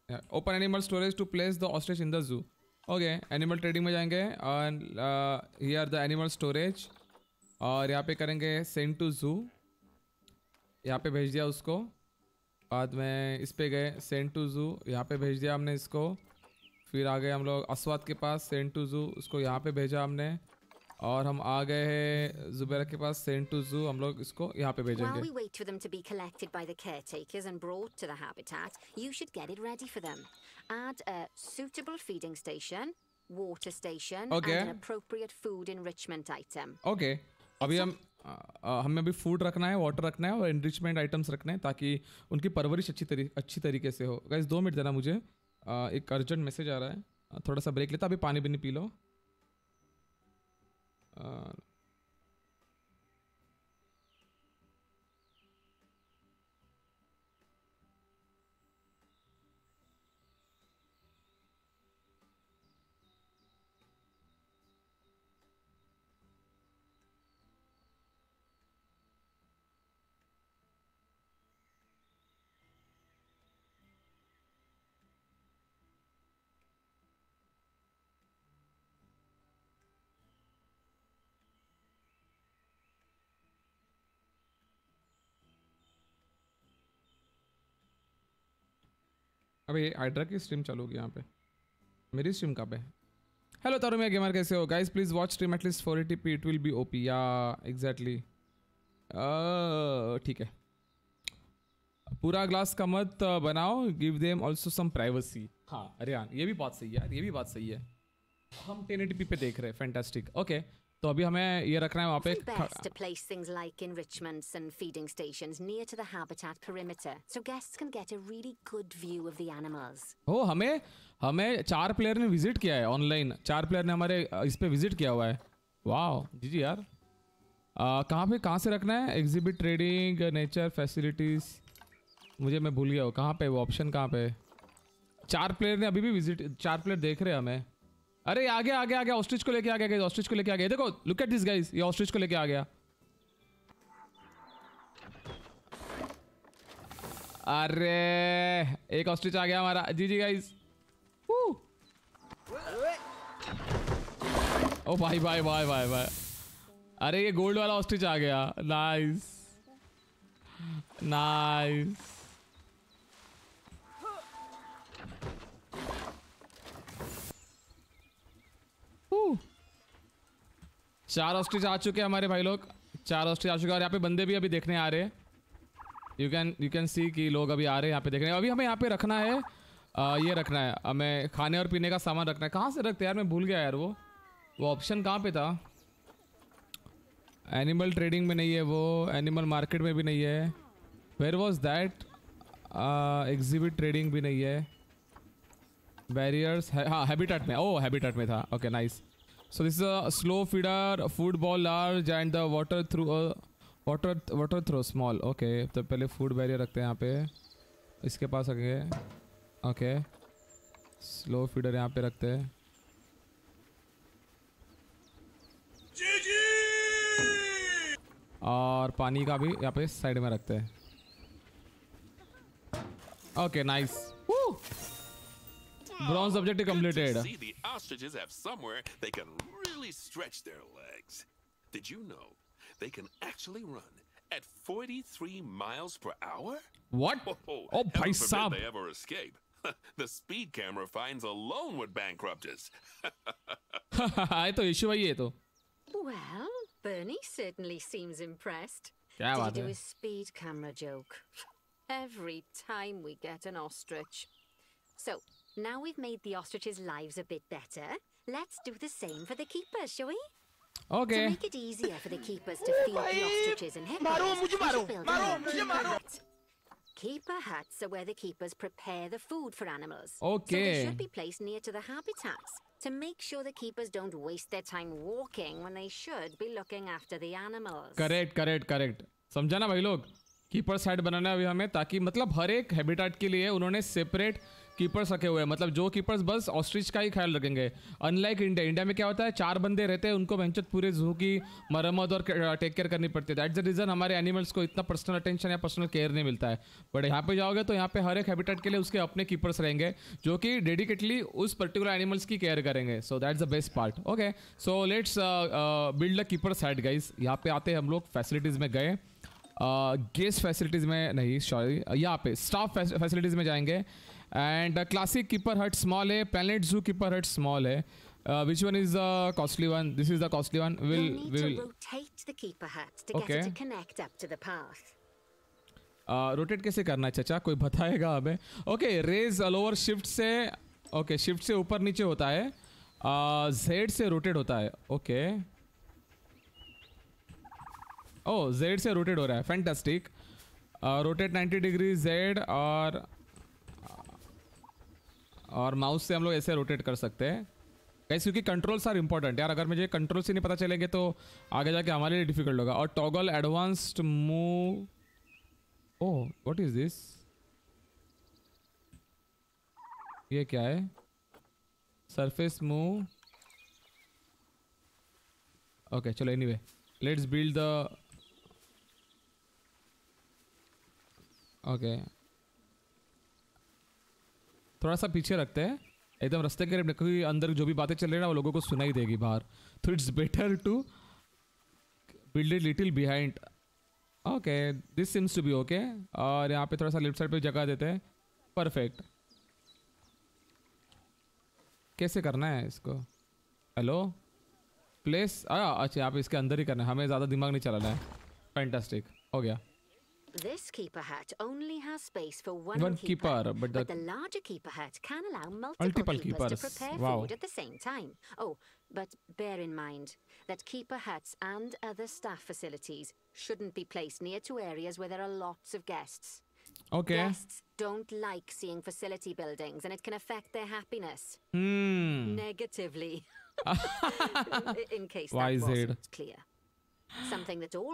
open animal storage to place the ostrich in the zoo okay animal trading में जाएँगे और आर द एनिमल स्टोरेज और यहाँ पे करेंगे सेंड टू जू यहाँ पे भेज दिया उसको। बाद में इस पे गए सेंड टू जू यहाँ पे भेज दिया हमने इसको। फिर आ गए हम लोग अस्वाद के पास सेंड टू जू उसको यहाँ पे भेजा हमने। और हम आ गए हैं जुबैरा के पास सेंड टू जू हम लोग इसको यहाँ पे भेजेंगे While we wait for them to be collected by the caretakers and brought to the habitat, you should get it ready for them. Add a suitable feeding station, water station, Okay. and an appropriate food enrichment item. Okay अभी हम अ, अ, हमें अभी food रखना है water रखना है और enrichment items रखने हैं ताकि उनकी परवरिश अच्छी तरी अच्छी तरीके से हो गाइस दो मिनट देना मुझे अ, एक अर्जेंट मैसेज आ रहा है थोड़ा सा ब्रेक लेता अभी पानी भी नहीं पी लो अ, अभी हाइड्रा की स्ट्रीम चालू होगी यहाँ पे। मेरी स्ट्रीम कहाँ पे हेलो तारू मैं गेमर कैसे हो? Guys please watch stream at least for eighty p it will be OP या एग्जैक्टली ठीक है। पूरा ग्लास का मत बनाओ give them also some privacy हाँ अरे हाँ ये भी बात सही है यार, ये भी बात सही है। हम टेन एटी पी पे देख रहे हैं फैंटास्टिक ओके तो अभी हमें ये रखना है वहाँ पे best to place things like enrichments and feeding stations near to the habitat perimeter so guests can get a really good view of the animals. हो हमें हमें चार प्लेयर ने विज़िट किया है ऑनलाइन चार प्लेयर ने हमारे इस पे विज़िट किया हुआ है। वाह जी जी यार कहाँ पे कहाँ से रखना है? एग्जिबिट ट्रेडिंग नेचर फैसिलिटीज़ मुझे मैं भूल गया हूँ। कहाँ पे वो ऑप्शन कहाँ पे चार प्लेयर ने अभी भी विज़िट चार प्लेयर देख रहे हैं हमें। अरे आगे आगे आगे ऑस्ट्रिच को लेके आ गया ऑस्ट्रिच को लेके आ गया। देखो लुक एट दिस गाइस ये ऑस्ट्रिच को लेके आ गया। अरे, एक ऑस्ट्रिच आ गया हमारा। जी जी गाइस ओ भाई भाई भाई भाई भाई अरे, ये गोल्ड वाला ऑस्ट्रिच आ गया। नाइस नाइस चार ऑस्ट्रिच आ चुके हैं हमारे भाई लोग। चार ऑस्ट्रिच आ चुके हैं और यहाँ पे बंदे भी अभी देखने आ रहे हैं। You can you can see कि लोग अभी आ रहे हैं यहाँ पे देखने। अभी हमें यहाँ पे रखना है आ, ये रखना है। हमें खाने और पीने का सामान रखना है। कहाँ से रखते यार? मैं भूल गया यार वो। वो ऑप्शन कहाँ पे था? एनिमल ट्रेडिंग में नहीं है वो। एनिमल मार्केट में भी नहीं है। Where was that exhibit trading भी नहीं है। बैरियर्स हाँ हैबिटेट में। ओ हैबिटेट में था। Okay nice so this a slow feeder food ball large and the water through water water throw small okay तो पहले फ़ूड बैरियर रखते हैं यहाँ पे। इसके पास रखेंगे। ओके स्लो फीडर यहाँ पे रखते हैं। और पानी का भी यहाँ पे साइड में रखते हैं। Okay nice Bronze objective Good to completed See, the ostriches have somewhere they can really stretch their legs. Did you know they can actually run at 43 miles per hour? What Oh, oh heaven भाई forbid साहब they ever escape. the speed camera finds alone would bankrupt us. आए तो issue वही है तो Well, Bernie certainly seems impressed. क्या Did बात he do है his speed camera joke? Every time we get an ostrich. So, now we've made the ostriches' lives a bit better. Let's do the same for the keepers, shall we? Okay To make it easier for the keepers to feed the ostriches and hippos, मारो, मुझे we should मारो, build a मारो, new मुझे keeper मारो। hut. Keeper huts are where the keepers prepare the food for animals. So Okay. they should be placed near to the habitats to make sure the keepers don't waste their time walking when they should be looking after the animals. Correct correct correct समझा ना भाई लोग keeper side बनाना है अभी हमें ताकि मतलब हर एक हैबिटेट के लिए उन्होंने सेपरेट keepers रखे हुए हैं। मतलब जो कीपर्स बस ऑस्ट्रिच का ही ख्याल रखेंगे। अनलाइक इंडिया इंडिया में क्या होता है? चार बंदे रहते हैं, उनको बेंचत पूरे जू की मरम्मत और टेक केयर करनी पड़ती है। दैट्स द रीज़न हमारे एनिमल्स को इतना पर्सनल अटेंशन या पर्सनल केयर नहीं मिलता है। बट यहाँ पे जाओगे तो यहाँ पे हर एक हैबिटेट के लिए उसके अपने कीपर्स रहेंगे, जो कि डेडिकेटली उस पर्टिकुलर एनिमल्स की केयर करेंगे। So that's the best part okay so let's build the keeper side guys यहाँ पे आते हम लोग फैसिलिटीज़ में गए। गेस्ट फैसिलिटीज़ में नहीं सॉरी यहाँ पे स्टाफ फैसिलिटीज़ में जाएँगे। And classic keeper hut small है Planet Zoo keeper hut small है. Which one is the costly one this is the costly one will will rotate the keeper hut to Okay. get it to connect up to the path. Rotate कैसे करना है चाचा? कोई बताएगा हमें? Okay raise lower shift से okay shift से ऊपर नीचे होता है. जेड से रोटेट होता है. ओके ओ जेड से रोटेट हो रहा है. फैंटास्टिक रोटेट 90 डिग्री जेड और और माउस से हम लोग ऐसे रोटेट कर सकते हैं। कैसे क्योंकि कंट्रोल्स आर इंपॉर्टेंट यार, अगर मुझे कंट्रोल से नहीं पता चलेंगे तो आगे जाके हमारे लिए डिफ़िकल्ट होगा। और toggle advanced move oh what is this ये क्या है? सरफेस मूव ओके चलो anyway let's build the okay थोड़ा सा पीछे रखते हैं। एकदम रास्ते के क्योंकि अंदर जो भी बातें चल रही है ना, वो लोगों को सुनाई देगी बाहर। तो it's better to build it little behind okay this seems to be okay और यहाँ पे थोड़ा सा लेफ़्ट साइड पे जगह देते हैं। परफेक्ट कैसे करना है इसको? हेलो प्लेस अच्छा यहाँ पे इसके अंदर ही करना है। हमें ज़्यादा दिमाग नहीं चलाना है। फैंटास्टिक हो गया। This keeper hut only has space for one, One keeper, but the- the larger keeper hut can allow multiple Multiple keepers, keepers, to prepare wow. food at the same time. Oh, but bear in mind that keeper huts and other staff facilities shouldn't be placed near to areas where there are lots of guests. Okay. Guests don't like seeing facility buildings, and it can affect their happiness Hmm. negatively. in case Why that is it? wasn't clear.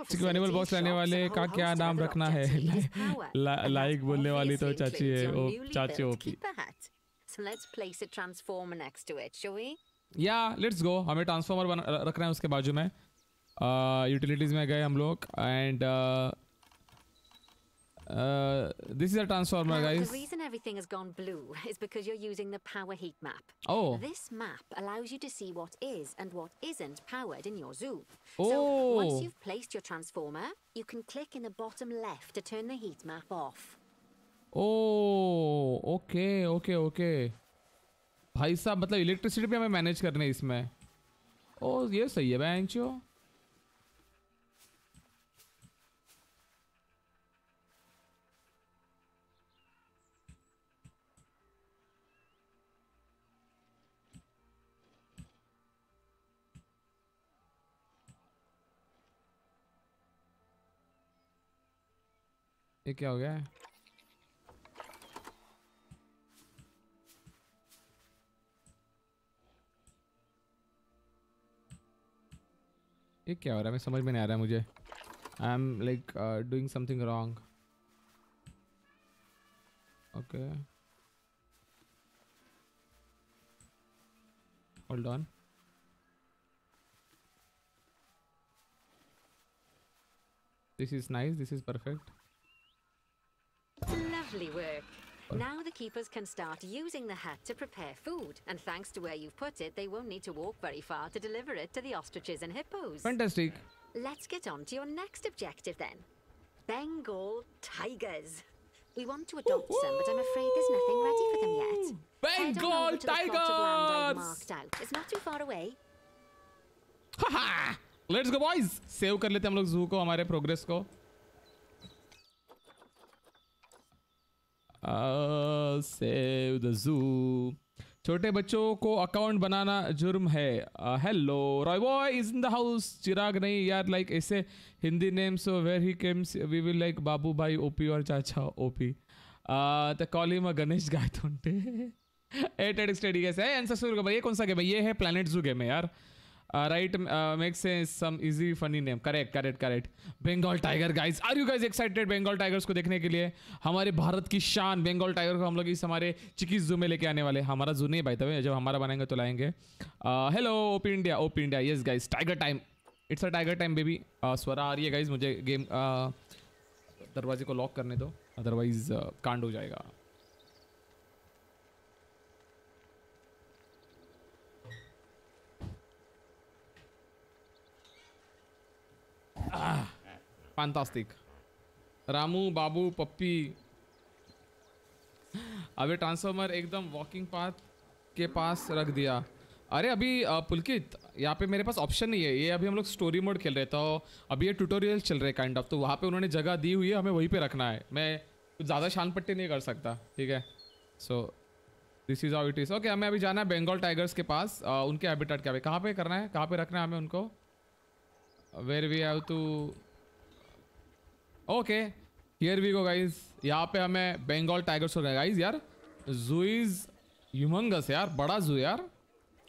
क्योंकि animal box लाने वाले का क्या नाम रखना है? Like बोलने वाली तो चाची है ओ चाची ओपी या लेट्स गो हमें ट्रांसफॉर्मर रखना है उसके बाजू में। uh, यूटिलिटीज में गए हम लोग and This is a transformer Now, guys the reason everything has gone blue is because you're using the power heat map. Oh. This map allows you to see what is and what isn't powered in your zoo. So once Oh. you've placed your transformer, you can click in the bottom left to turn the heat map off. Oh okay okay okay भाई साहब मतलब electricity भी हमें manage करनी है इसमें ओ ये सही है बेंचो ये क्या हो गया? ये क्या हो रहा है? मैं समझ में नहीं आ रहा है मुझे। I am like doing something wrong okay hold on this is nice this is perfect Lovely work. Now the keepers can start using the hut to prepare food, and thanks to where you've put it, they won't need to walk very far to deliver it to the ostriches and hippos. Fantastic Let's get on to your next objective then. Bengal tigers. We want to adopt some, but I'm afraid there's nothing ready for them yet. Head on Bengal over to the plot of land I've tigers! marked out. It's not too far away. Let's go boys save कर लेते हैं हम लोग जू को हमारे progress को save the zoo छोटे बच्चों को अकाउंट बनाना जुर्म है hello Roy boy is in the house Chirag नहीं यार लाइक ऐसे Hindi name so where he comes we will like Babu Bhai OP और चाचा OP the call him Ganesh Gaitonde at at study कैसे है आंसर ये कौन सा गेम है ये है प्लेनेट जू गेम है यार right make sense some easy funny name correct correct correct Bengal tiger guys are you guys excited Bengal tigers को देखने के लिए? हमारे भारत की शान बंगाल टाइगर को हम लोग इस हमारे चिकीज जू में लेके आने वाले हमारा जू नहीं भाई तभी जब हमारा बनाएँगे तो लाएँगे। Hello OP India OP India yes guys tiger time it's a tiger time baby Swara आ रही है गाइस मुझे गेम दरवाजे को लॉक करने दो. अदरवाइज़ कांड हो जाएगा। फैंटास्टिक रामू बाबू पप्पी अभी ट्रांसफॉर्मर एकदम वॉकिंग पाथ के पास रख दिया। अरे अभी पुलकित यहाँ पे मेरे पास ऑप्शन नहीं है। ये अभी हम लोग स्टोरी मोड खेल रहे तो अभी ये ट्यूटोरियल चल रहे काइंड ऑफ़ तो वहाँ पे उन्होंने जगह दी हुई है हमें वहीं पे रखना है। मैं कुछ ज़्यादा शान पट्टी नहीं कर सकता ठीक है? So this is how it is okay हमें अभी जाना है बंगाल टाइगर्स के पास अ, उनके हैबिटेट क्या कहाँ पे करना है? कहाँ पे रखना है हमें उनको? Where we have to okay here we go guys यहाँ पे हमें बंगाल टाइगर्स हो गए गाइस यार जू इज़ ह्यूमंगस यार। बड़ा जू यार।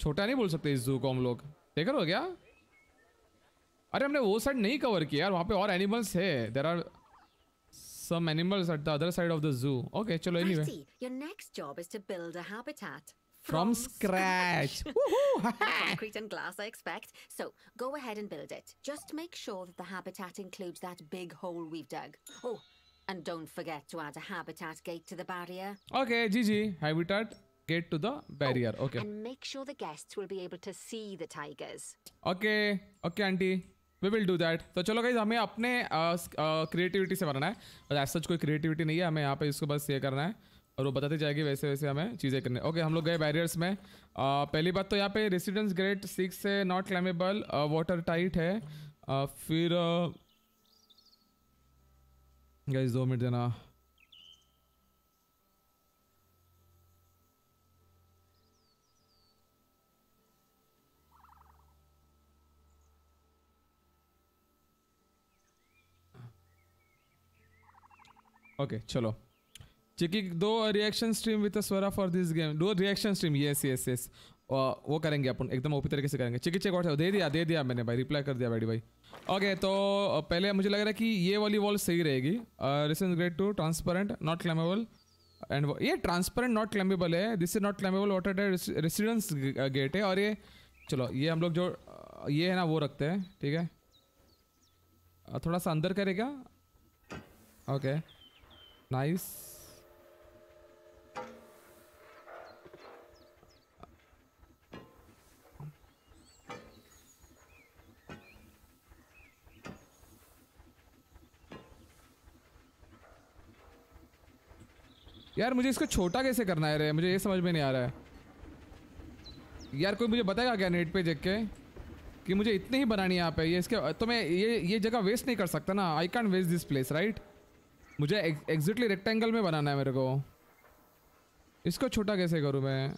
छोटा नहीं बोल सकते इस जू को हम लोग। देख रहे हो क्या? अरे हमने वो साइड नहीं कवर किया यार। वहाँ पे और एनिमल्स है। There are some animals at the other side of the zoo okay चलो Righty, your next job is to build a habitat. From scratch Concrete and glass, I expect. So, go ahead and build it. Just make sure that the habitat includes that big hole we've dug. Oh, and don't forget to add a habitat gate to the barrier. Okay ji ji habitat gate to the barrier okay And make sure the guests will be able to see the tigers. Okay okay aunty we will do that तो चलो guys हमें अपने creativity से बनाना है बस ऐसा कोई creativity नहीं है हमें यहाँ पे इसको बस ये करना है और वो बताती जाएगी वैसे वैसे हमें चीज़ें करने। ओके हम लोग गए बैरियर्स में। अ, पहली बात तो यहाँ पे रेसिडेंस ग्रेड सिक्स से नॉट क्लाइमेबल वाटर टाइट है। अ, फिर गाइस दो मिनट देना। ओके चलो। चिकी do reaction stream with Swara for this game do reaction stream yes yes yes वो करेंगे अपन, एकदम ओपी तरीके से करेंगे। चिकी चेक व्हाट्सएप दे दिया दे दिया मैंने भाई रिप्लाई कर दिया बैडी भाई। ओके तो पहले मुझे लग रहा है कि ये वाली वॉल सही रहेगी। Is great to transparent not climbable and ये ट्रांसपेरेंट नॉट क्लेमेबल है। This is not climbable water resistance gate है, और ये, चलो, ये हम लोग जो ये है ना, वो रखते हैं, ठीक है? थोड़ा सा अंदर करेगा? ओके नाइस यार मुझे इसको छोटा कैसे करना है रे? मुझे ये समझ में नहीं आ रहा है। यार कोई मुझे बताएगा क्या नेट पे देख के? कि मुझे इतनी ही बनानी है यहाँ पे। ये इसके तो मैं ये ये जगह वेस्ट नहीं कर सकता ना। I can't waste this place right मुझे एग्जैक्टली रेक्टेंगल में बनाना है मेरे को। इसको छोटा कैसे करूँ मैं?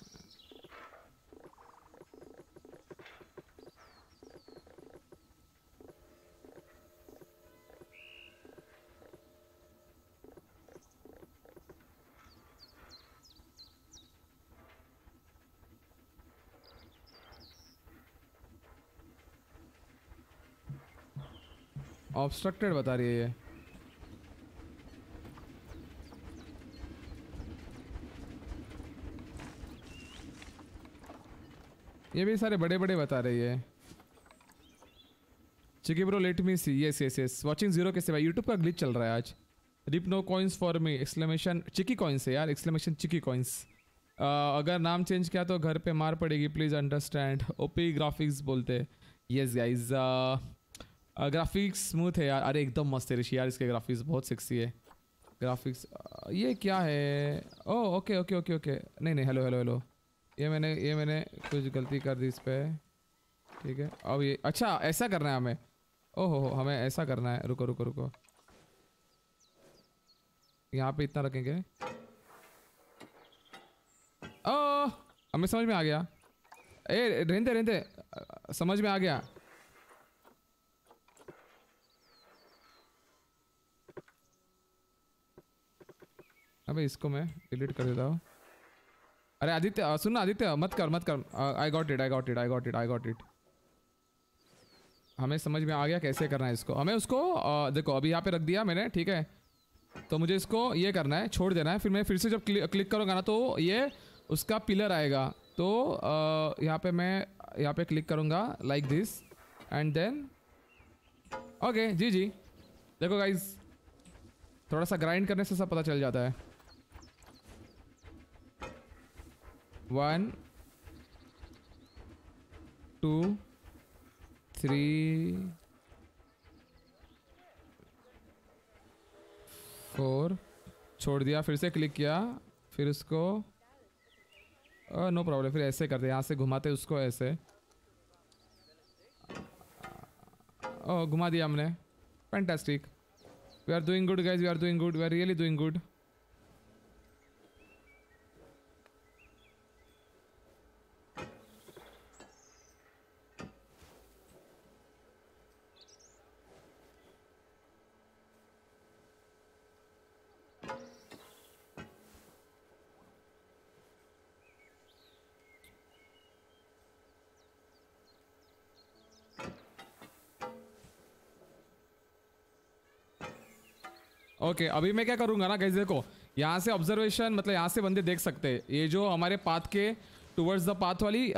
ऑब्स्ट्रक्टेड बता रही है ये। ये भी सारे बड़े बड़े बता रही है। चिकी bro let me see yes yes yes watching zero कैसे भाई? यूट्यूब का ग्लिच चल रहा है आज। Rip no coins for me exclamation chikki coins है यार. एक्सक्लेमेशन चिकी कॉइन्स अगर नाम चेंज किया तो घर पे मार पड़ेगी. प्लीज़ अंडरस्टैंड ओपी ग्राफिक्स बोलते. यस गाइज़ ग्राफिक्स स्मूथ है यार। अरे, एकदम मस्त है ऋषि यार, इसके ग्राफिक्स बहुत सिक्सी है। ग्राफिक्स ये क्या है? Oh okay okay okay okay नहीं नहीं हेलो हेलो हेलो ये मैंने ये मैंने कुछ गलती कर दी इस पर ठीक है। अब ये अच्छा ऐसा करना है हमें। ओहो हो हमें ऐसा करना है। रुको रुको रुको। यहाँ पे इतना रखेंगे। ओ हमें समझ में आ गया। ए रहते रहते समझ में आ गया। अबे इसको मैं डिलीट कर देता हूँ। अरे आदित्य सुन आदित्य मत कर मत कर। I got it I got it I got it I got it हमें समझ में आ गया कैसे करना है इसको। हमें उसको आ, देखो अभी यहाँ पे रख दिया मैंने ठीक है? तो मुझे इसको ये करना है छोड़ देना है। फिर मैं फिर से जब क्लिक, क्लिक करूँगा ना तो ये उसका पिलर आएगा। तो यहाँ पे मैं यहाँ पे क्लिक करूँगा like this and then okay जी जी। देखो गाइज़ थोड़ा सा ग्राइंड करने से सब पता चल जाता है। वन टू थ्री फोर छोड़ दिया, फिर से क्लिक किया, फिर उसको नो प्रॉब्लम फिर ऐसे करते यहाँ से घुमाते उसको ऐसे। ओ घुमा दिया हमने। Fantastic we are doing good guys we are doing good we are really doing good okay अभी मैं क्या करूँगा ना गाइस देखो, यहाँ से ऑब्जर्वेशन मतलब यहाँ से बंदे देख सकते हैं। ये जो हमारे पाथ के टुवर्ड्स द पाथ वाली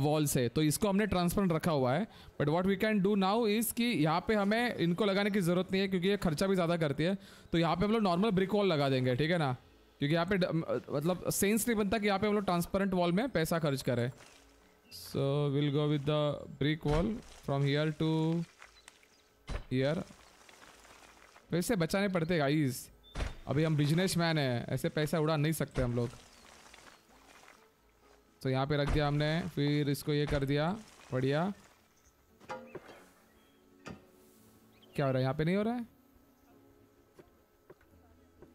वॉल्स है तो इसको हमने ट्रांसपेरेंट रखा हुआ है। But what we can do now is कि यहाँ पे हमें इनको लगाने की ज़रूरत नहीं है, क्योंकि ये खर्चा भी ज़्यादा करती है। तो यहाँ पे हम लोग नॉर्मल ब्रिक वॉल लगा देंगे, ठीक है ना? क्योंकि यहाँ पे मतलब सेंस नहीं बनता कि यहाँ पे हम लोग ट्रांसपेरेंट वॉल में पैसा खर्च करें। So will go with the brick wall from here to here पैसे बचाने पड़ते गाइस अभी हम बिज़नेस मैन है, ऐसे पैसा उड़ा नहीं सकते हम लोग। तो यहाँ पे रख दिया हमने, फिर इसको ये कर दिया, बढ़िया। क्या हो रहा है, यहाँ पे नहीं हो रहा है?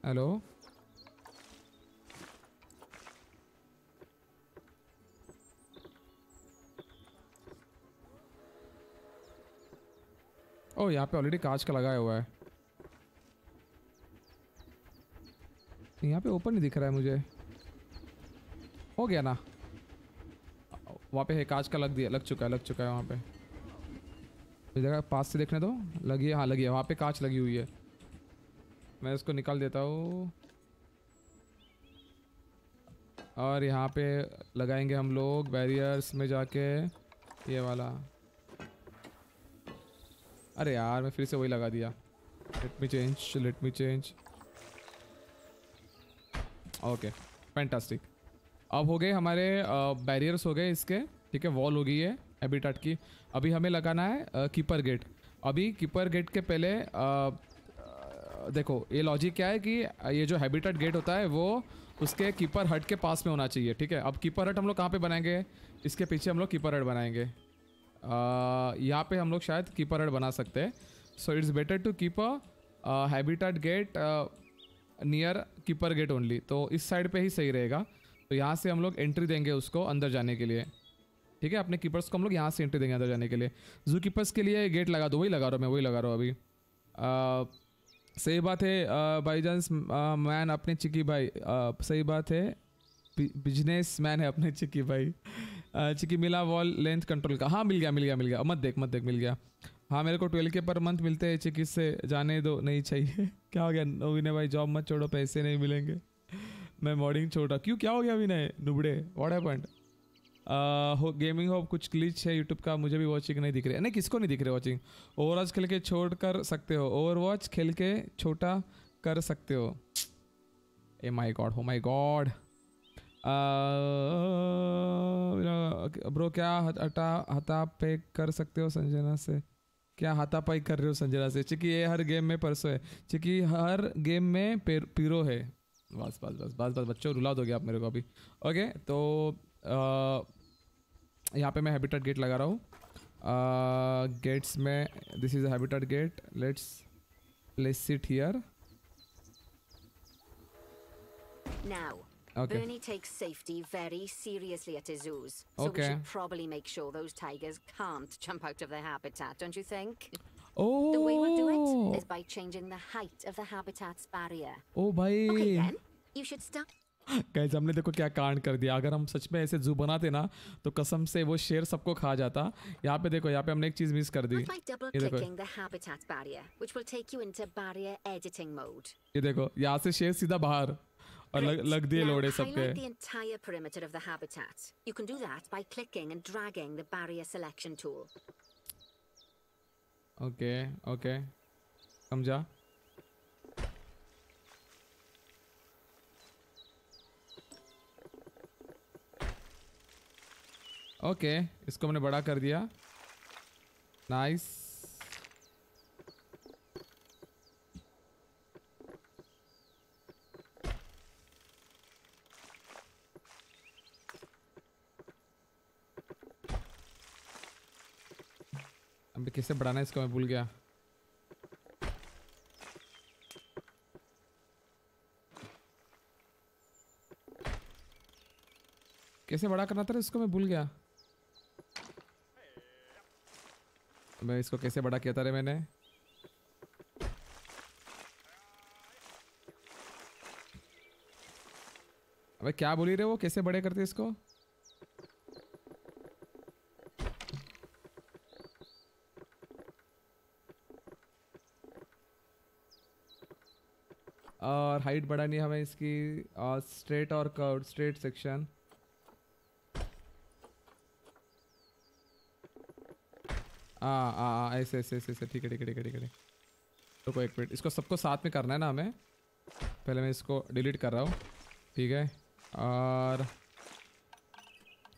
हेलो ओ यहाँ पे ऑलरेडी कांच का लगाया हुआ है। यहाँ पे ओपन नहीं दिख रहा है मुझे। हो गया ना? वहाँ पे है कांच का लग दिया, लग चुका है, लग चुका है वहाँ पे। जगह पास से देखने दो। लगी है हाँ लगी है। वहाँ पे कांच लगी हुई है। मैं इसको निकाल देता हूँ। और यहाँ पे लगाएँगे हम लोग बैरियर्स में जाके ये वाला। अरे यार, मैं फिर से वही लगा दिया। Let me change let me change okay fantastic अब हो गए हमारे बैरियर्स हो गए इसके। ठीक है वॉल हो गई है हैबिटाट की। अभी हमें लगाना है कीपर गेट अभी कीपर गेट के पहले अ, देखो ये लॉजिक क्या है कि ये जो हैबिटाट गेट होता है वो उसके कीपर हट के पास में होना चाहिए। ठीक है अब कीपर हट हम लोग कहाँ पे बनाएँगे? इसके पीछे हम लोग कीपर हट बनाएँगे। यहाँ पे हम लोग शायद कीपर हट बना सकते हैं। So it's better to keep a habitat gate near keeper gate only तो इस साइड पे ही सही रहेगा। तो यहाँ से हम लोग एंट्री देंगे उसको अंदर जाने के लिए। ठीक है? अपने कीपर्स को हम लोग यहाँ से एंट्री देंगे अंदर जाने के लिए। जू कीपर्स के लिए गेट लगा दो। वही लगा रहा हूँ मैं वही लगा रहा हूँ अभी। आ, सही बात है बाई चांस मैन अपने चिकी भाई आ, सही बात है। बिज़नेस मैन है अपने चिकी भाई। आ, चिकी मिला वॉल लेंथ कंट्रोल का। हाँ मिल गया मिल गया मिल गया। मत देख मत देख मिल गया। हाँ मेरे को ट्वेल्व के पर मंथ मिलते हैं चिकी से जाने दो, नहीं चाहिए। क्या हो गया विनय भाई? जॉब मत छोड़ो, पैसे नहीं मिलेंगे। मैं मॉर्निंग छोड़ क्यों, क्या हो गया विनय नुबड़े। व्हाट हैपेंड हो गेमिंग हो, कुछ क्लिच है यूट्यूब का, मुझे भी वॉचिंग नहीं दिख रही। है नहीं, किसको नहीं दिख रही वॉचिंग ओवरवॉच खेल के छोड़ कर सकते हो। ओवरवॉच खेल के छोटा कर सकते हो। ए माई गॉड हो माई गॉड ब्रो, क्या हटा हता पे कर सकते हो संजना से? क्या हाथापाई कर रहे हो संजना से? चिकी ये हर गेम में परसों है। चिकी हर गेम में पीरो है। बस बस बस बस बस बच्चों रुला दोगे आप मेरे को अभी। ओके तो यहाँ पे मैं हैबिटेट गेट लगा रहा हूँ। गेट्स में this is habitat gate let's place it here Now, Okay. Bernie takes safety very seriously at his zoos, so okay. we should probably make sure those tigers can't jump out of their habitat, don't you think? Oh. The way we'll do it is by changing the height of the habitat's barrier. ओ भाई Okay, then, you should start. Guys हमने देखो क्या कांड कर दिया अगर हम सच में ऐसे जू बनाते ना तो कसम से वो शेर सबको खा जाता यहाँ पे देखो यहाँ पे हमने एक चीज़ मिस कर दी ये देखो barrier, which will take you into barrier editing mode. ये देखो यहाँ से शेर सीधा बाहर और लग, लग दिए लोड़े सबके यू ओके ओके समझा ओके okay, इसको मैंने बड़ा कर दिया। Nice nice. अभी कैसे बढ़ाना है इसको मैं भूल गया। कैसे बड़ा करना था इसको मैं भूल गया। मैं इसको कैसे बड़ा किया था रे मैंने। अबे क्या बोली रे वो? कैसे बड़े करते इसको और हाइट बढ़ानी है हमें इसकी स्ट्रेट और कर्व स्ट्रेट सेक्शन हाँ हाँ ऐसे ऐसे ऐसे ऐसे ठीक है ठीक है ठीक है ठीक है एक मिनट इसको सबको साथ में करना है ना हमें। पहले मैं इसको डिलीट कर रहा हूँ। ठीक है? और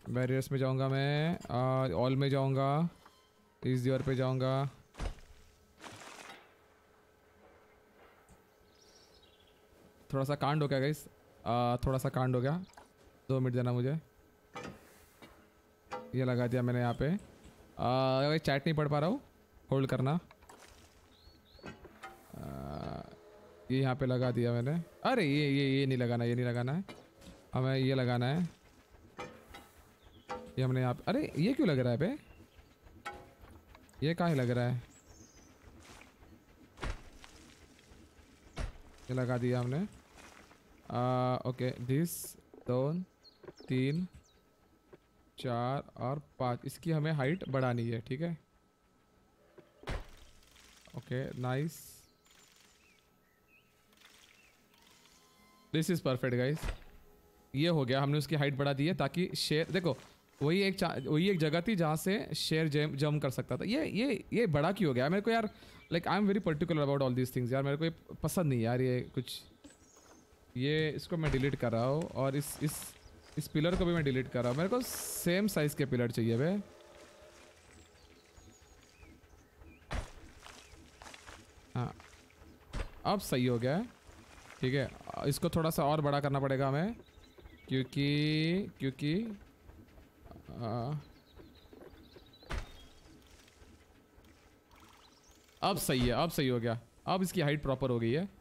बैरियर्स में जाऊँगा मैं ऑल में जाऊँगा, इस दियर पे जाऊँगा। थोड़ा सा कांड हो गया गाइस थोड़ा सा कांड हो गया. दो मिनट देना मुझे. ये लगा दिया मैंने यहाँ पे. अगर चैट नहीं पढ़ पा रहा हूँ होल्ड करना. आ, ये यहाँ पे लगा दिया मैंने. अरे ये ये ये नहीं लगाना ये नहीं लगाना है. हमें ये लगाना है. ये हमने यहाँ पे अरे ये क्यों लग रहा है बे? ये कहाँ लग रहा है? ये लगा दिया हमने. आ, ओके दिस दो तीन, चार और पाँच। इसकी हमें हाइट बढ़ानी है, ठीक है? Okay nice this is perfect guys ये हो गया, हमने उसकी हाइट बढ़ा दी है ताकि शेर देखो, वही एक वही एक जगह थी जहाँ से शेर जम जम कर सकता था। ये ये ये बड़ा क्यों हो गया? मेरे को यार like I am very particular about all these things यार, मेरे को ये पसंद नहीं यार ये कुछ। ये इसको मैं डिलीट कर रहा हूँ और इस इस इस पिलर को भी मैं डिलीट कर रहा हूँ। मेरे को सेम साइज़ के पिलर चाहिए बे। हाँ। अब सही हो गया। है ठीक है। इसको थोड़ा सा और बड़ा करना पड़ेगा हमें। क्योंकि क्योंकि अ, अब सही है अब सही हो गया। अब इसकी हाइट प्रॉपर हो गई है।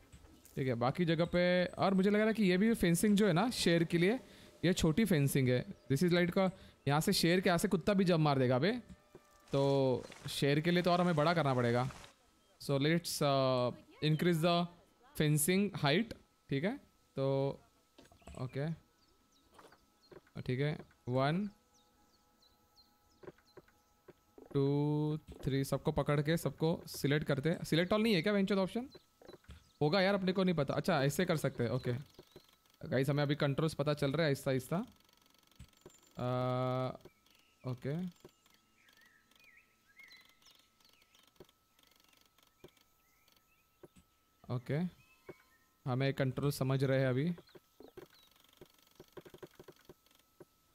ठीक है बाकी जगह पे, और मुझे लग रहा है कि ये भी फेंसिंग जो है ना, शेर के लिए, ये छोटी फेंसिंग है। दिस इज़ लाइट का यहाँ से शेर के, यहाँ से कुत्ता भी जब मार देगा बे। तो शेर के लिए तो और हमें बड़ा करना पड़ेगा। So let's increase the fencing height ठीक है? तो ओके ठीक है वन टू थ्री सबको पकड़ के, सबको सिलेक्ट करते सिलेक्ट ऑल नहीं है क्या वेंचर ऑप्शन होगा यार, अपने को नहीं पता। अच्छा ऐसे कर सकते हैं ओके गाइस हमें अभी कंट्रोल्स पता चल रहा है, आहिस्ता आहिस्ता। ओके ओके हमें कंट्रोल समझ रहे हैं अभी।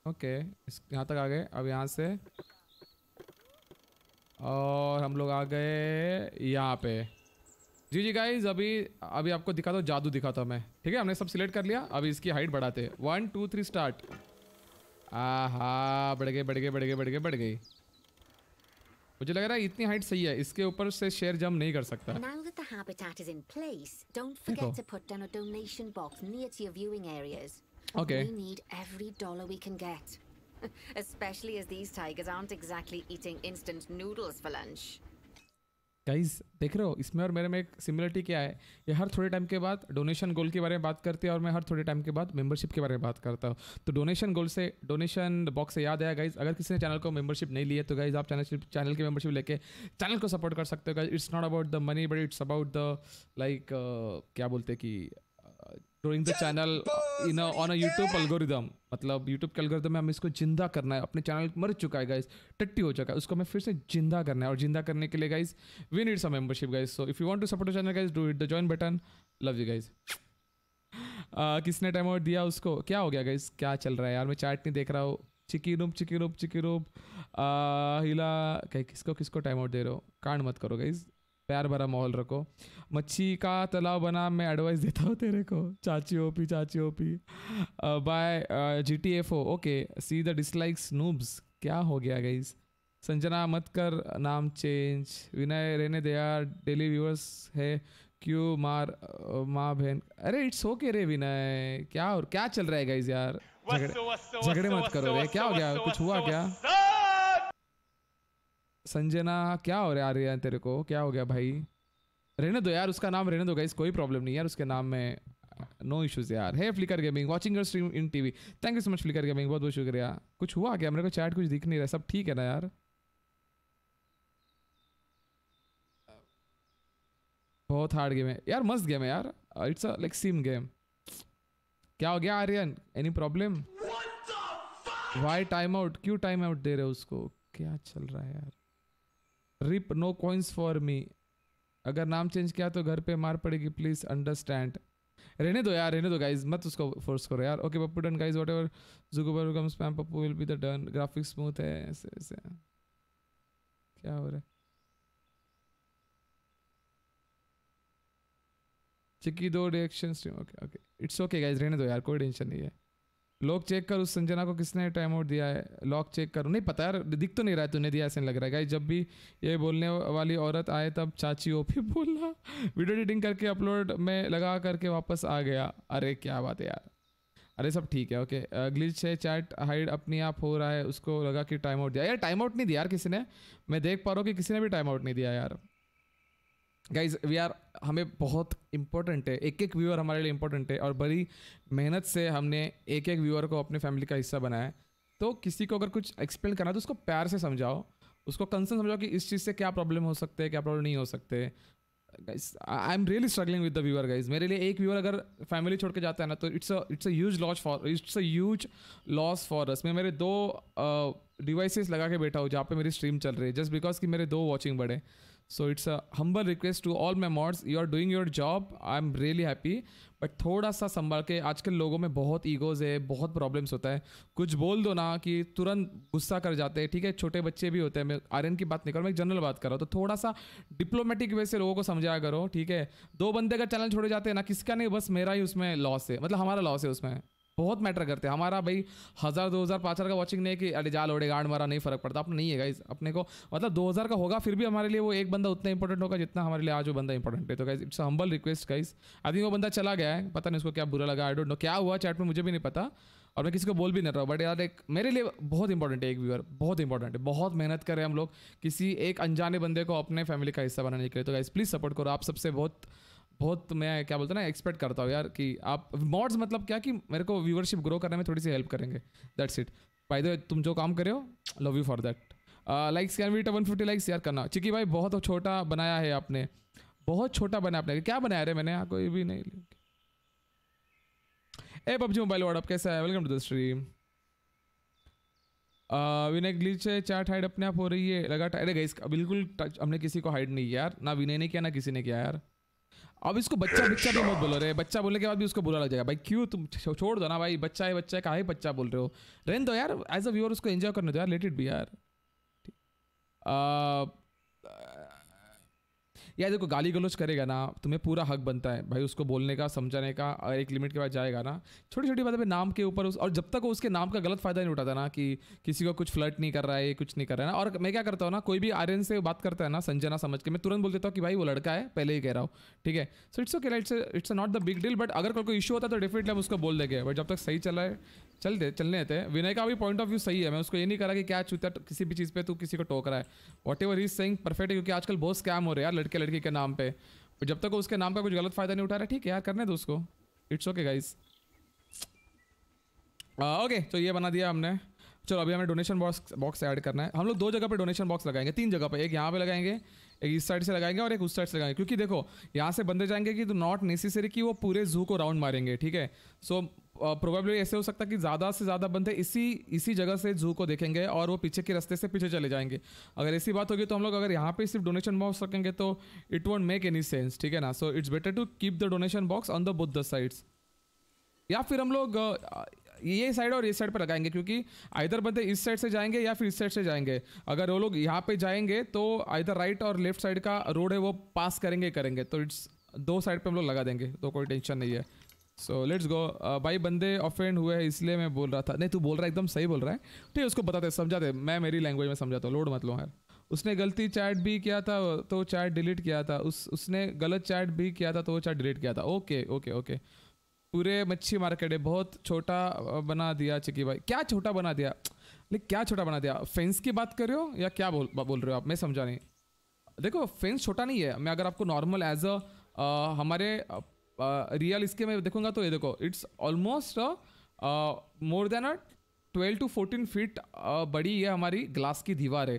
ओके इस, यहाँ तक आ गए। अब यहाँ से। और हम लोग आ गए यहाँ पे। जी जी गाइज़ अभी अभी आपको दिखा दो जादू दिखा था मैं। ठीक है हमने सब सिलेक्ट कर लिया। अभी इसकी हाइट बढ़ाते वन टू थ्री स्टार्ट आ हा बढ़ गए बढ़ गए बढ़ गए बढ़ गए बढ़ गई मुझे लग रहा है इतनी हाइट सही है। इसके ऊपर से शेयर जम नहीं कर सकता। Especially गाइज़ देख रहे हो, इसमें और मेरे में एक सिमिलरिटी क्या है? ये हर थोड़े टाइम के बाद डोनेशन गोल के बारे में बात करती है और मैं हर थोड़े टाइम के बाद मेंबरशिप के बारे में बात करता हूँ। तो डोनेशन गोल से डोनेशन बॉक्स से याद आया गाइज़ अगर किसी ने चैनल को मेंबरशिप नहीं ली है तो गाइज़ आप चैनल चैनल की मेंबरशिप लेके चैनल को सपोर्ट कर सकते हो guys it's not about the money but it's about the like क्या बोलते कि growing the channel in on a YouTube algorithm मतलब यूट्यूब के एल्गोरिदम में हमें इसको ज़िंदा करना है। अपने चैनल मर चुका है गाइज़ टट्टी हो चुका है। उसको हमें फिर से ज़िंदा करना है। और ज़िंदा करने के लिए guys we need some membership guys so if you want to support channel guys do it the join button love you guys किसने टाइम आउट दिया उसको? क्या हो गया गाइज़ क्या चल रहा है यार? मैं चैट नहीं देख रहा हूँ। चिकी रूप चिकी रूप चिकी रूप हिला कहीं किसको किसको टाइम आउट दे रहे हो? कांड मत करो गाइज़ प्यार भरा माहौल रखो। मच्छी का तालाब बना मैं एडवाइस देता हूँ तेरे को। चाची ओपी चाची OP. Bye G T F O okay see the dislikes noobs क्या हो गया गाइज़ संजना मत कर नाम चेंज विनय रहने दे यार डेली व्यूअर्स है क्यों मार माँ बहन? अरे इट्स ओके रे विनय क्या और क्या चल रहा है गाइज़ यार? झगड़े झगड़े मत करो रे क्या हो गया? कुछ हुआ क्या? संजना क्या हो रहा है तेरे को? क्या हो गया भाई? रहने दो यार उसका नाम रहने दो गाइस कोई प्रॉब्लम नहीं यार उसके नाम में नो इश्यूज़ यार। है Flicker Gaming watching your stream in TV thank you so much Flicker Gaming बहुत बहुत शुक्रिया। कुछ हुआ क्या? मेरे को चैट कुछ दिख नहीं रहा सब ठीक है ना यार? बहुत हार्ड गेम है। यार मस्त गेम है यार। It's a like sim game क्या हो गया Aryan? Any problem why time out क्यों टाइम आउट दे रहे हो उसको? क्या चल रहा है यार? Rip no coins for me अगर नाम चेंज किया तो घर पे मार पड़ेगी प्लीज़ अंडरस्टैंड रहने दो यार, रहने दो गाइज़ मत उसको फोर्स करो यार. Okay Pappu done guys whatever जुगोबर come spam Pappu will be the done graphics smooth है, ऐसे ऐसे. क्या हो रहा है? चिक्की, do reaction stream okay okay it's okay guys रहने दो यार, कोई टेंशन नहीं है. लॉक चेक कर उस संजना को किसने टाइम आउट दिया है? लॉक चेक करो। नहीं, पता यार, दिख तो नहीं रहा है, तूने दिया, ऐसे लग रहा है। गाइस जब भी ये बोलने वाली औरत आए, तब चाची ओपी बोला। वीडियो एडिटिंग करके अपलोड में लगा करके वापस आ गया। अरे, क्या बात है यार। अरे, सब ठीक है ओके ग्लिच है चैट हाइड अपने आप हो रहा है, उसको लगा कि टाइम आउट दिया। यार टाइम आउट नहीं दिया यार किसी ने। मैं देख पा रहा हूँ कि किसी ने भी टाइम आउट नहीं दिया यार। गाइज़ वी आर हमें बहुत इंपॉर्टेंट है। एक एक व्यूअर हमारे लिए इंपॉर्टेंट है और बड़ी मेहनत से हमने एक एक व्यूअर को अपने फैमिली का हिस्सा बनाया तो किसी को अगर कुछ एक्सप्लेन करना है तो उसको प्यार से समझाओ। उसको कंसर्न समझाओ कि इस चीज़ से क्या प्रॉब्लम हो सकते हैं क्या प्रॉब्लम नहीं हो सकते। Guys I am really struggling with the viewer guys मेरे लिए एक व्यूअर अगर फैमिली छोड़ के जाता है ना तो it's a it's a huge loss for it's a huge loss for us मैं मेरे दो डिवाइसेस uh, लगा के बैठा हूँ जहाँ पे मेरी स्ट्रीम चल रही है जस्ट बिकॉज़ कि मेरे दो वॉचिंग बढ़े। So it's a humble request to all my mods you are doing your job I am really happy but थोड़ा सा संभाल के, आजकल लोगों में बहुत ईगोज है, बहुत प्रॉब्लम्स होता है। कुछ बोल दो ना कि तुरंत गुस्सा कर जाते हैं, ठीक है? छोटे बच्चे भी होते हैं। मैं आर्यन की बात नहीं कर मैं जनरल बात कर रहा हूँ। तो थोड़ा सा डिप्लोमेटिक वे से लोगों को समझाया करो, ठीक है? दो बंदे का चैनल छोड़े जाते हैं ना, किसका नहीं, बस मेरा ही उसमें लॉस है। मतलब हमारा लॉस है उसमें। बहुत मैटर करते हैं। हमारा भाई हज़ार, दो हज़ार, पाँच हज़ार का वॉचिंग नहीं कि अरे जाल ओढ़े गांड मारा, नहीं फ़र्क पड़ता। अपने नहीं है गाइज़ अपने को मतलब दो हज़ार का होगा फिर भी हमारे लिए वो एक बंदा उतना इंपॉर्टेंट होगा जितना हमारे लिए आज वो बंदा इंपॉर्टेंट है। तो guys it's humble request guys I think वो बंदा चला गया है, पता नहीं उसको क्या बुरा लगा आई डोंट नो क्या हुआ चैट में, मुझे भी नहीं पता। और मैं किसी को बोल भी नहीं रहा हूँ बट यार एक मेरे लिए बहुत इंपॉर्टेंट है एक व्यूअर बहुत इंपॉर्टेंट है। बहुत मेहनत कर रहे हैं हम लोग किसी एक अनजाने बंदे को अपने फैमिली का हिस्सा बनाने के लिए। तो गाइज़ प्लीज़ सपोर्ट करो, आप सबसे बहुत बहुत मैं क्या बोलता ना एक्सपेक्ट करता हूँ यार कि आप मॉड्स मतलब क्या कि मेरे को व्यूवरशिप ग्रो करने में थोड़ी सी हेल्प करेंगे। दैट्स इट बाय द तुम जो काम करे हो love you for that likes can we one fifty likes यार करना। चिकी भाई, बहुत छोटा बनाया है आपने। बहुत छोटा बनाया आपने। क्या बनाया रे मैंने? कोई भी नहीं। ए पबजी मोबाइल वर्ड कैसा है? Welcome to the stream Vinay glitch है चैट हाइड अपने आप हो रही है। लगा अरे गई बिल्कुल हमने किसी को हाइड नहीं किया यार। ना विनय ने किया, ना किसी ने किया यार। अब इसको बच्चा बच्चा भी मत बोलो रहे बच्चा बोलने के बाद भी उसको बुरा लग जाएगा। भाई क्यों तुम छोड़ दो ना भाई। बच्चा है बच्चा है, कहा बच्चा बोल रहे हो? रहने दो यार एज अ व्यूअर उसको एंजॉय करने दो यार लेट इट बी यार। या देखो गाली गलोच करेगा ना, तुम्हें पूरा हक बनता है। भाई, उसको बोलने का, समझाने का, और एक लिमिट के बाद जाएगा ना। छोटी छोटी बातें नाम के ऊपर उस, और जब तक वो उसके नाम का गलत फ़ायदा नहीं उठाता ना, कि किसी को कुछ फ्लर्ट नहीं कर रहा है, कुछ नहीं कर रहा है ना। और मैं क्या करता हूँ ना, कोई भी आर्यन से बात करता है ना, संजना समझ के, मैं तुरंत बोल देता हूँ कि भाई, वो लड़का है, पहले ही कह रहा हूँ, ठीक है? So it's okay it's it's not the big deal but अगर कोई इशू होता है तो डेफिनेटली हम उसको बोल देंगे। बट जब तक सही चला है, चल दे, चलने देते हैं। विनय का भी पॉइंट ऑफ़ व्यू सही है, मैं उसको ये नहीं करा कि क्या चूता किसी भी चीज़ पे तू किसी को टोक रहा है। वॉट एवर इज़ सही परफेक्ट है, क्योंकि आजकल बहुत स्कैम हो रहे हैं यार लड़के लड़की के नाम पे। जब तक उसके नाम का कुछ गलत फ़ायदा नहीं उठा रहा, ठीक है यार, करने दो उसको। इट्स ओके गाइस ओके तो ये बना दिया हमने। चलो, अभी हमें डोनेशन बॉक्स बॉक्स ऐड करना है। हम लोग दो जगह पे डोनेशन बॉक्स लगाएँगे, तीन जगह पे। एक यहाँ पे लगाएँगे एक इस साइड से लगाएँगे और एक उस साइड से लगाएँगे। क्योंकि देखो, यहाँ से बंदे जाएँगे कि तो नॉट नेसेसरी कि वो पूरे जू को राउंड मारेंगे, ठीक है? सो प्रोबेबली ऐसे हो सकता है कि ज़्यादा से ज़्यादा बंदे इसी इसी जगह से जू को देखेंगे और वो पीछे के रास्ते से पीछे चले जाएँगे। अगर ऐसी बात होगी तो हम लोग अगर यहाँ पे सिर्फ़ डोनेशन बॉक्स रखेंगे तो it won't make any sense ठीक है ना? So it's better to keep the donation box on the both sides या फिर हम लोग ये साइड और इस साइड पर लगाएँगे, क्योंकि इधर बंदे इस साइड से जाएँगे या फिर इस साइड से जाएँगे। अगर वो लोग यहाँ पे जाएँगे तो इधर राइट और लेफ़्ट साइड का रोड है, वो पास करेंगे करेंगे। तो इट्स दो साइड पे हम लोग लगा देंगे तो कोई टेंशन नहीं है। सो लेट्स गो भाई बंदे ऑफेंड हुए हैं, इसलिए मैं बोल रहा था। नहीं, तू बोल रहा है, एकदम सही बोल रहा है। ठीक है, उसको बताते समझाते मैं मेरी लैंग्वेज में समझाता हूँ लोड मत लो यार। उसने गलती चैट भी किया था तो चैट डिलीट किया था। उस, उसने गलत चैट भी किया था तो वो चैट डिलीट किया था। ओके ओके ओके पूरे मच्छी मार्केट है बहुत छोटा बना दिया चिकी भाई। क्या छोटा बना दिया? लेकिन क्या छोटा बना दिया? फेंस की बात कर रहे हो या क्या बोल बोल रहे हो आप? मैं समझा नहीं। देखो फेंस छोटा नहीं है। मैं अगर आपको नॉर्मल एज अ, हमारे रियल इसके मैं देखूँगा तो ये देखो it's almost more than a twelve to fourteen feet बड़ी ये हमारी ग्लास की दीवार है।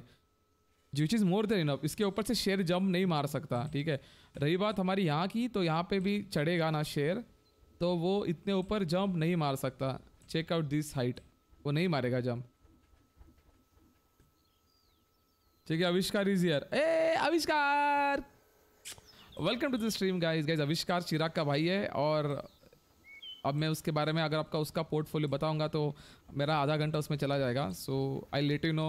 Which is more than enough इसके ऊपर से शेर जंप नहीं मार सकता, ठीक है? रही बात हमारी यहाँ की तो यहाँ पे भी चढ़ेगा ना शेर। तो वो इतने ऊपर जंप नहीं मार सकता। चेक आउट दिस हाइट वो नहीं मारेगा जंप ठीक है, आविष्कार is here A, Avishkar! Welcome to the stream guys guys Avishkar Chirag का भाई है और अब मैं उसके बारे में अगर आपका उसका पोर्टफोलियो बताऊँगा तो मेरा आधा घंटा उसमें चला जाएगा। So I let you know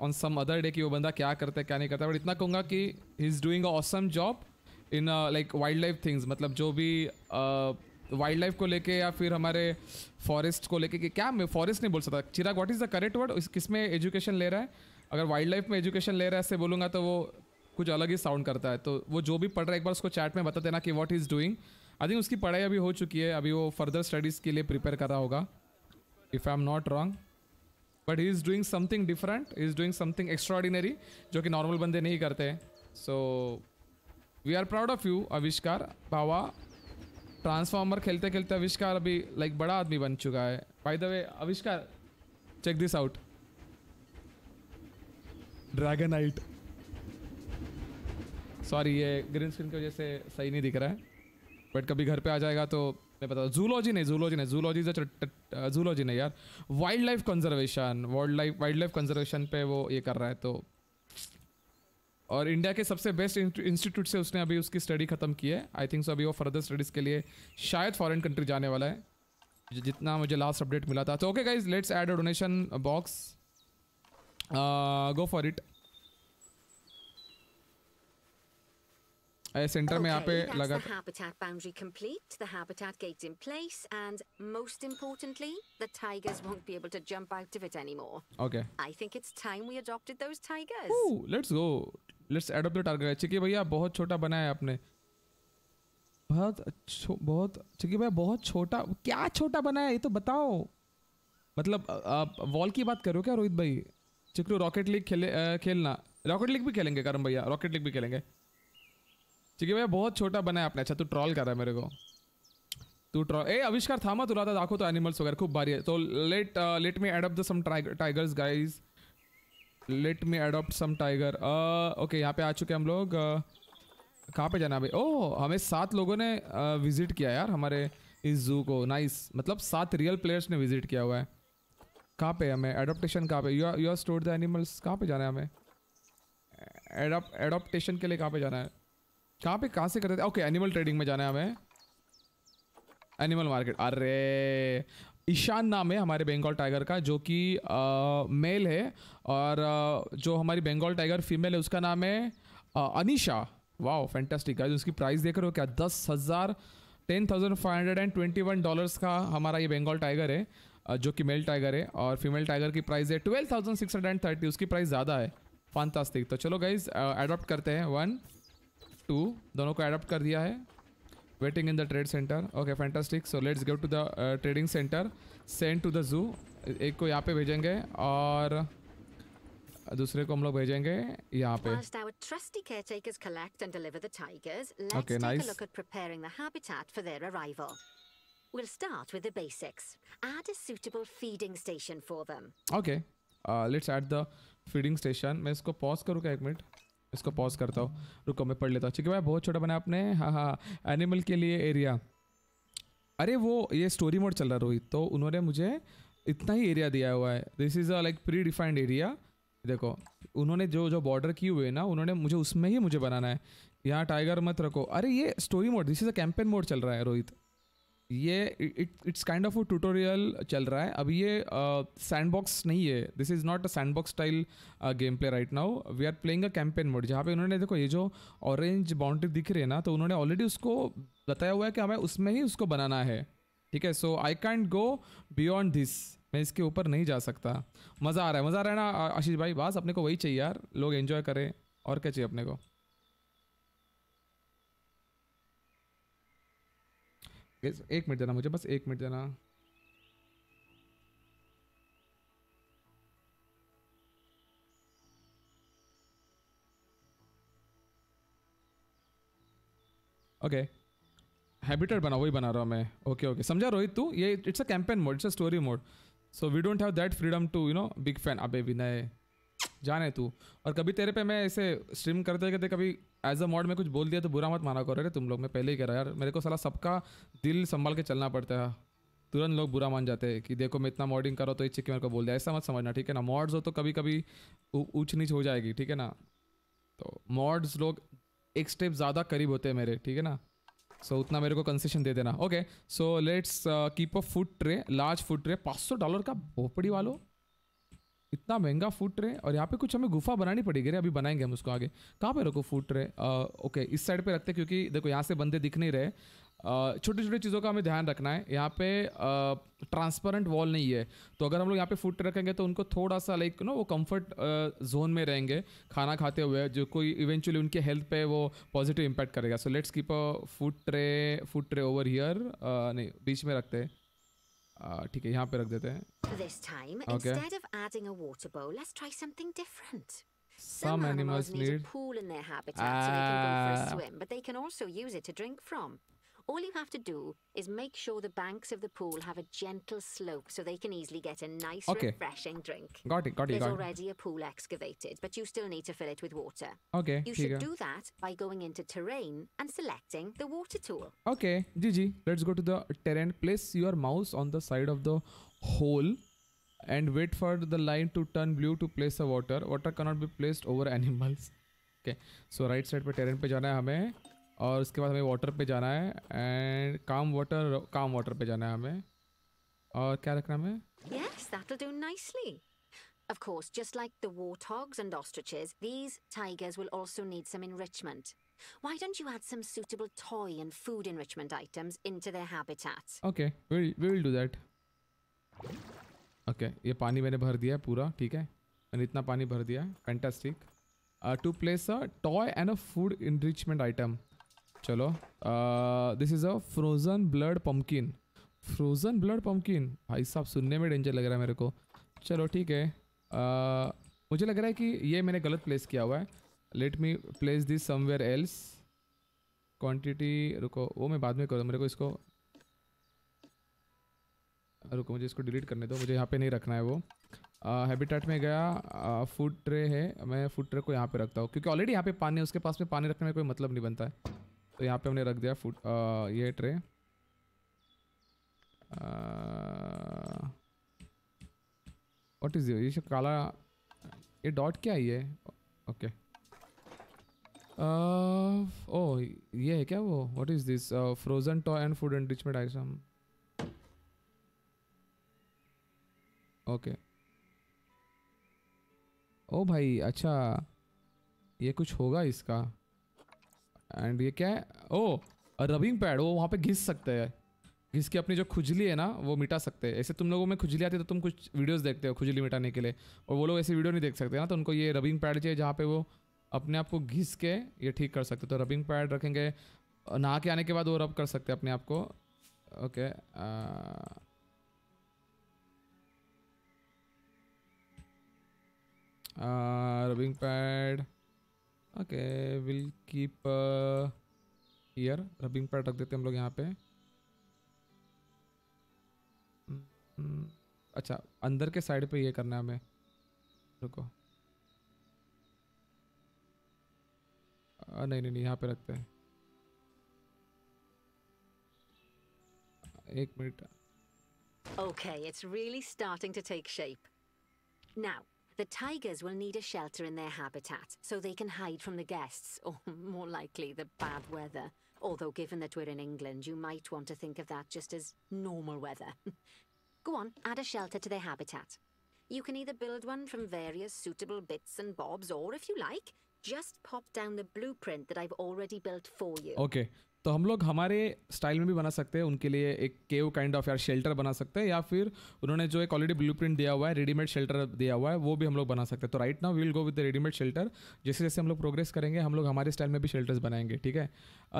on some other day कि वो बंदा क्या करता है, क्या नहीं करता बट इतना कहूँगा कि he is doing a awesome job in like wildlife things मतलब जो भी वाइल्ड लाइफ को लेके या फिर हमारे फॉरेस्ट को लेके क्या मैं फॉरेस्ट नहीं बोल सकता। Chirag what is the correct word किसमें एजुकेशन ले रहा है? अगर वाइल्ड लाइफ में एजुकेशन ले रहा है ऐसे बोलूँगा तो वो कुछ अलग ही साउंड करता है। तो वो जो भी पढ़ रहा है, एक बार उसको चैट में बता देना कि what is doing I think उसकी पढ़ाई अभी हो चुकी है। अभी वो फर्दर स्टडीज़ के लिए प्रिपेयर कर रहा होगा। If I am not wrong but he is doing something different he is doing something extra जो कि नॉर्मल बंदे नहीं करते। So we are proud of you Avishkar Baba transformer खेलते खेलते आविष्कार अभी लाइक बड़ा आदमी बन चुका है by the way Avishkar check this out Dragonite sorry ये ग्रीन स्क्रीन की वजह से सही नहीं दिख रहा है बट कभी घर पे आ जाएगा तो मैं बता जूलॉजी नहीं जूलॉजी नहीं जूलॉजी जूलॉजी नहीं यार wildlife conservation wildlife wildlife conservation पे वो ये कर रहा है तो और इंडिया के सबसे बेस्ट इंस्टीट्यूट से उसने अभी उसकी स्टडी खत्म की है. आई थिंक सो अभी वो फर्दर स्टडीज़ के लिए शायद फॉरेन कंट्री जाने वाला है. जितना मुझे लास्ट अपडेट मिला था. तो okay guys let's add a donation box go for it ऐसे सेंटर में यहाँ पे लगा था habitat boundary complete the habitat gate in place and most importantly the tigers won't be able to jump out of it anymore okay I think it's time we adopted those tigers oh let's go let's add the target Chiki भैया बहुत छोटा बनाया आपने बहुत अच्छो बहुत चिकी भैया बहुत छोटा क्या छोटा बनाया ये तो बताओ मतलब आप वॉल की बात करो क्या रोहित भाई चिकरू रॉकेट लीग खेले अ, खेलना रॉकेट लीग भी खेलेंगे करम भैया रॉकेट लीग भी खेलेंगे चिकी भैया बहुत छोटा बनाया आपने अच्छा तू ट्रॉल कर रहा है मेरे को तू ट्रॉल ए आविष्कार थामा तुला था दाखो तो एनिमल्स वगैरह खूब भारी है तो let let me add up the some tigers guys let me adopt some tiger okay यहाँ पे आ चुके हम लोग uh, कहाँ पे जाना भाई ओह हमें सात लोगों ने विज़िट किया यार हमारे इस जू को। नाइस मतलब सात रियल प्लेयर्स ने विज़िट किया हुआ है। कहाँ पे हमें? एडोप्टेशन कहाँ पे? You are you are store the animals कहाँ पे जाना है हमें? एडोप एडोप्टेशन के लिए कहाँ पे जाना है? कहाँ पे कहाँ से करते थे? ओके एनिमल ट्रेडिंग में जाना है हमें। एनिमल मार्केट अरे! ईशान नाम है हमारे बंगाल टाइगर का जो कि मेल है और अ, जो हमारी बंगाल टाइगर फीमेल है उसका नाम है अ, अनीशा। वाओ फैंटास्टिक गाइस उसकी प्राइस देख रहे हो क्या? दस हज़ार ten thousand five hundred and twenty one dollars का हमारा ये बंगाल टाइगर है जो कि मेल टाइगर है और फीमेल टाइगर की प्राइस है twelve thousand six hundred and thirty उसकी प्राइस ज़्यादा है। फंतास्टिक तो चलो गाइज़ अडॉप्ट करते हैं। वन टू दोनों को अडॉप्ट कर दिया है। waiting in the trade center okay fantastic so let's go to the uh, trading center send to the zoo एक को यहाँ पे भेजेंगे और दूसरे को हम लोग भेजेंगे यहाँ पे Whilst our trusty caretakers collect and deliver the tigers, let's Okay, take nice. a look at preparing the habitat for their arrival. We'll start with the basics. Add a suitable feeding station for them. Okay let's at the feeding station मैं इसको pause करूँ क्या एक minute इसको pause करता हूँ। रुको, मैं पढ़ लेता हूँ। ठीक है भाई बहुत छोटा बना आपने हाँ हाँ एनिमल के लिए एरिया अरे, वो, ये स्टोरी मोड चल रहा रोहित तो उन्होंने मुझे इतना ही एरिया दिया हुआ है। This is a like predefined area देखो, उन्होंने जो जो बॉर्डर किए हुए ना, उन्होंने मुझे उसमें ही मुझे बनाना है। यहाँ टाइगर मत रखो। अरे, ये story mode this is a campaign mode चल रहा है रोहित। ये इट्स काइंड ऑफ़ ट्यूटोरियल चल रहा है। अभी ये सैंडबॉक्स नहीं है। This is not a sandbox style game play right now we are playing a campaign mode जहाँ पे उन्होंने देखो ये जो ऑरेंज बाउंड्री दिख रही है ना तो उन्होंने ऑलरेडी उसको बताया हुआ है कि हमें उसमें ही उसको बनाना है। ठीक है so I can't go beyond this मैं इसके ऊपर नहीं जा सकता। मज़ा आ रहा है, मज़ा आ रहा है ना आशीष भाई, बस अपने को वही चाहिए यार। लोग एंजॉय करें। और क्या चाहिए अपने को? एक मिनट देना मुझे बस एक मिनट देना ओके हैबिटेट बना वही बना रहा हूँ मैं। ओके ओके समझा रोहित तू? ये it's a campaign mode it's a story mode so we don't have that freedom to you know big fan अबे, विनय। जाने तू। और कभी तेरे पे मैं ऐसे स्ट्रीम करते करते कभी एज अ मॉड में कुछ बोल दिया तो बुरा मत माना करो। रे तुम लोग मैं पहले ही कह रहा यार मेरे को साला सबका दिल संभाल के चलना पड़ता है। तुरंत लोग बुरा मान जाते हैं कि देखो मैं इतना मॉडिंग करो तो ये चिक्की मेरे को बोल दिया। ऐसा मत समझना ठीक है ना? मॉड्स हो तो कभी कभी ऊंच नीच हो जाएगी ठीक है ना? तो मॉड्स लोग एक स्टेप ज़्यादा करीब होते हैं मेरे ठीक है ना? सो so, उतना मेरे को कंसेशन दे देना। Okay so let's keep a food tray large food tray पाँच सौ डॉलर का भोपड़ी वालों? इतना महँगा फ़ूड ट्रे और यहाँ पे कुछ हमें गुफा बनानी पड़ेगी रे, अभी बनाएँगे हम उसको आगे। कहाँ पे रखो फ़ूड ट्रे ओके इस साइड पे रखते क्योंकि देखो यहाँ से बंदे दिख नहीं रहे। छोटी छोटी चीज़ों का हमें ध्यान रखना है। यहाँ पे ट्रांसपेरेंट वॉल नहीं है। तो अगर हम लोग यहाँ पे फ़ूड रखेंगे तो उनको थोड़ा सा लाइक नो वो कंफर्ट जोन में रहेंगे। खाना खाते हुए जो कोई इवेंचुअली उनके हेल्थ पे वो पॉजिटिव इम्पैक्ट करेगा। So let's keep a food tray food tray over here नहीं, बीच में रखते हैं। ठीक है यहाँ पे रख देते हैं This time, Okay. instead of adding a water bowl, let's try something different. Some animals need, need- a pool in their habitat so they can go for Ah. a swim, but they can also use it to drink from. All you have to do is make sure the banks of the pool have a gentle slope so they can easily get a nice, Okay. refreshing drink. Got it got it There's got already a pool excavated, but you still need to fill it with water. Okay You ठीक should है do that by going into terrain and selecting the water tool. Okay, Gigi, let's go to the terrain. Place your mouse on the side of the hole and wait for the line to turn blue to place the water. Water cannot be placed over animals. Okay, so right side पे terrain पे जाना है हमें और उसके बाद हमें water पे जाना है एंड काम वाटर काम वाटर पे जाना है हमें। और क्या रखना हमें? Yes that will do nicely of course just like the warthogs and ostriches these tigers will also need some enrichment why don't you add some suitable toy and food enrichment items into their habitats okay we will do that okay ये पानी मैंने भर दिया पूरा ठीक है? मैंने इतना पानी भर दिया fantastic to place a toy and a food enrichment item चलो this is a frozen blood pumpkin frozen blood pumpkin भाई साहब सुनने में डेंजर लग रहा है मेरे को। चलो ठीक है। uh, मुझे लग रहा है कि ये मैंने गलत प्लेस किया हुआ है। Let me place this somewhere else quantity रुको वो मैं बाद में करूँ मेरे को इसको। रुको मुझे इसको डिलीट करने दो मुझे यहाँ पे नहीं रखना है वो। हैबिटेट में गया फ़ूड ट्रे है। मैं फ़ूड ट्रे को यहाँ पे रखता हूँ क्योंकि ऑलरेडी यहाँ पे पानी है उसके पास में पानी रखने में कोई मतलब नहीं बनता है। तो यहाँ पे हमने रख दिया फ़ूड ये ट्रे। व्हाट इज़ ये? काला, ये डॉट क्या है ये? ओके ओ ये है क्या वो? What is this frozen toy and food enrichment item okay oh भाई अच्छा। ये कुछ होगा इसका? एंड ये क्या है? ओ रबिंग पैड वो वहाँ पे घिस सकते हैं। घिस के अपनी जो खुजली है ना, वो मिटा सकते हैं। ऐसे तुम लोगों में खुजली आती है तो तुम कुछ वीडियोस देखते हो खुजली मिटाने के लिए। और वो लोग ऐसे वीडियो नहीं देख सकते ना तो उनको ये रबिंग पैड चाहिए जहाँ पे वो अपने आप को घिस के ये ठीक कर सकते तो रबिंग पैड रखेंगे, नहा के आने के बाद वो रब कर सकते अपने आप को। Okay rubbing pad okay will keep here rubbing pad रख देते हम लोग यहाँ पे। हम्म, अच्छा अंदर के साइड पे ये करना है हमें। रुको। नहीं नहीं नहीं, यहाँ पे रखते हैं। एक minute. Okay it's really starting to take shape now the tigers will need a shelter in their habitat so they can hide from the guests, or more likely, the bad weather. Although, given that we're in England, you might want to think of that just as normal weather. Go on, add a shelter to their habitat. You can either build one from various suitable bits and bobs, or if you like, just pop down the blueprint that I've already built for you. Okay तो हम लोग हमारे style में भी बना सकते हैं, उनके लिए एक केव काइंड ऑफ़ यार शेल्टर बना सकते हैं, या फिर उन्होंने जो एक ऑलरेडी ब्लूप्रिंट दिया हुआ है रेडीमेड शेल्टर दिया हुआ है, वो भी हम लोग बना सकते हैं। तो right now will go with the readymade shelter जैसे जैसे हम लोग प्रोग्रेस करेंगे, हम लोग हमारे स्टाइल में भी शेल्टर्स बनाएँगे, ठीक है?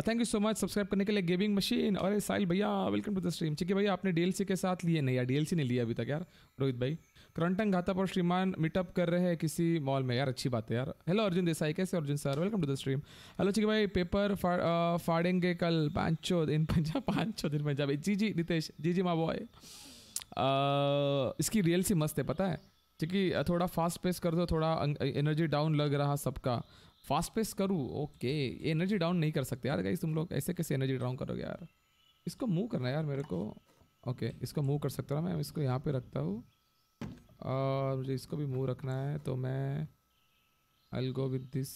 Thank you so much subscribe करने के लिए गेमिंग मशीन और साहिल भैया वेलकम टू द स्ट्रीम ठीक है भैया, आपने डीएलसी के साथ लिए नहीं यार डीएलसी नहीं लिया अभी तक यार? रोहित भाई। क्रंटन घातप और श्रीमान मीटअप कर रहे हैं किसी मॉल में यार अच्छी बात है यार हेलो अर्जुन देसाई कैसे Arjun sir welcome to the stream hello Chiki भाई पेपर फाड़ फाड़ेंगे कल पाँचों दिन पंजाब पाँचों दिन पंजाब जी जी नितेश जी जी माँ बॉय इसकी रियल सी मस्त है पता है क्योंकि थोड़ा फास्ट पेस कर दो थोड़ा एनर्जी डाउन लग रहा सबका फास्ट पेस करूँ ओके एनर्जी डाउन नहीं कर सकते यार गाइस तुम लोग ऐसे कैसे एनर्जी डाउन करोगे यार इसको मूव करना है यार मेरे को ओके इसको मूव कर सकता हूँ मैं इसको यहाँ पे रखता हूँ और मुझे इसको भी मूव रखना है तो मैं I go with this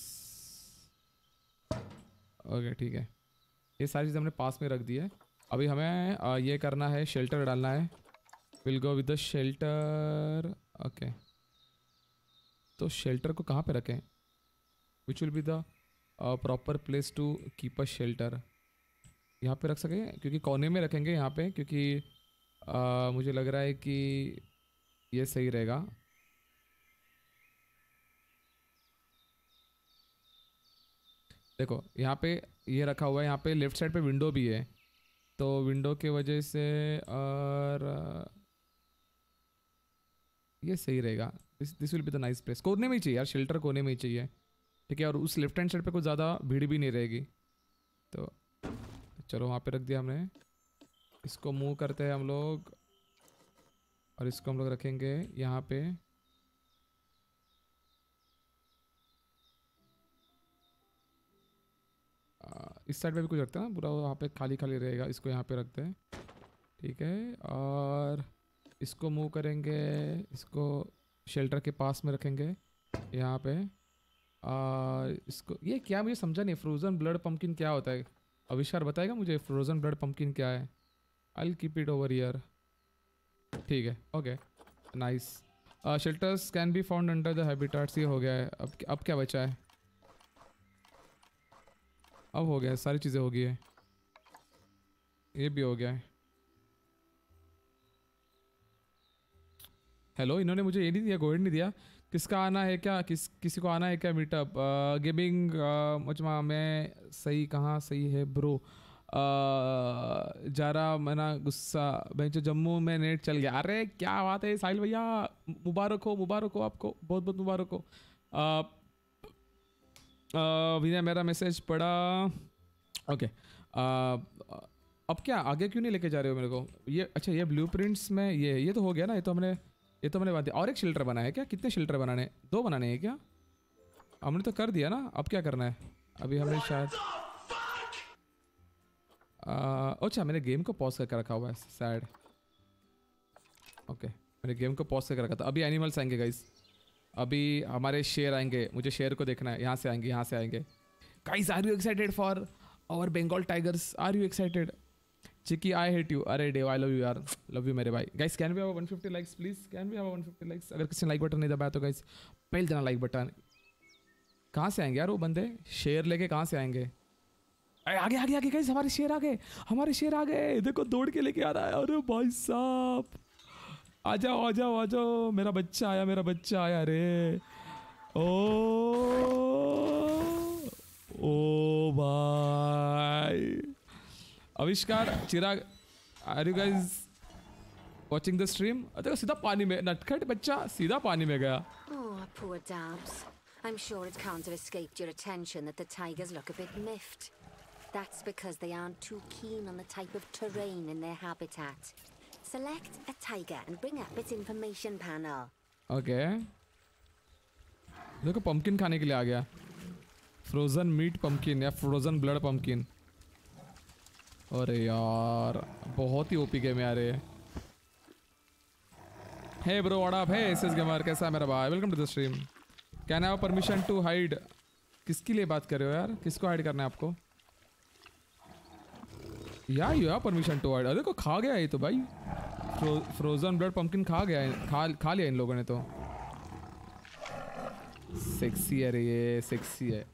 okay ठीक है। ये सारी चीज़ हमने पास में रख दी है। अभी हमें ये करना है शेल्टर डालना है। Will go with the shelter okay तो शेल्टर को कहाँ पे रखें? Which will be the proper place to keep a shelter यहाँ पे रख सकें? क्योंकि कोने में रखेंगे यहाँ पे क्योंकि आ, मुझे लग रहा है कि ये सही रहेगा। देखो, यहाँ पे ये रखा हुआ है, यहाँ पे लेफ़्ट साइड पे विंडो भी है। तो विंडो के वजह से और, ये सही रहेगा। This this will be the nice place कोने में ही चाहिए यार शेल्टर कोने में ही चाहिए। ठीक है, और उस लेफ़्ट हैंड साइड पे कुछ ज़्यादा भीड़ भी नहीं रहेगी। तो चलो, वहाँ पे रख दिया हमने। इसको मूव करते हैं हम लोग। और इसको हम लोग रखेंगे यहाँ पे। इस साइड पे भी कुछ रखते हैं ना, पूरा वहाँ पे खाली खाली रहेगा, इसको यहाँ पे रखते हैं। ठीक है, और इसको मूव करेंगे, इसको शेल्टर के पास में रखेंगे, यहाँ पे। और इसको, ये क्या मुझे समझा नहीं फ्रोज़न ब्लड पंपकिन क्या होता है? अविष्कार बताएगा मुझे फ्रोज़न ब्लड पंपकिन क्या है? I keep it over here ठीक है okay nice shelters can be found under the habitats ये हो गया है। अब अब क्या बचा है? अब हो गया है, सारी चीज़ें हो गई है। ये भी हो गया है। हेलो इन्होंने मुझे ये नहीं दिया गोल्ड नहीं दिया। किसका आना है क्या? किस किसी को आना है क्या मीटअप गेमिंग मुझमा मैं सही कहाँ सही है ब्रो जरा, मना, गुस्सा मैं जो जम्मू में नेट चल गया। अरे, क्या बात है, साहिल भैया, मुबारक हो मुबारक हो आपको, बहुत बहुत मुबारक हो। विनय, मेरा मैसेज पढ़ा ओके अब क्या, आगे क्यों नहीं लेके जा रहे हो मेरे को? ये अच्छा ये ब्लू में ये ये तो हो गया ना, ये तो हमने, ये तो हमने बात और एक शेल्टर बनाया है क्या? कितने शेल्टर बनाने दो बनाने हैं क्या? हमने तो कर दिया ना, अब क्या करना है? अभी हमने शायद अच्छा मैंने गेम को पॉज करके रखा हुआ है सैड ओके मैंने गेम को पॉज करके रखा था। अभी एनिमल्स आएँगे गाइस अभी हमारे शेर आएँगे। मुझे शेर को देखना है। यहाँ से आएँगे, यहाँ से आएँगे। Guys are you excited for our Bengal tigers are you excited Chiki I hate you अरे डे आई लव यू यार लव यू मेरे भाई guys can we have 150 likes please can we have 150 likes अगर किसी ने like button नहीं दबाया तो गाइस पहले देना लाइक बटन कहाँ से आएँगे यार वो बंदे? शेर लेके कहाँ से आएँगे? आगे आगे आगे गाइस हमारे शेर आ गए हमारे शेर आ गए देखो, दौड़ के लेके आ रहा है। अरे भाई साहब। आ जाओ आ जाओ आ जाओ। मेरा बच्चा आया, मेरा बच्चा आया रे। ओ ओ भाई। Avishkar, Chirag are you guys watching the stream देखो, सीधा पानी में, नटखट बच्चा सीधा पानी में गया। Oh. I'm sure it can't have escaped your attention that the tigers look a bit miffed. That's because they aren't too keen on the type of terrain in their habitat. Select a tiger and bring up its information panel. Okay देखो pumpkin खाने के लिए आ गया। Frozen meat pumpkin या frozen blood pumpkin अरे यार, बहुत ही ओपी गेम यार hey bro what hey SS gamer कैसा है मेरा भाई? Welcome to the stream can have permission to hide किसके लिए बात कर रहे हो यार? किसको हाइड करना है आपको? या you have permission to hide अरे देखो खा गया ये तो भाई। फ्रो, फ्रोजन ब्लड पंपकिन खा गया है- खा खा लिया इन लोगों ने तो। सेक्सी है रे ये सेक्सी है।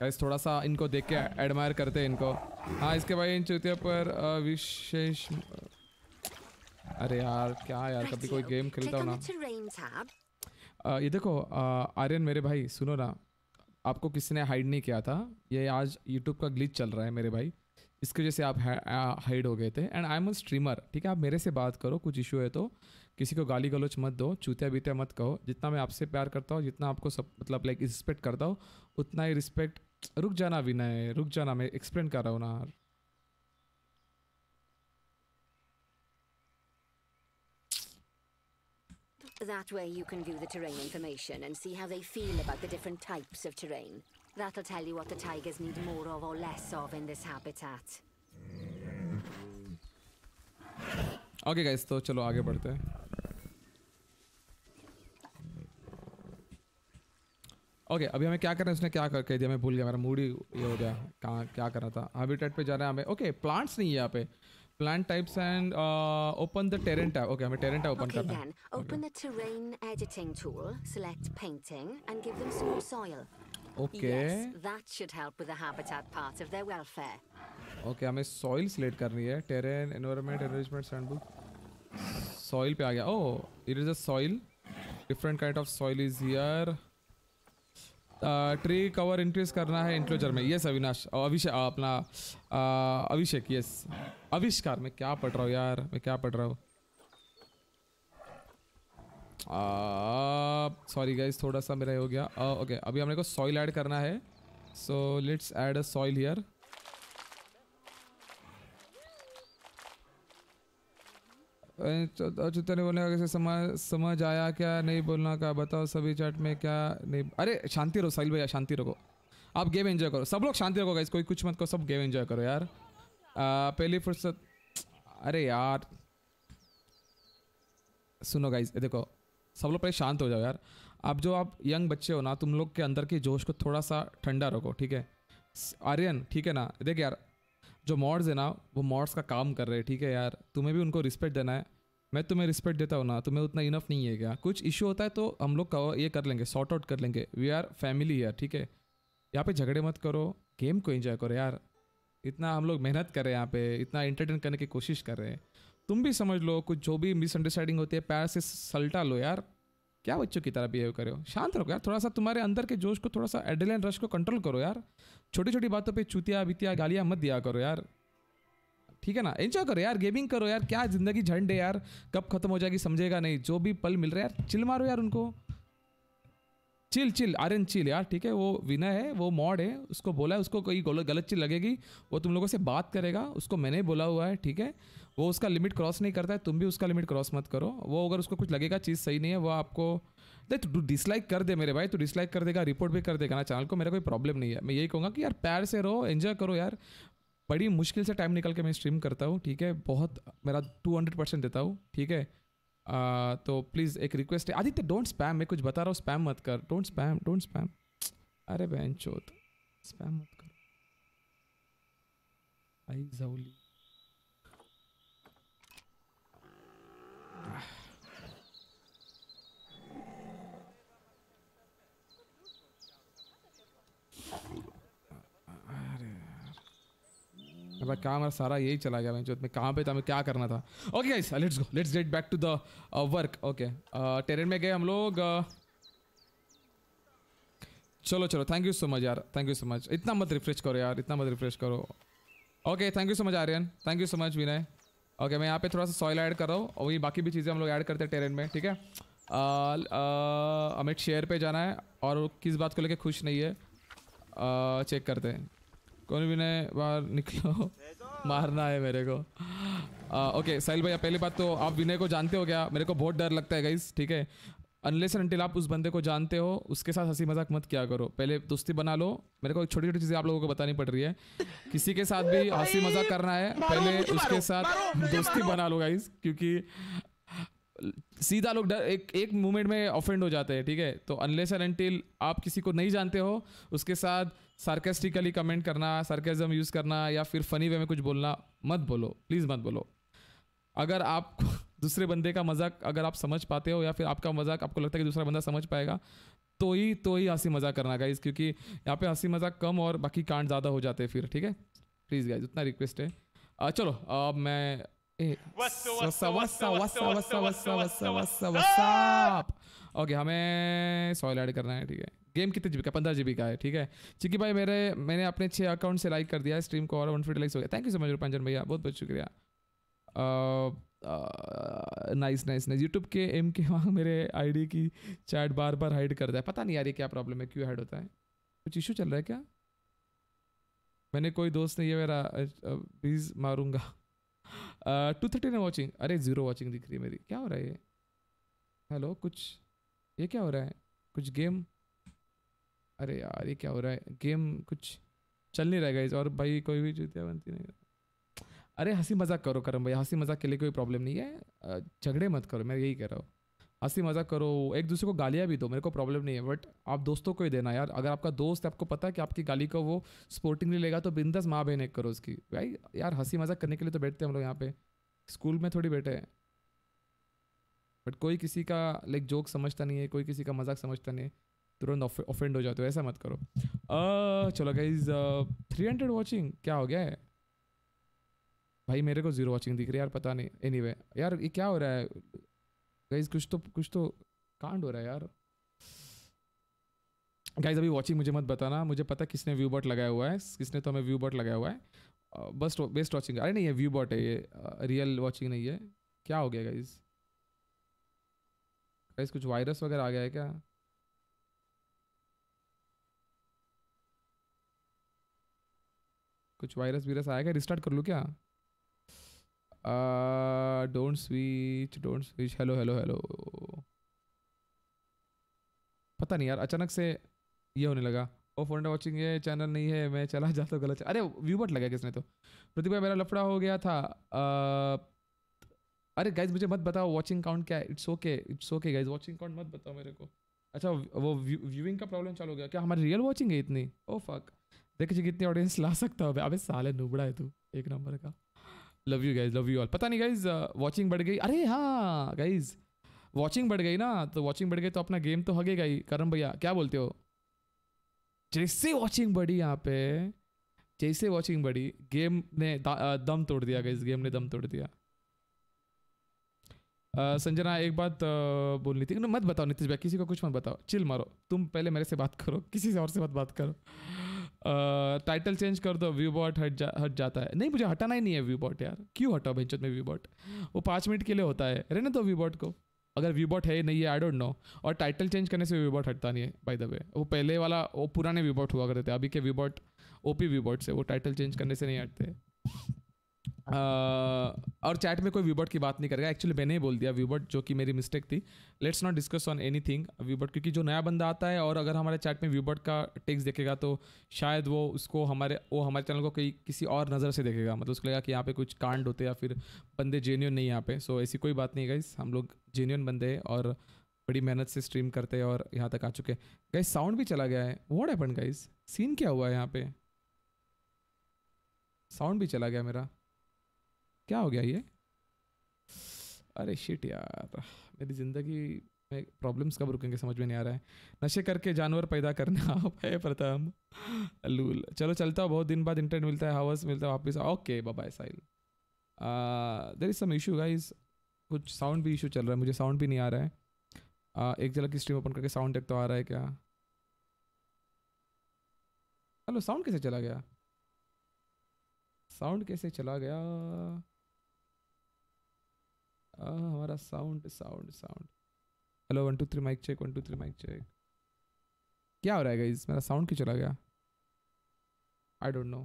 गाइस थोड़ा सा इनको देख के एडमायर करते हैं इनको। हाँ इसके भाई इन चुतिया पर विशेष अरे यार क्या यार कभी कोई गेम खेलता हो ना। ये देखो आर्यन मेरे भाई सुनो ना। आपको किसी ने हाइड नहीं किया था? ये आज यूट्यूब का ग्लिच चल रहा है मेरे भाई। इसकी वजह से आप हाइड हो गए थे। And I am a streamer ठीक है? आप मेरे से बात करो, कुछ इशू है तो किसी को गाली गलोच मत दो, चूतिया बीतिया मत कहो। जितना मैं आपसे प्यार करता हूँ, जितना आपको सब मतलब लाइक रिस्पेक्ट करता हूँ, उतना ही रिस्पेक्ट रुक जाना विनय रुक जाना, मैं एक्सप्लेन कर रहा हूँ ना That way you can view the terrain information and see how they feel about the different types of terrain. That'll tell you what the tigers need more of or less of in this habitat. Okay guys तो चलो आगे बढ़ते हैं okay अभी हमें क्या करना है उसने क्या कर दिया मैं भूल गया मेरा मूड ही ये हो गया कहाँ क्या करना था हैबिटेट पे जाना है हमें ओके प्लांट्स नहीं है यहाँ पे plant types and open the torrent tab okay हमें टेरेंट टैब ओपन Okay करना है open the terrain editing tool, select painting, and give them some more soil. Okay that should help with the habitat part of their welfare. Okay हमें soil select करनी है. Terrain environment enrichment sandbox soil पे आ गया. ओह it is a soil different kind of soil is here tree cover increase करना है enclosure में. Yes Avinash अभिषेक अपना अभिषेक यस आविष्कार मैं क्या पढ़ रहा हूँ यार? मैं क्या पढ़ रहा हूँ? सॉरी गाइज़ थोड़ा सा मेरा हो गया। ओके uh, अभी हमने को सॉइल ऐड करना है। So let's add a soil here Achyuta ने बोला कैसे समझ समझ आया क्या नहीं बोलना का बताओ सभी चैट में क्या नहीं। अरे शांति रहो साहिल भैया शांति रखो। आप गेम एंजॉय करो। सब लोग शांति रखो गाइस कोई कुछ मत करो सब गेम एंजॉय करो यार। आ, पहली फुर्सत अरे यार। सुनो गाइस देखो सब लोग पहले शांत हो जाओ यार। अब जो आप यंग बच्चे हो ना, तुम लोग के अंदर के जोश को थोड़ा सा ठंडा रखो, ठीक है? आर्यन, ठीक है ना? देख यार, जो मॉड्स है ना, वो मॉड्स का काम कर रहे हैं, ठीक है यार? तुम्हें भी उनको रिस्पेक्ट देना है। मैं तुम्हें रिस्पेक्ट देता हूँ ना, तुम्हें उतना इनफ नहीं है क्या? कुछ इशू होता है तो हम लोग ये कर लेंगे, सॉर्ट आउट कर लेंगे। वी आर फैमिली यार, ठीक है? यहाँ पे झगड़े मत करो, गेम को एंजॉय करो यार। इतना हम लोग मेहनत कर रहे हैं यहाँ पे, इतना एंटरटेन करने की कोशिश कर रहे हैं। तुम भी समझ लो, कुछ जो भी मिसअंडरस्टैंडिंग होती है पैर से सल्टा लो यार। क्या बच्चों की तरह बिहेव करो शांत रहो यार, थोड़ा सा तुम्हारे अंदर के जोश को, थोड़ा सा एड्रेलिन रश को कंट्रोल करो यार। छोटी छोटी बातों पे चूतिया, बीतिया, गालियाँ मत दिया करो यार। ठीक है ना? एंजॉय करो यार गेमिंग करो यार, क्या ज़िंदगी झंड है यार। कब खत्म हो जाएगी समझेगा नहीं, जो भी पल मिल रहा है यार चिल मारो यार उनको। चिल चिल आर्यन चिल यार, ठीक है? वो विनय है, वो मॉड है, उसको बोला है, उसको कोई गलत चीज़ लगेगी। वो तुम लोगों से बात करेगा, उसको मैंने बोला हुआ है, ठीक है? वो उसका लिमिट क्रॉस नहीं करता है, तुम भी उसका लिमिट क्रॉस मत करो। वो अगर उसको कुछ लगेगा, चीज़ सही नहीं है, वो आपको देख तू डिसलाइक कर दे मेरे भाई, तू डिसलाइक कर देगा रिपोर्ट भी कर देगा ना चैनल को, मेरा कोई प्रॉब्लम नहीं है। मैं यही कहूँगा कि यार पैर से रहो एंजॉय करो यार। बड़ी मुश्किल से टाइम निकल के मैं स्ट्रीम करता हूँ, ठीक है? बहुत, मेरा टू हंड्रेड परसेंट देता हूँ, ठीक है? तो प्लीज़ एक रिक्वेस्ट है। आदित्य डोंट स्पैम मैं कुछ बता रहा हूँ स्पैम मत कर। डोंट स्पैम डोंट स्पैम अरे बहन चोत स्पैम मत कर। आई अब सारा यही चला गया जो मैं। कहाँ पे था मैं क्या करना था? Okay guys let's go let's get back to the work okay terrain में गए हम लोग uh, चलो चलो. थैंक यू सो मच यार. थैंक यू सो मच इतना मत रिफ्रेश करो यार. इतना मत रिफ्रेश करो. Okay thank you so much Aryan thank you so much Vinay okay okay, मैं यहाँ पे थोड़ा सा सॉइल ऐड कर रहा हूँ और वही बाकी भी चीज़ें हम लोग ऐड करते हैं टेरेन में ठीक है? uh, शेयर पे जाना है और किस बात को लेके खुश नहीं है आ, चेक करते हैं। कौन भी विनय बाहर निकलो मारना है मेरे को। आ, ओके साहिल भैया पहली बात तो आप विनय को जानते हो क्या? मेरे को बहुत डर लगता है गाइस ठीक है? अनलेस एंड आप उस बंदे को जानते हो उसके साथ हँसी मज़ाक मत क्या करो। पहले दोस्ती बना लो। मेरे को छोटी छोटी चीज़ें आप लोगों को बतानी पड़ रही है। किसी के साथ भी हँसी मज़ाक करना है पहले उसके साथ दोस्ती बना लो गाइज़ क्योंकि सीधा लोग डर एक एक मोमेंट में ऑफेंड हो जाते हैं ठीक है? तो अनलेस एंड अनटिल आप किसी को नहीं जानते हो उसके साथ सार्केस्टिकली कमेंट करना सार्केजम यूज़ करना या फिर फनी वे में कुछ बोलना मत बोलो प्लीज़ मत बोलो। अगर आप दूसरे बंदे का मज़ाक अगर आप समझ पाते हो या फिर आपका मज़ाक आपको लगता है कि दूसरा बंदा समझ पाएगा तो ही तो ही हँसी मज़ाक करना गाइज़ क्योंकि यहाँ पे हँसी मज़ाक कम और बाकी कांड ज़्यादा हो जाते हैं फिर ठीक है प्लीज़ गाइज़ उतना रिक्वेस्ट है आ, चलो अब मैं ओके हमें सॉइल ऐड करना है ठीक है गेम कितने जीबी का पंद्रह जीबी का है ठीक है चिकी भाई मेरे मैंने अपने छः अकाउंट से लाइक कर दिया है स्ट्रीम को और वन फिफ्टी लाइक्स हो गया thank you so much Rupanjan भैया बहुत बहुत शुक्रिया नाइस नाइस नाइस यूट्यूब के एम के वहाँ मेरे आईडी की चैट बार बार हाइड करता है। पता नहीं यार ये क्या प्रॉब्लम है, क्यों हाइड होता है? कुछ इशू चल रहा है क्या? मैंने कोई दोस्त नहीं है मेरा प्लीज़ मारूँगा। टू थर्टी ने वॉचिंग अरे ज़ीरो वॉचिंग दिख रही है मेरी। क्या हो रहा है ये? हेलो कुछ? ये क्या हो रहा है? कुछ गेम अरे यार, ये क्या हो रहा है? गेम कुछ चल नहीं रहेगा इस और भाई कोई भी जूतिया बनती नहीं अरे हँसी मज़ाक करो करम भाई हँसी मज़ाक के लिए कोई प्रॉब्लम नहीं है। झगड़े मत करो, मैं यही कह रहा हूँ। हँसी मज़ाक करो, एक दूसरे को गालियाँ भी दो, मेरे को प्रॉब्लम नहीं है बट आप दोस्तों को ही देना यार। अगर आपका दोस्त है आपको पता है कि आपकी गाली को वो स्पोर्टिंगली लेगा तो बिंदस माँ बहन एक करो उसकी। भाई, यार हँसी मज़ाक करने के लिए तो बैठते हैं हम लोग यहाँ पे। स्कूल में थोड़ी बैठे हैं। बट कोई किसी का लाइक जोक समझता नहीं है, कोई किसी का मज़ाक समझता नहीं है। तुरंत ऑफेंड हो जाते हो, ऐसा मत करो। चलो गाइज़ थ्री हंड्रेड वॉचिंग क्या हो गया है? भाई मेरे को ज़ीरो वॉचिंग दिख रही है यार पता नहीं। एनीवे anyway, यार ये क्या हो रहा है? गाइज़ कुछ तो कुछ तो कांड हो रहा है यार। गाइज़ अभी वॉचिंग मुझे मत बताना। मुझे पता किसने व्यू बॉट लगाया हुआ है। किसने तो हमें व्यू बॉट लगाया हुआ है। बस बेस्ट वॉचिंग अरे नहीं है व्यू बॉट है ये। रियल वॉचिंग नहीं है। क्या हो गया गाइज़ गाइज़ कुछ वायरस वगैरह आ गया है क्या? कुछ वायरस वीरस आएगा रिस्टार्ट कर लूँ क्या? Don't switch don't switch hello hello hello पता नहीं यार अचानक से ये होने लगा। ओ फ़ोन वॉचिंग ये चैनल नहीं है मैं चला जाता हूँ गलत अरे व्यू बट लगा किसने तो? प्रतिभा मेरा लफड़ा हो गया था। Uh, अरे गाइज़ मुझे मत बताओ वॉचिंग काउंट क्या है? It's okay it's okay guys watching count मत बताओ मेरे को। अच्छा वो व्यूइंग का प्रॉब्लम चालू हो गया। क्या हमारी रियल वॉचिंग है इतनी? ओ फक देखिए कितनी ऑडियंस ला सकता हो। अबे साले नुबड़ा है तू एक नंबर का। Love you guys love you all पता नहीं गाइज़ वॉचिंग बढ़ गई। अरे हाँ गाइज़ वॉचिंग बढ़ गई ना तो वॉचिंग बढ़ गई तो अपना गेम तो हगेगा ही। करम भैया क्या बोलते हो? जैसे वॉचिंग बढ़ी यहाँ पे जैसे वॉचिंग बढ़ी गेम ने दम तोड़ दिया गाइज़ गेम ने दम तोड़ दिया। Uh, संजना एक बात uh, बोलनी थी। मत बताओ नीतीश भाई किसी को कुछ मत बताओ। चिल मारो। तुम पहले मेरे से बात करो किसी से और से मत बात करो। टाइटल चेंज कर दो व्यू बॉट हट जा, हट जाता है। नहीं, मुझे हटाना ही नहीं है व्यू बॉट यार। क्यों हटाओ भैंचत में व्यू बॉट वो पाँच मिनट के लिए होता है। रहने दो व्यू बॉट को। अगर व्यू बॉट है नहीं है आई डोंट नो और टाइटल चेंज करने से व्यू बॉट हटता नहीं है बाय द वे वो पहले वाला, वो पुराने व्यू बॉट हुआ करते थे। अभी के view bot O P view bot से वो टाइटल चेंज करने से नहीं हटते। और चैट में कोई व्यूबर्ट की बात नहीं करेगा। एक्चुअली मैंने ही बोल दिया व्यूबर्ट, जो कि मेरी मिस्टेक थी। Let's not discuss on anything view bot, क्योंकि जो नया बंदा आता है और अगर हमारे चैट में व्यूबर्ट का टेक्स देखेगा तो शायद वो उसको हमारे, वो हमारे चैनल को कहीं, किसी और नज़र से देखेगा। मतलब उसको लगेगा कि यहाँ पे कुछ कांड होते या फिर बंदे जेन्यून नहीं यहाँ पे। सो ऐसी कोई बात नहीं गाइस हम लोग जेन्यून बंदे हैं और बड़ी मेहनत से स्ट्रीम करते हैं और यहाँ तक आ चुके हैं। गाइस साउंड भी चला गया है। वॉट हैपन गाइस सीन क्या हुआ है यहाँ पे? साउंड भी चला गया मेरा। क्या हो गया ये? अरे शिट यार मेरी ज़िंदगी में प्रॉब्लम्स कब रुकेंगे समझ में नहीं आ रहा है। नशे करके जानवर पैदा करना है प्रथम लूल। चलो चलता हूँ बहुत दिन बाद इंटरनेट मिलता है हावर्स मिलता है वापस। Okay bye soil there is some issue guys कुछ साउंड भी इशू चल रहा है मुझे साउंड भी नहीं आ रहा है। uh, एक जगह की स्ट्रीम ओपन करके साउंड एक तो आ रहा है क्या? हेलो साउंड कैसे चला गया? साउंड कैसे चला गया? हमारा sound sound sound hello one two three mic check one two three mic check क्या हो रहा है गाइस मेरा साउंड क्यों चला गया? I don't know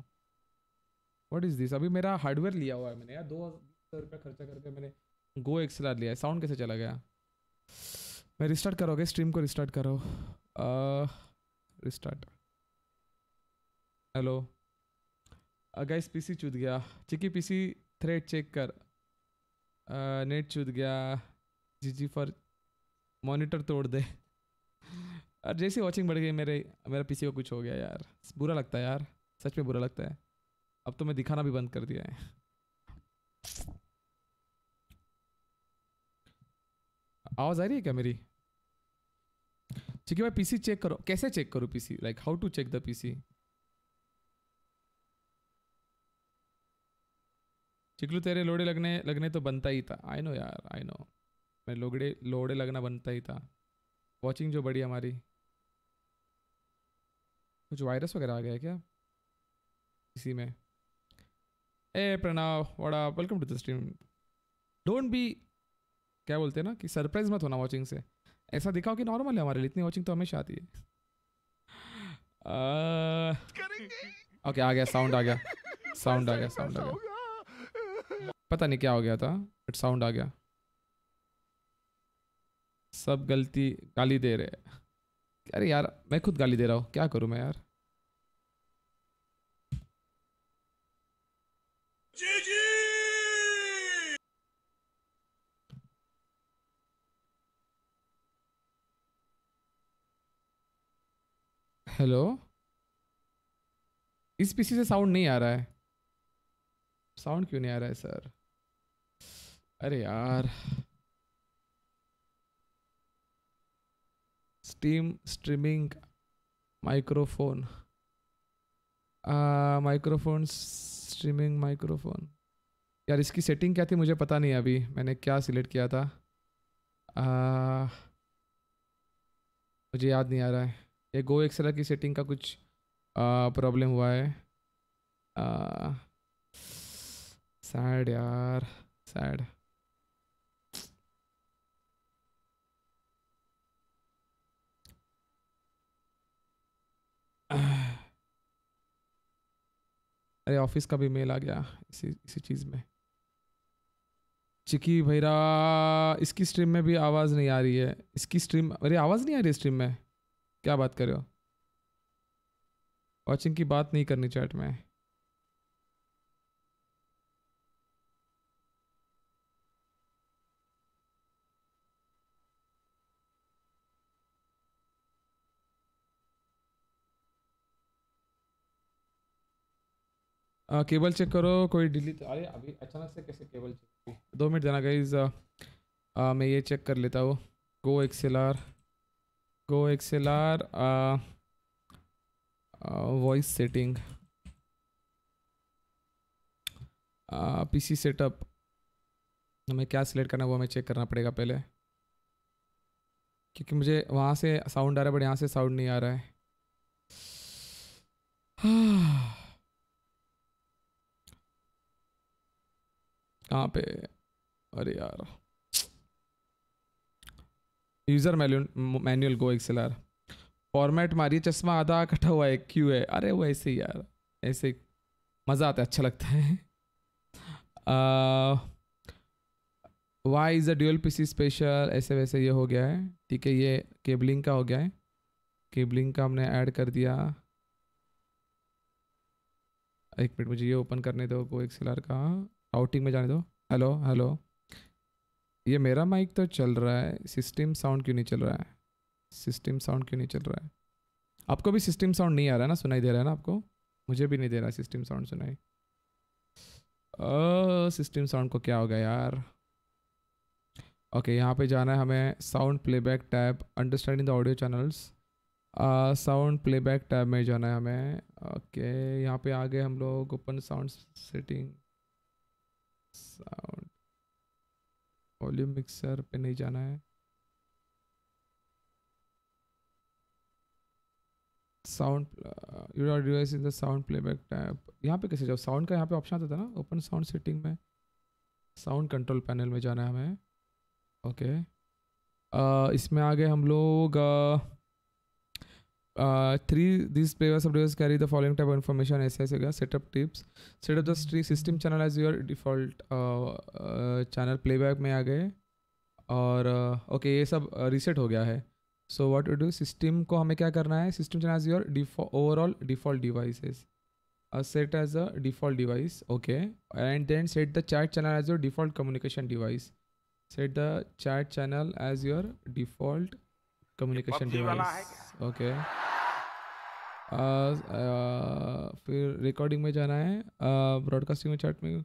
what is this अभी मेरा हार्डवेयर लिया हुआ है मैंने यार, दो हज़ार रुपया खर्चा करके मैंने गो एक्सएलआर लिया है। साउंड कैसे चला गया? मैं रिस्टार्ट करोगे? स्ट्रीम को रिस्टार्ट करो। रिस्टार्ट हेलो गाइस पीसी चूत गया। चिकी पीसी थ्रेड चेक कर। नेट चूत गया। जी जी फॉर मॉनिटर तोड़ दे। और जैसे वॉचिंग बढ़ गई, मेरे, मेरा पीसी को कुछ हो गया यार। बुरा लगता है यार। सच में बुरा लगता है। अब तो मैं दिखाना भी बंद कर दिया है। आवाज़ आ रही है क्या मेरी? ठीक है भाई पीसी चेक करो। कैसे चेक करो PC like how to check the PC Chiklu तेरे लोड़े लगने लगने तो बनता ही था। आई नो यार आई नो मैं लोगड़े लोड़े लगना बनता ही था। वॉचिंग जो बड़ी हमारी। कुछ वायरस वगैरह आ गया क्या? इसी में। ए Pranav vada welcome to the stream don't be क्या बोलते हैं ना कि सरप्राइज़ मत होना वॉचिंग से। ऐसा दिखाओ कि नॉर्मल है हमारे लिए इतनी वॉचिंग तो हमेशा आती है। ओके आ गया साउंड आ गया। साउंड आ गया साउंड आ गया। पता नहीं क्या हो गया था बट साउंड आ गया। सब गलती गाली दे रहे अरे यार, मैं खुद गाली दे रहा हूँ, क्या करूँ मैं यार? हेलो? इस पीसी से साउंड नहीं आ रहा है। साउंड क्यों नहीं आ रहा है सर अरे यार। Steam streaming microphone microphone streaming microphone यार इसकी सेटिंग क्या थी मुझे पता नहीं अभी। मैंने क्या सिलेक्ट किया था? आ, मुझे याद नहीं आ रहा है। ये गो एक्सलर की सेटिंग का कुछ प्रॉब्लम हुआ है। सैड यार सैड अरे ऑफ़िस का भी मेल आ गया इसी इसी चीज़ में। चिकी भैरा, इसकी स्ट्रीम में भी आवाज़ नहीं आ रही है। इसकी स्ट्रीम अरे, आवाज़ नहीं आ रही स्ट्रीम में? क्या बात कर रहे हो? वॉचिंग की बात नहीं करनी चैट में। केबल चेक करो, कोई डिलीट अरे, अभी अचानक से कैसे केबल चेक दो मिनट देना गाइज़ मैं ये चेक कर लेता हूँ। Go XL R go XL R voice setting PC setup हमें क्या सिलेक्ट करना है वो हमें चेक करना पड़ेगा पहले। क्योंकि मुझे वहाँ से साउंड आ रहा है बट यहाँ से साउंड नहीं आ रहा है। कहाँ पे अरे यार। User manual go XL R format मारिए चश्मा आधा कटा हुआ है क्यों है। अरे वो ऐसे ही यार, ऐसे मज़ा आता है अच्छा लगता है। Why is a dual PC special ऐसे वैसे ये हो गया है। ठीक है, ये केबलिंग का हो गया है। केबलिंग का हमने ऐड कर दिया। एक मिनट, मुझे ये ओपन करने दो गो एक्सेलर का। आउटिंग में जाने दो। Hello hello. ये मेरा माइक तो चल रहा है। सिस्टम साउंड क्यों नहीं चल रहा है? सिस्टम साउंड क्यों नहीं चल रहा है? आपको भी सिस्टम साउंड नहीं आ रहा है ना? सुनाई दे रहा है ना आपको? मुझे भी नहीं दे रहा सिस्टम साउंड सुनाई। सिस्टम साउंड को क्या हो गया यार? ओके यहाँ पे जाना है हमें sound playback tab understanding the audio channels. Sound playback tab में जाना है हमें। ओके okay, यहाँ पे आ गए हम लोग open sound setting. Sound volume mixer पे नहीं जाना है। Sound your device in the sound playback tab यहाँ पे कैसे जाओ? साउंड का यहाँ पे ऑप्शन आता था ना? ओपन साउंड सेटिंग में। साउंड कंट्रोल पैनल में जाना है हमें। Okay okay. uh, इसमें आगे हम लोग three this players of device carry the following type of information ऐसे ऐसे गया setup tips setup the system channel as your default channel playback में आ गए। और ओके uh, okay, ये सब रीसेट uh, हो गया है। So what to do system को हमें क्या करना है? System channel as your overall default devices set as a default device okay and then set the chat channel as your default communication device set the chat channel as your default communication device okay uh, uh, फिर recording में जाना है। Broadcasting में chat में।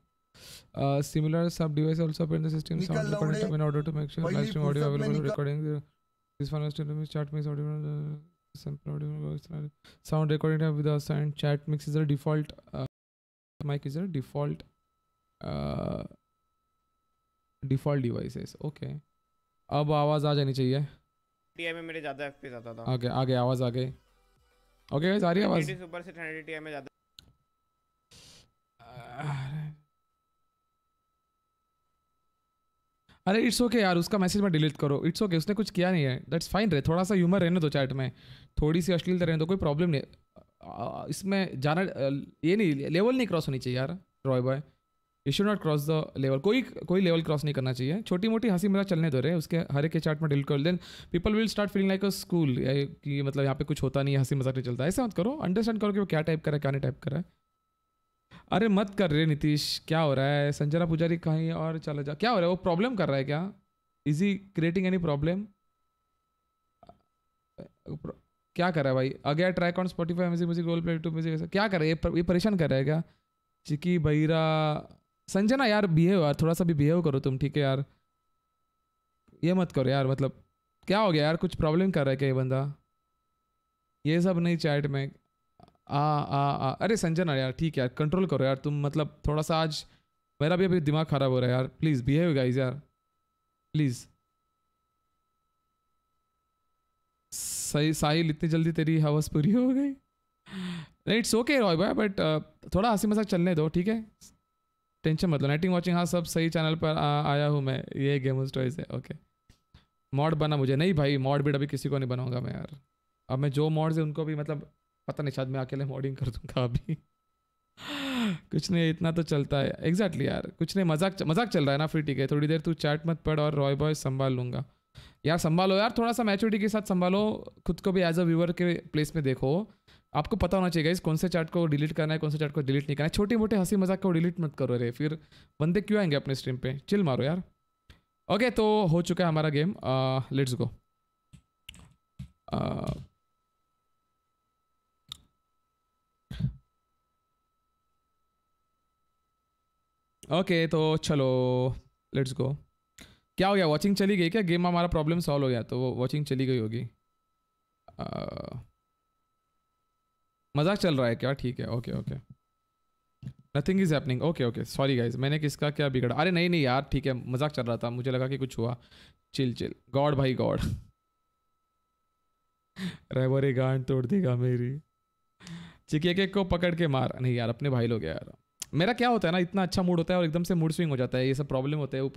Similar सब device also appear in the system sound in order to make sure live stream audio available recording this final state में chat में audio sample audio sound recording है with assigned chat mix is a default mic is a default default devices okay अब आवाज़ आ जानी चाहिए। DM में मेरे ज़्यादा एफपीएस आता था। आगे आगे आवाज़ आ गई। ओके गाइस आ रही है आवाज़ सुपर से 1080 टीआई में ज़्यादा अरे इट्स ओके okay यार उसका मैसेज में डिलीट करो। इट्स ओके okay, उसने कुछ किया नहीं है। दैट्स फाइन रहे थोड़ा सा ह्यूमर रहने दो चैट में। थोड़ी सी अश्लीलता रहने दो कोई प्रॉब्लम नहीं। इसमें जाना ये नहीं लेवल नहीं क्रॉस होनी चाहिए यार Roy boy you should not cross the level कोई कोई लेवल क्रॉस नहीं करना चाहिए। छोटी मोटी हँसी मज़ाक चलने दो रहे उसके हर एक चार्ट में डिलीट कर then people will start feeling like a school कि मतलब यहाँ पे कुछ होता नहीं है हँसी मज़ाक नहीं चलता। ऐसे मत करो। अंडरस्टैंड करो कि वो क्या टाइप कर क्या नहीं टाइप कर है। अरे मत कर रहे नीतीश, क्या हो रहा है? संजना पुजारी कहीं और चला जा। क्या हो रहा है? वो प्रॉब्लम कर रहा है क्या? Is he creating any problem क्या कर रहा है भाई? Again track on Spotify music music roll play to music क्या कर रहा है? ये परेशान कर रहा है क्या? चिकी, बहिरा संजना, यार बिहेव यार, थोड़ा सा भी बिहेव करो तुम, ठीक है, यार। ये मत करो, यार मतलब क्या हो गया, यार, कुछ प्रॉब्लम कर रहा है क्या ये बंदा? ये सब नहीं चैट में। आ आ आ, अरे संजना, यार, ठीक है, यार कंट्रोल करो, यार, तुम मतलब थोड़ा सा आज मेरा भी अभी दिमाग खराब हो रहा है, यार प्लीज़ बिहेव गाइज़ यार प्लीज़ सही, साहिल, इतनी जल्दी तेरी हवस पूरी हो गई? इट्स ओके रॉय भाई बट थोड़ा हँसी मज़ाक चलने दो, ठीक है? टेंशन मतलब नाइटिंग वॉचिंग हाँ सब सही चैनल पर आ, आया हूँ मैं। ये गेम स्टोरीज है ओके मॉड बना मुझे। नहीं भाई मॉड भी अभी किसी को नहीं बनाऊँगा मैं यार। अब मैं जो मॉड्स है उनको भी मतलब पता नहीं शायद मैं अकेले मॉडिंग कर दूँगा अभी। कुछ नहीं इतना तो चलता है। एग्जैक्टली exactly यार कुछ नहीं मज़ाक मज़ाक चल रहा है ना फिर ठीक है थोड़ी देर तू चैट मत पढ़ और रॉय बॉय संभाल लूँगा। यार संभालो यार थोड़ा सा मैच्योरिटी के साथ संभालो। खुद को भी एज अ व्यूअर के प्लेस में देखो। आपको पता होना चाहिए कौन से चार्ट को डिलीट करना है, कौन से चार्ट को डिलीट नहीं करना है। छोटे मोटे हँसी मज़ाक को डिलीट मत करो रे, फिर बंदे क्यों आएँगे अपने स्ट्रीम पे? चिल मारो यार। ओके तो हो चुका है हमारा गेम लेट्स गो ओके तो चलो लेट्स गो क्या हो गया? वॉचिंग चली गई क्या? गेम में हमारा प्रॉब्लम सॉल्व हो गया तो वॉचिंग चली गई होगी। मज़ाक चल रहा है क्या? ठीक है okay okay nothing is happening okay okay sorry guys मैंने किसका क्या बिगड़ा? अरे नहीं नहीं यार, ठीक है. मज़ाक चल रहा था. मुझे लगा कि कुछ हुआ. चिल चिल गॉड भाई गॉड रेवरी गांड तोड़ देगा मेरी. चिकिया के को पकड़ के मार. नहीं यार, अपने भाई लोग यार. मेरा क्या होता है ना, इतना अच्छा मूड होता है और एकदम से मूड स्विंग हो जाता है. ये सब प्रॉब्लम होता है.